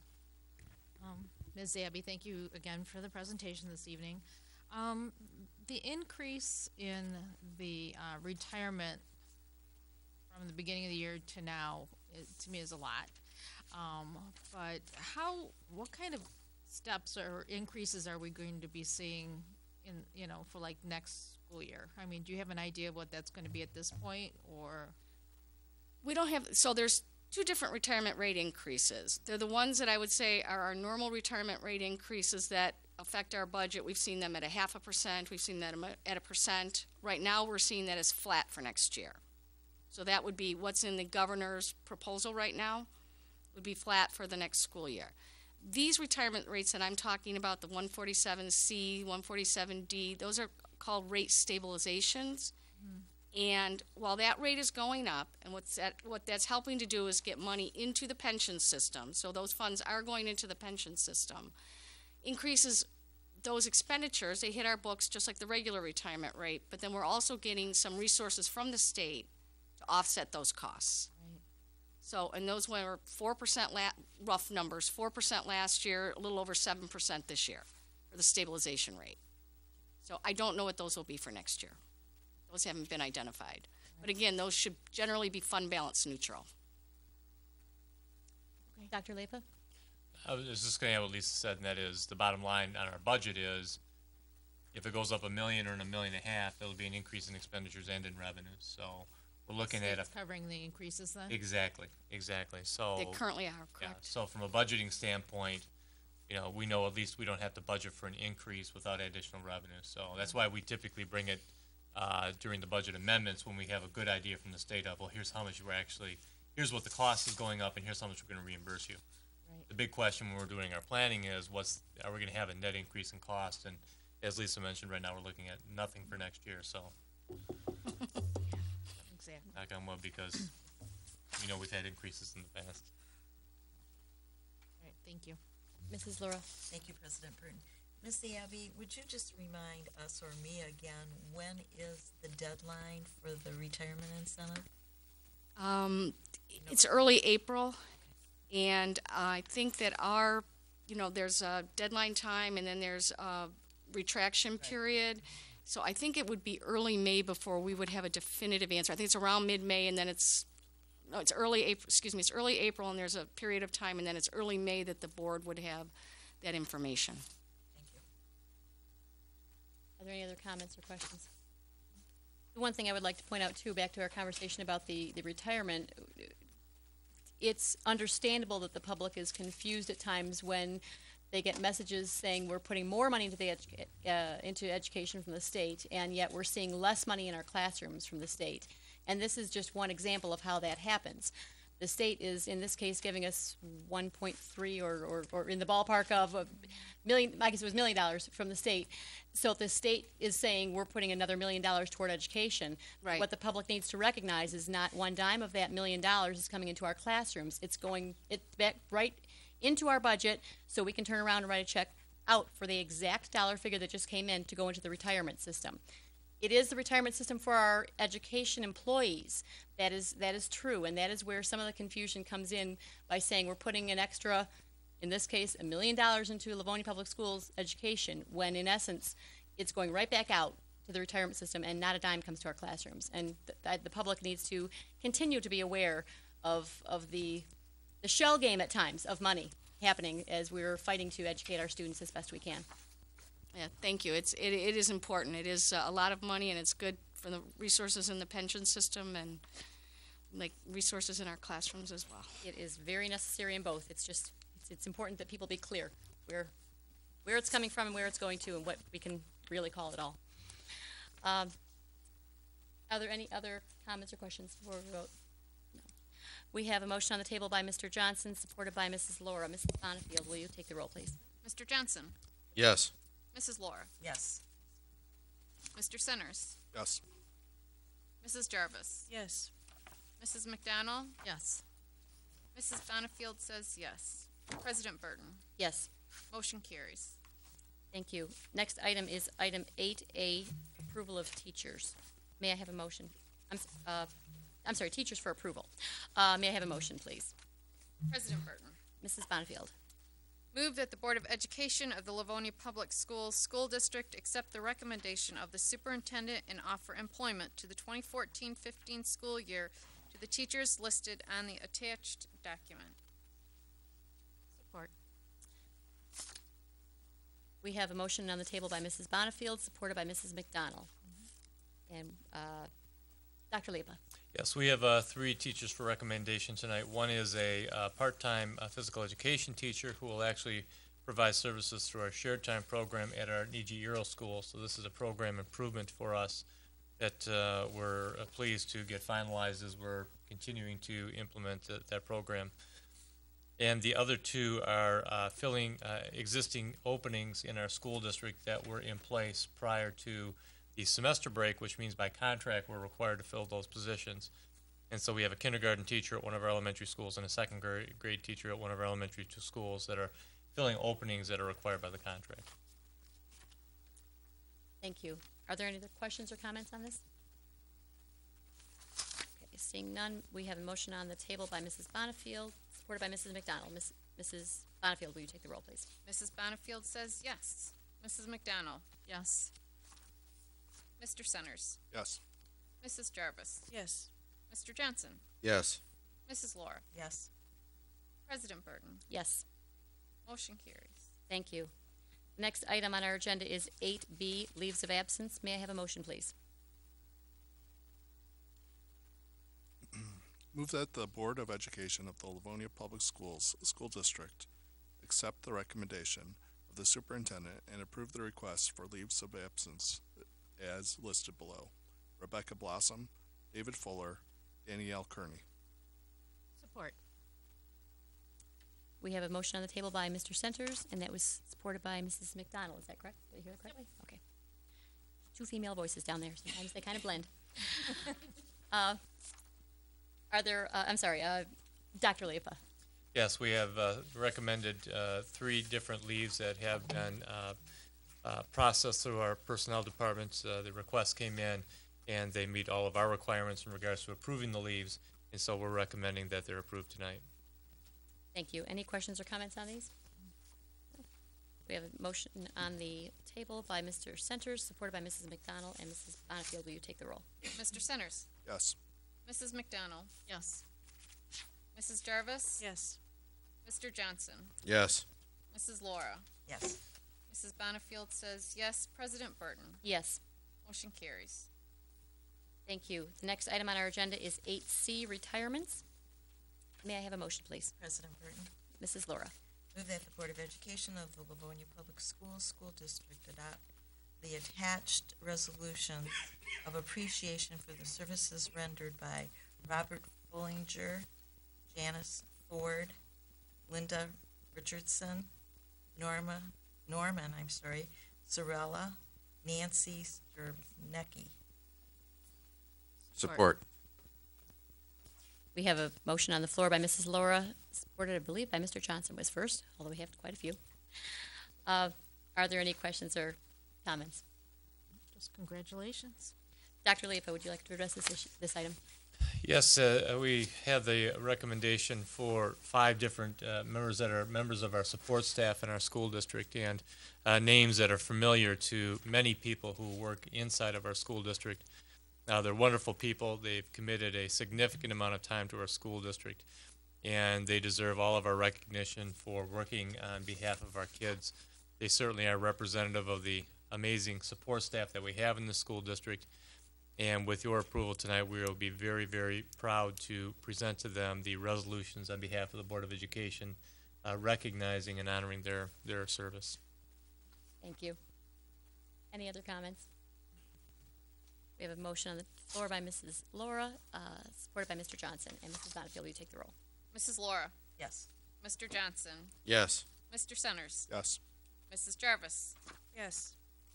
Um, Ms. Abby, thank you again for the presentation this evening. Um, the increase in the, uh, retirement from the beginning of the year to now, it, to me is a lot. Um, but how, what kind of steps or increases are we going to be seeing in, you know, for like next school year? I mean, do you have an idea of what that's gonna be at this point, or? We don't have, so there's two different retirement rate increases. They're the ones that I would say are our normal retirement rate increases that affect our budget. We've seen them at a half a percent, we've seen them at a percent. Right now, we're seeing that as flat for next year. So that would be what's in the governor's proposal right now, would be flat for the next school year. These retirement rates that I'm talking about, the 147C, 147D, those are called rate stabilizations. And while that rate is going up, and what's that, what that's helping to do is get money into the pension system, so those funds are going into the pension system, increases those expenditures, they hit our books just like the regular retirement rate, but then we're also getting some resources from the state to offset those costs. So, and those were four percent la, rough numbers, four percent last year, a little over seven percent this year for the stabilization rate. So I don't know what those will be for next year. Those haven't been identified. But again, those should generally be fund balance neutral. Dr. Liepa? I was just gonna add what Lisa said, and that is, the bottom line on our budget is, if it goes up a million or a million and a half, it'll be an increase in expenditures and in revenues, so we're looking at a. Covering the increases then? Exactly, exactly, so. They currently are, Yeah, correct? so from a budgeting standpoint, you know, we know at least we don't have to budget for an increase without additional revenue, so that's why we typically bring it, uh, during the budget amendments, when we have a good idea from the state of, well, here's how much we're actually, here's what the cost is going up, and here's how much we're gonna reimburse you. Right. The big question when we're doing our planning is, what's, are we gonna have a net increase in cost, and as Lisa mentioned, right now, we're looking at nothing for next year, so, (laughs) Exactly. knock on wood, because, you know, we've had increases in the past. All right, thank you. Mrs. Laura? Thank you, President Burton. Ms. Abby, would you just remind us or me again, when is the deadline for the retirement incentive? Um, it's early April, and I think that our, you know, there's a deadline time and then there's a retraction period. So I think it would be early May before we would have a definitive answer. I think it's around mid-May and then it's, no, it's early April, excuse me, it's early April and there's a period of time and then it's early May that the board would have that information. Thank you. Are there any other comments or questions? The one thing I would like to point out too, back to our conversation about the, the retirement, it's understandable that the public is confused at times when they get messages saying we're putting more money into the educa- uh, into education from the state, and yet we're seeing less money in our classrooms from the state. And this is just one example of how that happens. The state is, in this case, giving us 1.3 or, or, or in the ballpark of a million, I guess it was million dollars from the state. So if the state is saying we're putting another million dollars toward education, Right. what the public needs to recognize is not one dime of that million dollars is coming into our classrooms. It's going it back right into our budget so we can turn around and write a check out for the exact dollar figure that just came in to go into the retirement system. It is the retirement system for our education employees. That is that is true, and that is where some of the confusion comes in by saying we're putting an extra, in this case, a million dollars into Livonia Public Schools education, when in essence, it's going right back out to the retirement system, and not a dime comes to our classrooms. And th- th- the public needs to continue to be aware of of the the shell game at times of money happening as we're fighting to educate our students as best we can. Yeah, thank you. It's, it, it is important. It is uh, a lot of money and it's good for the resources in the pension system and like resources in our classrooms as well. It is very necessary in both. It's just, it's, it's important that people be clear where, where it's coming from and where it's going to and what we can really call it all. Um, are there any other comments or questions before we vote? No. We have a motion on the table by Mr. Johnson, supported by Mrs. Laura. Mrs. Bonifield, will you take the roll, please? Mr. Johnson? Yes. Mrs. Laura? Yes. Mr. Centers? Yes. Mrs. Jarvis? Yes. Mrs. McDonald? Yes. Mrs. Bonifield says yes. President Burton? Yes. Motion carries. Thank you. Next item is item eight A, approval of teachers. May I have a motion? I'm, uh, I'm sorry, teachers for approval. Uh, may I have a motion, please? President Burton? Mrs. Bonifield. Move that the Board of Education of the Livonia Public Schools School District accept the recommendation of the superintendent and offer employment to the 2014-15 school year to the teachers listed on the attached document. Support. We have a motion on the table by Mrs. Bonifield, supported by Mrs. McDonald. And, uh, Dr. Liepa. Yes, we have uh, three teachers for recommendation tonight. One is a uh, part-time uh, physical education teacher who will actually provide services through our shared time program at our Niji School. So this is a program improvement for us that uh, we're uh, pleased to get finalized as we're continuing to implement that, that program. And the other two are uh, filling existing openings in our school district that were in place prior to the semester break, which means by contract, we're required to fill those positions. And so we have a kindergarten teacher at one of our elementary schools and a second grade, grade teacher at one of our elementary two schools that are filling openings that are required by the contract. Thank you. Are there any other questions or comments on this? Okay, seeing none, we have a motion on the table by Mrs. Bonifield, supported by Mrs. McDonald. Miss- Mrs. Bonifield, will you take the roll, please? Mrs. Bonifield says yes. Mrs. McDonald? Yes. Mr. Centers? Yes. Mrs. Jarvis? Yes. Mr. Johnson? Yes. Mrs. Laura? Yes. President Burton? Yes. Motion carries. Thank you. Next item on our agenda is eight B, leaves of absence. May I have a motion, please? (clears throat) Move that the Board of Education of the Livonia Public Schools School District accept the recommendation of the superintendent and approve the request for leaves of absence as listed below. Rebecca Blossom, David Fuller, Danielle Kearney. Support. We have a motion on the table by Mr. Centers, and that was supported by Mrs. McDonald. Is that correct? Did I hear it correctly? Okay. Two female voices down there. Sometimes they kind of blend. (laughs) Uh, Are there, uh, I'm sorry, uh, Dr. Liepa. Yes, we have uh, recommended uh, three different leaves that have been uh, uh, processed through our personnel department. Uh, The request came in, and they meet all of our requirements in regards to approving the leaves, and so we're recommending that they're approved tonight. Thank you. Any questions or comments on these? We have a motion on the table by Mr. Centers, supported by Mrs. McDonald and Mrs. Bonifield. Will you take the roll? Mr. Centers? Yes. Mrs. McDonald? Yes. Mrs. Jarvis? Yes. Mr. Johnson? Yes. Mrs. Laura? Yes. Mrs. Bonifield says yes. President Burton? Yes. Motion carries. Thank you. The next item on our agenda is eight C, retirements. May I have a motion, please? President Burton, Mrs. Laura. Move that the Board of Education of the Livonia Public Schools School District adopt the attached resolution of appreciation for the services rendered by Robert Bullinger, Janice Ford, Linda Richardson, Norma, Norman, I'm sorry, Sorella, Nancy Sternecki. Support. We have a motion on the floor by Mrs. Laura, supported, I believe, by Mr. Johnson was first, although we have quite a few. Uh, Are there any questions or comments? Just congratulations. Dr. Liepa, would you like to address this issue, this item? Yes, uh, we have the recommendation for five different uh, members that are members of our support staff in our school district and uh, names that are familiar to many people who work inside of our school district. Uh, they're wonderful people. They've committed a significant amount of time to our school district, and they deserve all of our recognition for working on behalf of our kids. They certainly are representative of the amazing support staff that we have in the school district. And with your approval tonight, we will be very, very proud to present to them the resolutions on behalf of the Board of Education, uh, recognizing and honoring their, their service. Thank you. Any other comments? We have a motion on the floor by Mrs. Laura, uh, supported by Mr. Johnson. And Mrs. Bonifield, will you take the roll? Mrs. Laura? Yes. Mr. Johnson? Yes. Mr. Centers? Yes. Mrs. Jarvis? Yes.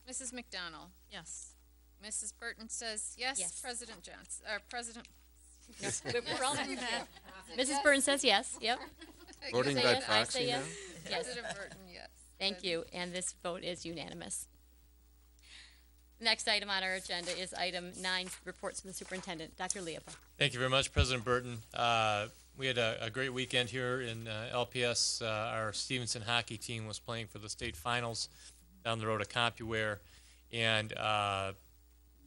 Mrs. McDonald? Yes. Mrs. Burton says yes. Yes. President Johnson, or President. We're- (laughs) we're all. Mrs. Burton says yes, yep. (laughs) Voting Say by yes, I proxy say yes. now? Yes. President Burton, yes. Thank you, and this vote is unanimous. Next item on our agenda is item nine, reports from the superintendent. Dr. Liepa. Thank you very much, President Burton. Uh, we had a, a great weekend here in uh, LPS. Uh, our Stevenson hockey team was playing for the state finals down the road at CompuWare, and uh, it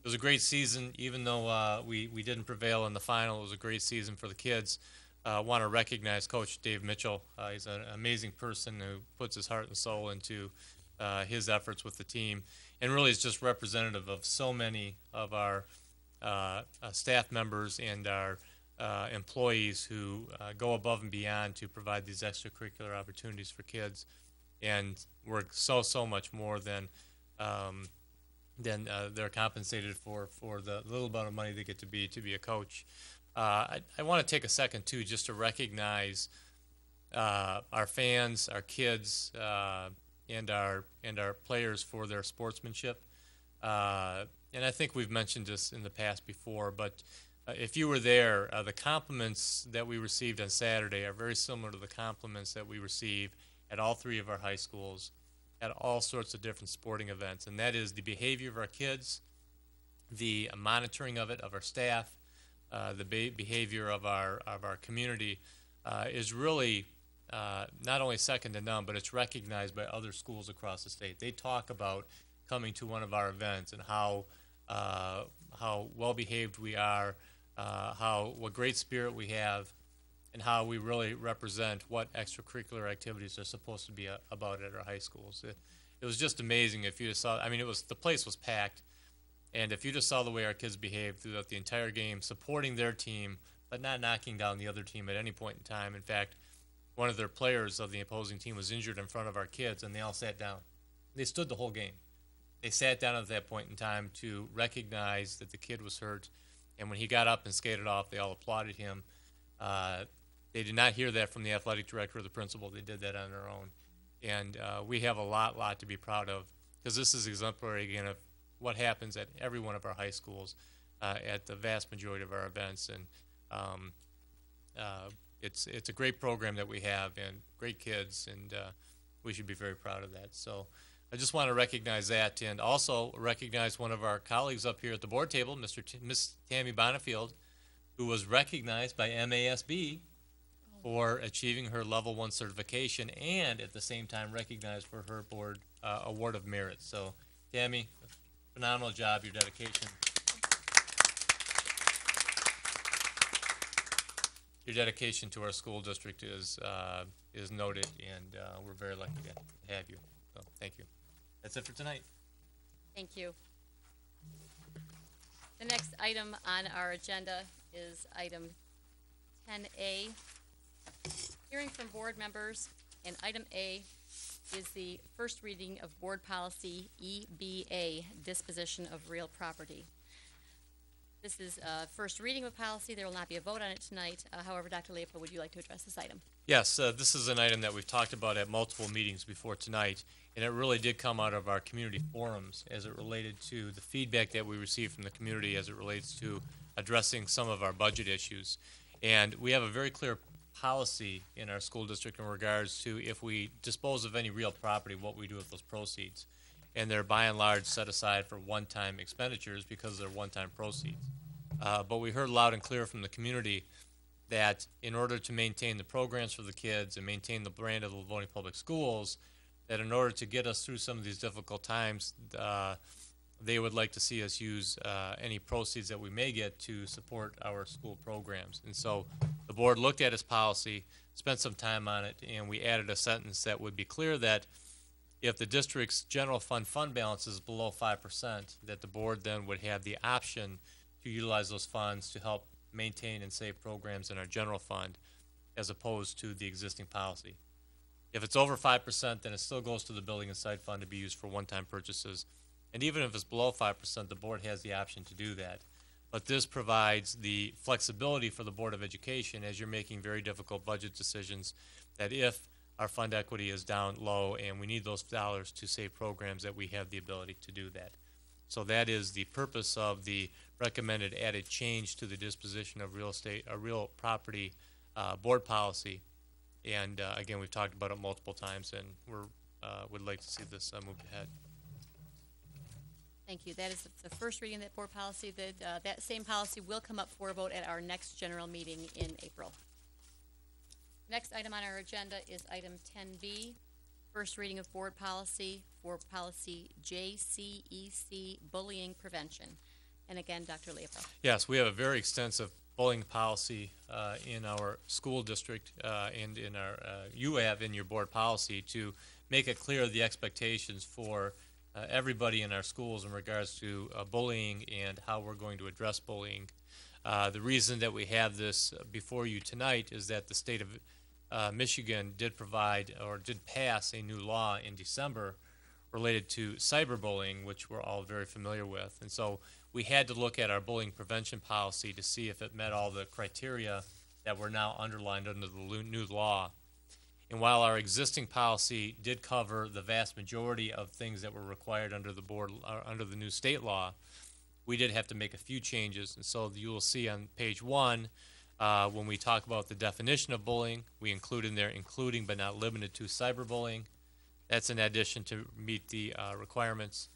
was a great season. Even though uh, we we didn't prevail in the final, it was a great season for the kids. I uh, want to recognize Coach Dave Mitchell. Uh, he's an amazing person who puts his heart and soul into uh, his efforts with the team, and really is just representative of so many of our uh, uh, staff members and our uh, employees who uh, go above and beyond to provide these extracurricular opportunities for kids, and work so so much more than um, than uh, they're compensated for for the little amount of money they get to be to be a coach. Uh, I, I want to take a second too just to recognize uh, our fans, our kids, uh, and our and our players for their sportsmanship. Uh, and I think we've mentioned this in the past before, but uh, if you were there, the compliments that we received on Saturday are very similar to the compliments that we receive at all three of our high schools, at all sorts of different sporting events, and that is the behavior of our kids, the monitoring of it of our staff, uh, the be- behavior of our of our community uh, is really uh, not only second to none, but it's recognized by other schools across the state. They talk about coming to one of our events and how uh, how well behaved we are, uh, how what great spirit we have, and how we really represent what extracurricular activities are supposed to be a, about at our high schools. It, it was just amazing if you just saw. I mean, it was the place was packed. And if you just saw the way our kids behaved throughout the entire game, supporting their team, but not knocking down the other team at any point in time. In fact, one of their players of the opposing team was injured in front of our kids, and they all sat down. They stood the whole game. They sat down at that point in time to recognize that the kid was hurt. And when he got up and skated off, they all applauded him. Uh, they did not hear that from the athletic director or the principal. They did that on their own. And uh, we have a lot, lot to be proud of because this is exemplary again of what happens at every one of our high schools uh, at the vast majority of our events. And um, uh, it's it's a great program that we have and great kids, and uh, we should be very proud of that. So I just want to recognize that and also recognize one of our colleagues up here at the board table, Mr. T- Miss Tammy Bonifield, who was recognized by MASB for achieving her level one certification and at the same time recognized for her board uh, award of merit. So Tammy, phenomenal job, your dedication. Your dedication to our school district is, uh, is noted, and, uh, we're very lucky to have you. So, thank you. That's it for tonight. Thank you. The next item on our agenda is item ten A. Hearing from board members And item A is the first reading of Board Policy EBA, disposition of real property. This is a first reading of policy. There will not be a vote on it tonight. Uh, However, Dr. Liepa, would you like to address this item? Yes, uh, this is an item that we've talked about at multiple meetings before tonight, and it really did come out of our community forums as it related to the feedback that we received from the community as it relates to addressing some of our budget issues. And we have a very clear policy in our school district in regards to if we dispose of any real property, what we do with those proceeds. And they're by and large set aside for one-time expenditures because they're one-time proceeds. Uh, but we heard loud and clear from the community that in order to maintain the programs for the kids and maintain the brand of the Livonia Public Schools, that in order to get us through some of these difficult times, uh, they would like to see us use uh, any proceeds that we may get to support our school programs. And so the board looked at its policy, spent some time on it, and we added a sentence that would be clear that if the district's general fund fund balance is below five percent, that the board then would have the option to utilize those funds to help maintain and save programs in our general fund as opposed to the existing policy. If it's over five percent, then it still goes to the building and site fund to be used for one-time purchases. And even if it's below five percent, the board has the option to do that. But this provides the flexibility for the Board of Education as you're making very difficult budget decisions, that if our fund equity is down low and we need those dollars to save programs, that we have the ability to do that. So that is the purpose of the recommended added change to the disposition of real estate, a real property, uh, board policy. And, uh, again, we've talked about it multiple times and we're, uh, would like to see this, uh, moved ahead. Thank you. That is the first reading of that board policy. That, uh, that same policy will come up for a vote at our next general meeting in April. Next item on our agenda is item ten B, first reading of board policy for policy JCEC, bullying prevention. And again, Dr. Liepa. Yes, we have a very extensive bullying policy uh, in our school district uh, and in our, uh, you have in your board policy to make it clear the expectations for uh, everybody in our schools in regards to uh, bullying and how we're going to address bullying. Uh, The reason that we have this before you tonight is that the state of uh, Michigan did provide or did pass a new law in December related to cyberbullying, which we're all very familiar with. And so we had to look at our bullying prevention policy to see if it met all the criteria that were now underlined under the new law. And while our existing policy did cover the vast majority of things that were required under the board, uh, under the new state law, we did have to make a few changes. And so you will see on page one, uh, when we talk about the definition of bullying, we include in there including but not limited to cyberbullying. That's in addition to meet the uh, requirements.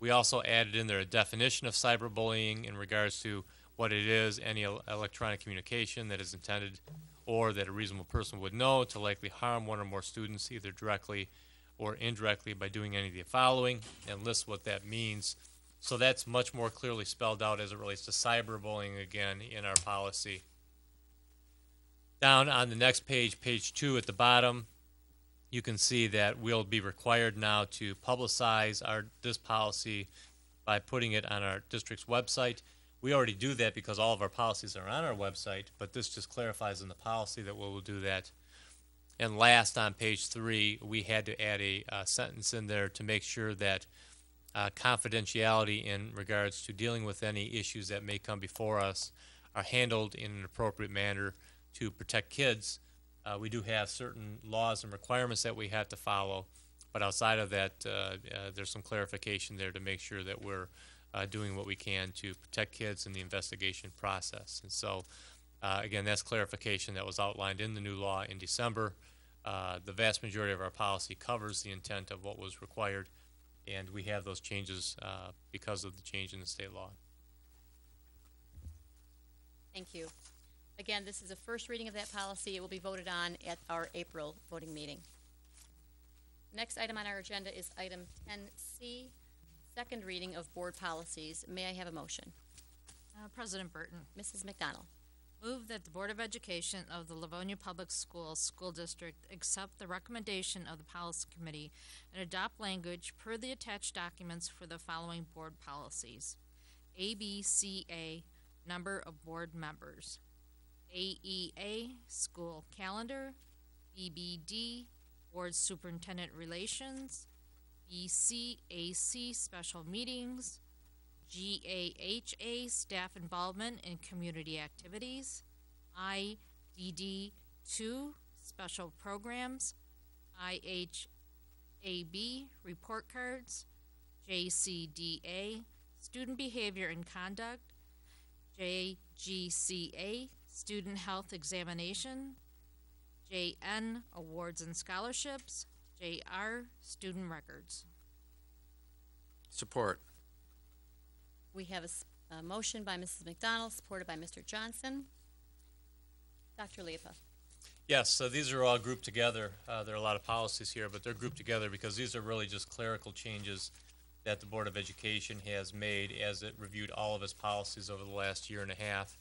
We also added in there a definition of cyberbullying in regards to what it is, any el- electronic communication that is intended or that a reasonable person would know to likely harm one or more students either directly or indirectly by doing any of the following and list what that means. So that's much more clearly spelled out as it relates to cyberbullying again in our policy. Down on the next page, page two at the bottom, you can see that we'll be required now to publicize our, this policy by putting it on our district's website. We already do that because all of our policies are on our website, but this just clarifies in the policy that we will do that. And last, on page three, we had to add a uh, sentence in there to make sure that uh, confidentiality in regards to dealing with any issues that may come before us are handled in an appropriate manner to protect kids. Uh, we do have certain laws and requirements that we have to follow, but outside of that, uh, uh, there's some clarification there to make sure that we're uh, doing what we can to protect kids in the investigation process. And so, uh, again, that's clarification that was outlined in the new law in December. Uh, the vast majority of our policy covers the intent of what was required, and we have those changes uh, because of the change in the state law. Thank you. Again, this is a first reading of that policy. It will be voted on at our April voting meeting. Next item on our agenda is item ten C, second reading of board policies. May I have a motion? Uh, President Burton, Mrs. McDonald. move that the Board of Education of the Livonia Public Schools School District accept the recommendation of the Policy Committee and adopt language per the attached documents for the following board policies. ABCA, number of board members. AEA, school calendar. BBD, Board Superintendent Relations, BCAC Special Meetings, GAHA Staff Involvement in Community Activities, IDD two Special Programs, IHAB Report Cards, JCDA Student Behavior and Conduct, JGCA Student Health Examination, JN Awards and Scholarships, JR Student Records. Support. We have a motion by Mrs. McDonald, supported by Mr. Johnson. Dr. Liepa. Yes, so these are all grouped together. Uh, there are a lot of policies here, but they're grouped together because these are really just clerical changes that the Board of Education has made as it reviewed all of its policies over the last year and a half.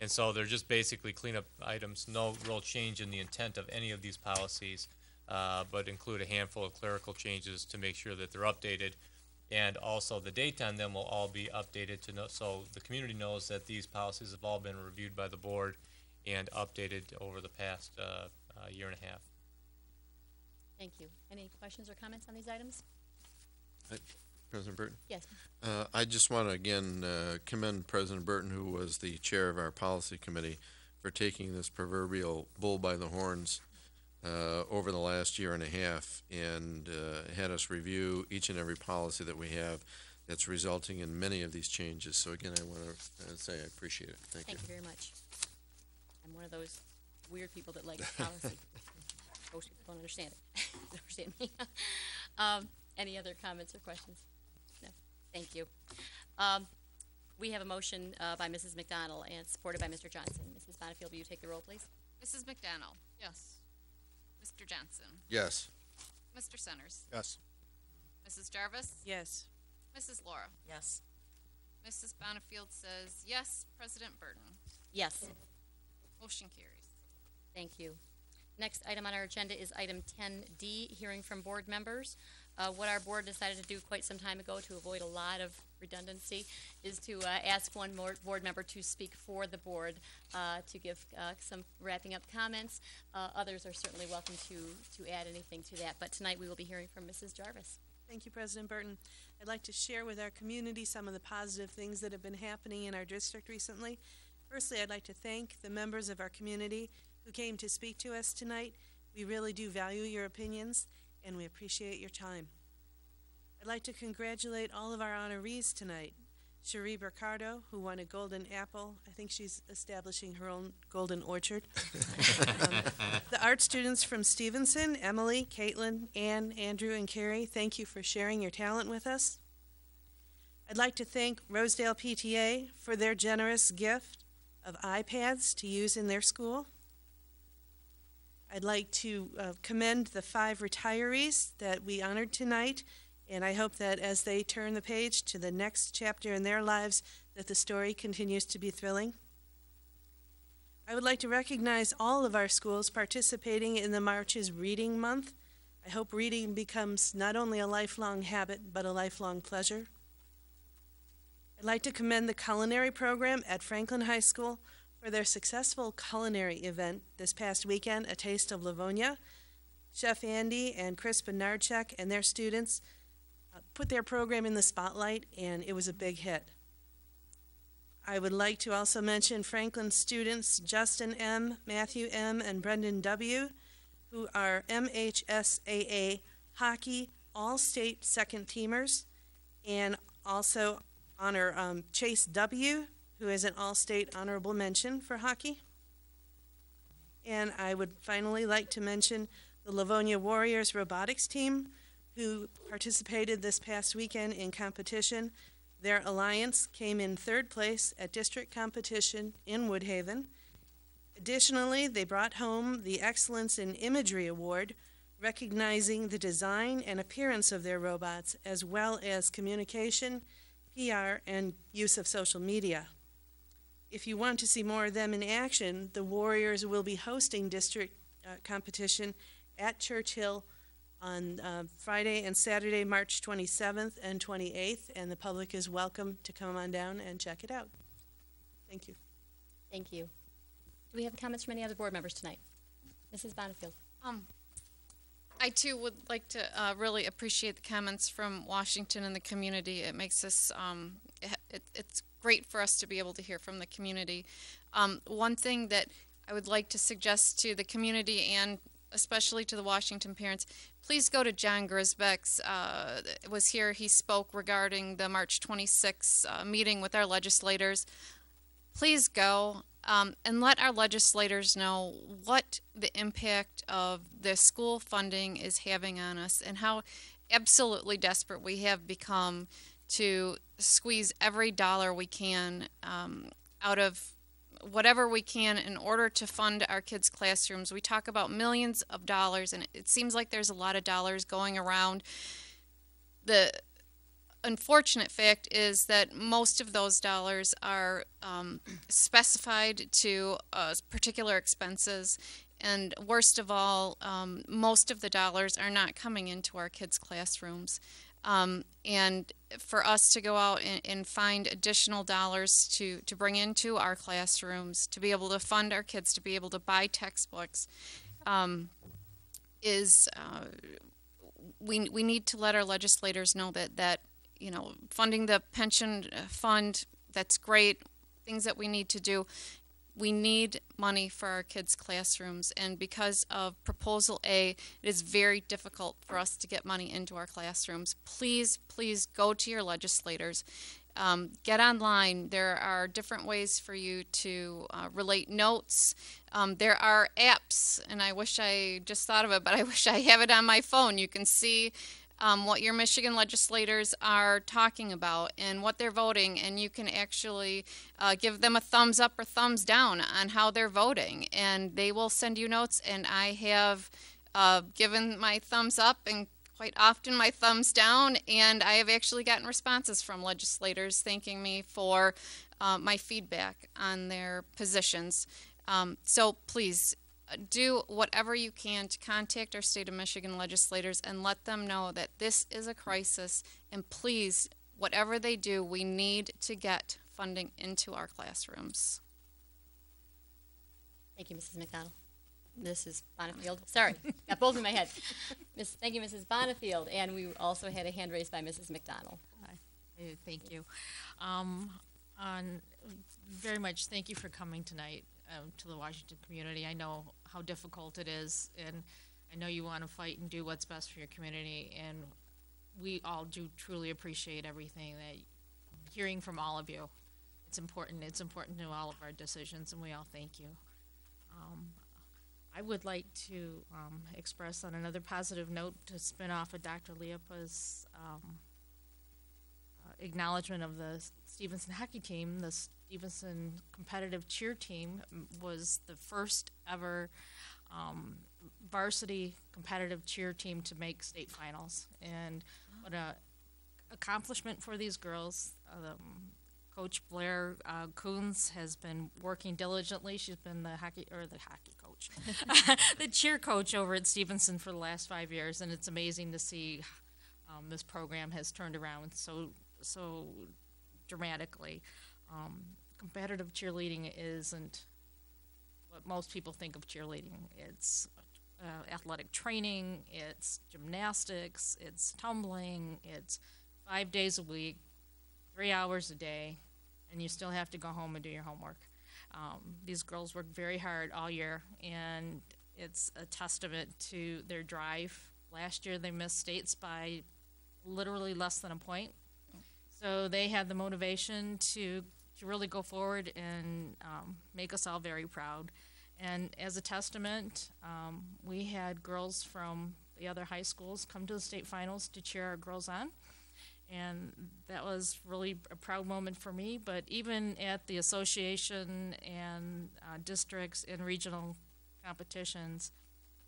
And so they're just basically cleanup items, no real change in the intent of any of these policies, uh, but include a handful of clerical changes to make sure that they're updated. And also the date on them will all be updated to know, so the community knows that these policies have all been reviewed by the board and updated over the past uh, uh, year and a half. Thank you. Any questions or comments on these items? President Burton? Yes. Uh, I just want to again uh, commend President Burton, who was the chair of our policy committee, for taking this proverbial bull by the horns uh, over the last year and a half and uh, had us review each and every policy that we have that's resulting in many of these changes. So again, I want to say I appreciate it. Thank you. Thank you very much. I'm one of those weird people that like policy. (laughs) Most people don't understand it. (laughs) Don't understand me. (laughs) Um, any other comments or questions? No. Thank you. Um, we have a motion, uh, by Mrs. McDonald and supported by Mr. Johnson. Mrs. Bonifield, will you take the roll, please? Mrs. McDonald? Yes. Mr. Johnson? Yes. Mr. Centers? Yes. Mrs. Jarvis? Yes. Mrs. Laura? Yes. Mrs. Bonifield says yes. President Burton? Yes. Motion carries. Thank you. Next item on our agenda is item 10D, hearing from board members. Uh, What our board decided to do quite some time ago to avoid a lot of redundancy is to uh, ask one more board member to speak for the board, uh, to give uh, some wrapping up comments. Uh, Others are certainly welcome to, to add anything to that, but tonight we will be hearing from Mrs. Jarvis. Thank you, President Burton. I'd like to share with our community some of the positive things that have been happening in our district recently. Firstly, I'd like to thank the members of our community who came to speak to us tonight. We really do value your opinions, and we appreciate your time. I'd like to congratulate all of our honorees tonight. Cherie Ricardo, who won a golden apple. I think she's establishing her own golden orchard. (laughs) Um, the art students from Stevenson, Emily, Caitlin, Anne, Andrew, and Carrie, thank you for sharing your talent with us. I'd like to thank Rosedale PTA for their generous gift of iPads to use in their school. I'd like to uh, commend the five retirees that we honored tonight, and I hope that as they turn the page to the next chapter in their lives, that the story continues to be thrilling. I would like to recognize all of our schools participating in the March's Reading Month. I hope reading becomes not only a lifelong habit, but a lifelong pleasure. I'd like to commend the culinary program at Franklin High School for their successful culinary event this past weekend, A Taste of Livonia. Chef Andy and Chris Benardchek and their students uh, put their program in the spotlight, and it was a big hit. I would like to also mention Franklin students Justin M., Matthew M., and Brendan W., who are MHSAA hockey all-state second teamers, and also honor um, Chase W., who is an all-state honorable mention for hockey. And I would finally like to mention the Livonia Warriors robotics team, who participated this past weekend in competition. Their alliance came in third place at district competition in Woodhaven. Additionally, they brought home the Excellence in Imagery Award, recognizing the design and appearance of their robots, as well as communication, PR, and use of social media. If you want to see more of them in action, the Warriors will be hosting district uh, competition at Churchill on uh, Friday and Saturday, March 27th and 28th, and the public is welcome to come on down and check it out. Thank you. Thank you. Do we have comments from any other board members tonight? Mrs. Bonifield? Um, I too would like to uh, really appreciate the comments from Washington and the community. It makes us, um, it, it- it's great for us to be able to hear from the community. Um, one thing that I would like to suggest to the community and especially to the Washington parents, please go to John Grzebik's, uh, was here, he spoke regarding the March 26th uh, meeting with our legislators. Please go um, and let our legislators know what the impact of the school funding is having on us and how absolutely desperate we have become to squeeze every dollar we can um, out of whatever we can in order to fund our kids' classrooms. We talk about millions of dollars, and it seems like there's a lot of dollars going around. The unfortunate fact is that most of those dollars are um, specified to uh, particular expenses. And worst of all, um, most of the dollars are not coming into our kids' classrooms. Um, and for us to go out and, and find additional dollars to, to bring into our classrooms, to be able to fund our kids, to be able to buy textbooks, um, is uh, we, we need to let our legislators know that, that you know, funding the pension fund, that's great, things that we need to do. We need money for our kids' classrooms, and because of Proposal A, it is very difficult for us to get money into our classrooms. Please, please go to your legislators. Um, get online. There are different ways for you to uh, relate notes. Um, there are apps, and I wish I just thought of it, but I (laughs) wish I have it on my phone. You can see um, what your Michigan legislators are talking about and what they're voting, and you can actually uh, give them a thumbs up or thumbs down on how they're voting, and they will send you notes. And I have uh, given my thumbs up and quite often my thumbs down, and I have actually gotten responses from legislators thanking me for uh, my feedback on their positions. Um, so please do whatever you can to contact our state of Michigan legislators and let them know that this is a crisis. And please, whatever they do, we need to get funding into our classrooms. Thank you, Mrs. McDonald. Mrs. Bonifield, sorry, got both in my head. Miss, thank you, Mrs. Bonifield, and we also had a hand raised by Mrs. McDonald. Uh, Thank you. Um, on, very much, thank you for coming tonight, um, to the Washington community. I know how difficult it is, and I know you want to fight and do what's best for your community, and we all do truly appreciate everything that, hearing from all of you. It's important, it's important to all of our decisions, and we all thank you. Um, I would like to, um, express on another positive note to spin off of Dr. Liepa's, um, uh, acknowledgement of the Stevenson hockey team. The Stevenson competitive cheer team was the first ever um, varsity competitive cheer team to make state finals, and what a accomplishment for these girls. Um, Coach Blair uh, Coons has been working diligently. She's been the hockey or the hockey coach, (laughs) the cheer coach over at Stevenson for the last five years, and it's amazing to see um, this program has turned around so so dramatically. Um, competitive cheerleading isn't what most people think of cheerleading. It's uh, athletic training, it's gymnastics, it's tumbling, it's five days a week, three hours a day, and you still have to go home and do your homework. Um, these girls work very hard all year, and it's a testament to their drive. Last year, they missed states by literally less than a point. So they had the motivation to, to really go forward and um, make us all very proud. And as a testament, um, we had girls from the other high schools come to the state finals to cheer our girls on. And that was really a proud moment for me. But even at the association and uh, districts and regional competitions,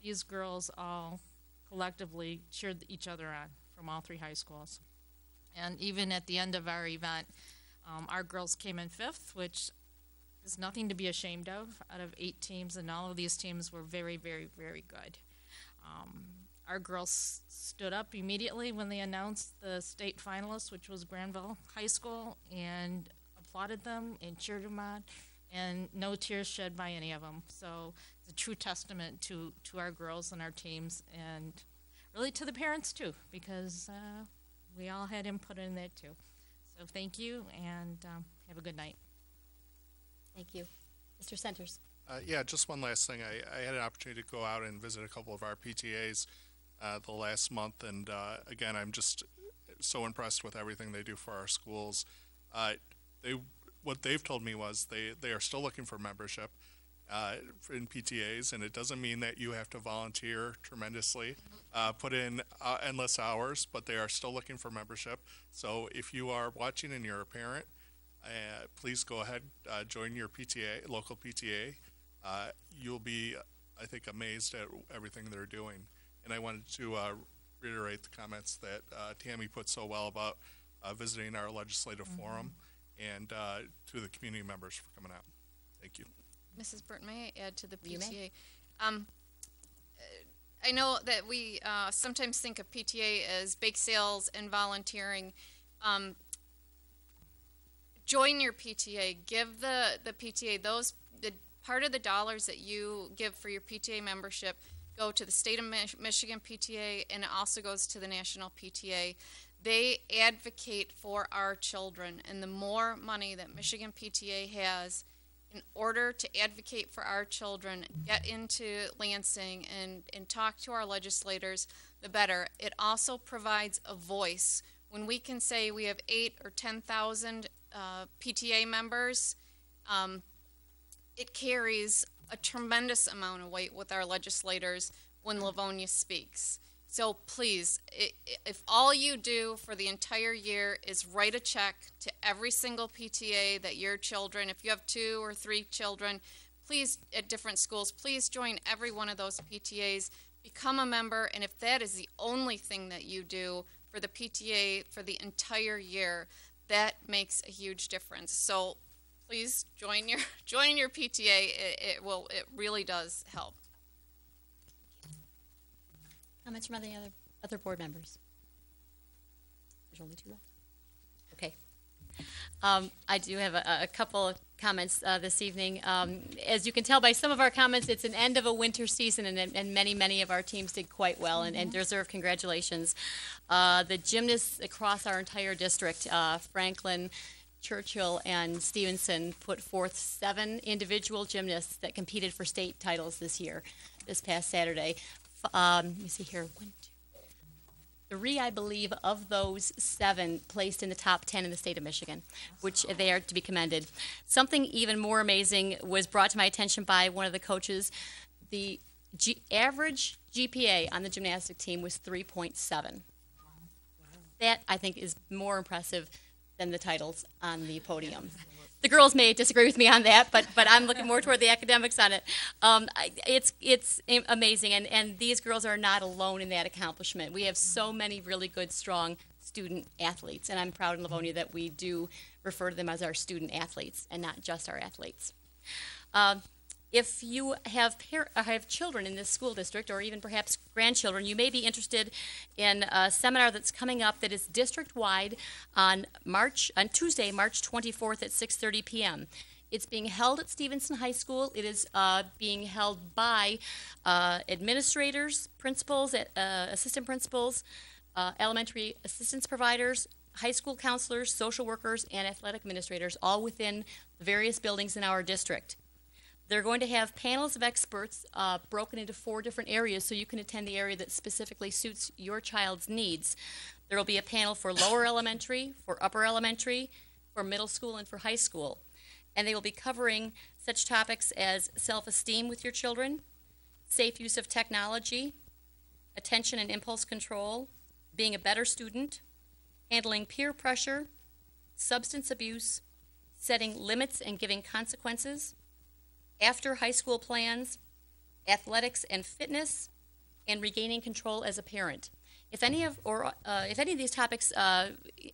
these girls all collectively cheered each other on from all three high schools. And even at the end of our event, um, our girls came in fifth, which is nothing to be ashamed of out of eight teams, and all of these teams were very, very, very good. Um, our girls stood up immediately when they announced the state finalists, which was Grandville High School, and applauded them and cheered them on, and no tears shed by any of them. So it's a true testament to, to our girls and our teams, and really to the parents too, because uh, we all had input in that too. So thank you, and um, have a good night. Thank you. Mr. Centers? Uh, yeah, just one last thing. I, I had an opportunity to go out and visit a couple of our PTAs uh, the last month, and uh, again, I'm just so impressed with everything they do for our schools. Uh, they, what they've told me was they, they are still looking for membership uh, in PTAs, and it doesn't mean that you have to volunteer tremendously, uh, put in uh, endless hours, but they are still looking for membership. So if you are watching and you're a parent, uh, please go ahead, uh, join your PTA, local PTA. Uh, you'll be, I think, amazed at everything they're doing. And I wanted to uh, reiterate the comments that uh, Tammy put so well about uh, visiting our legislative forum and uh, to the community members for coming out. Thank you. Mrs. Burton, may I add to the You may. PTA? Um, I know that we uh, sometimes think of PTA as bake sales and volunteering. Um, join your PTA. Give the, the PTA those the part of the dollars that you give for your PTA membership go to the state of Mich- Michigan PTA and it also goes to the national PTA. They advocate for our children, and the more money that Michigan PTA has in order to advocate for our children, get into Lansing and, and talk to our legislators, the better. It also provides a voice. When we can say we have eight or 10,000 uh, PTA members, um, it carries a tremendous amount of weight with our legislators when Livonia speaks. So please, if all you do for the entire year is write a check to every single PTA that your children, if you have two or three children, please, at different schools, please join every one of those PTAs, become a member, and if that is the only thing that you do for the PTA for the entire year, that makes a huge difference. So please join your (laughs) join your PTA. It, it will it really does help. Comments from any other, other board members? There's only two left. Okay. Um, I do have a, a couple of comments uh, this evening. Um, as you can tell by some of our comments, it's an end of a winter season, and, and many, many of our teams did quite well and, and deserve congratulations. Uh, the gymnasts across our entire district, uh, Franklin, Churchill, and Stevenson, put forth seven individual gymnasts that competed for state titles this year, this past Saturday. Um, let me see here. One, two, Three, I believe, of those seven placed in the top 10 in the state of Michigan, which they are to be commended. Something even more amazing was brought to my attention by one of the coaches. The G- average GPA on the gymnastic team was 3.7. That, I think, is more impressive than the titles on the podium. The girls may disagree with me on that, but, but I'm looking more toward the academics on it. Um, it's, it's amazing, and, and these girls are not alone in that accomplishment. We have so many really good, strong student athletes, and I'm proud in Livonia that we do refer to them as our student athletes and not just our athletes. Um, if you have par- uh, have children in this school district, or even perhaps grandchildren, you may be interested in a seminar that's coming up that is district wide on March on Tuesday, March 24th at 6:30 p.m. It's being held at Stevenson High School. It is uh, being held by uh, administrators, principals, uh, assistant principals, uh, elementary assistance providers, high school counselors, social workers, and athletic administrators, all within the various buildings in our district. They're going to have panels of experts uh, broken into four different areas so you can attend the area that specifically suits your child's needs. There will be a panel for lower elementary, for upper elementary, for middle school, and for high school. And they will be covering such topics as self esteem with your children, safe use of technology, attention and impulse control, being a better student, handling peer pressure, substance abuse, setting limits and giving consequences after high school plans, athletics and fitness, and regaining control as a parent. If any of or uh, if any of these topics uh,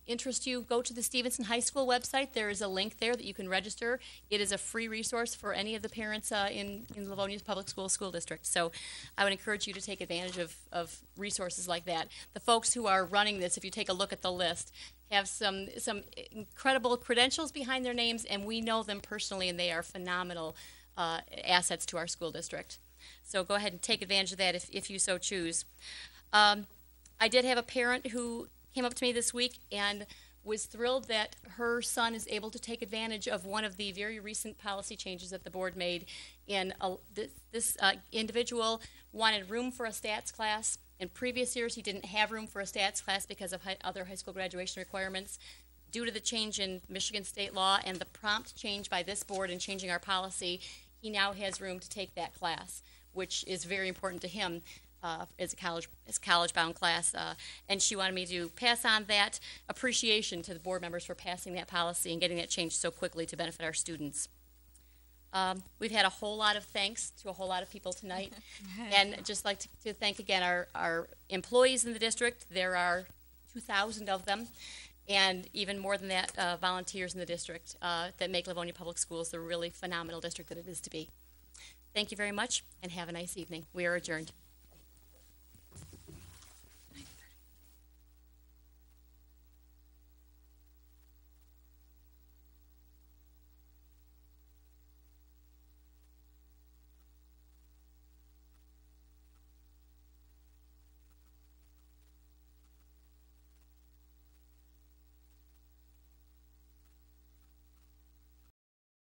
interest you, go to the Stevenson High School website. There is a link there that you can register. It is a free resource for any of the parents uh, in in Livonia's public school school district. So, I would encourage you to take advantage of of resources like that. The folks who are running this, if you take a look at the list, have some some incredible credentials behind their names, and we know them personally, and they are phenomenal uh, assets to our school district. So go ahead and take advantage of that if, if you so choose. Um, I did have a parent who came up to me this week and was thrilled that her son is able to take advantage of one of the very recent policy changes that the board made. And this, this uh, individual wanted room for a stats class. In previous years, he didn't have room for a stats class because of hi- other high school graduation requirements. Due to the change in Michigan state law and the prompt change by this board in changing our policy, he now has room to take that class, which is very important to him uh, as a college as college bound class. Uh, and she wanted me to pass on that appreciation to the board members for passing that policy and getting that changed so quickly to benefit our students. Um, we've had a whole lot of thanks to a whole lot of people tonight, (laughs) and just like to, to thank again our, our employees in the district. There are 2,000 of them, and even more than that, uh, volunteers in the district uh, that make Livonia Public Schools the really phenomenal district that it is to be. Thank you very much, and have a nice evening. We are adjourned.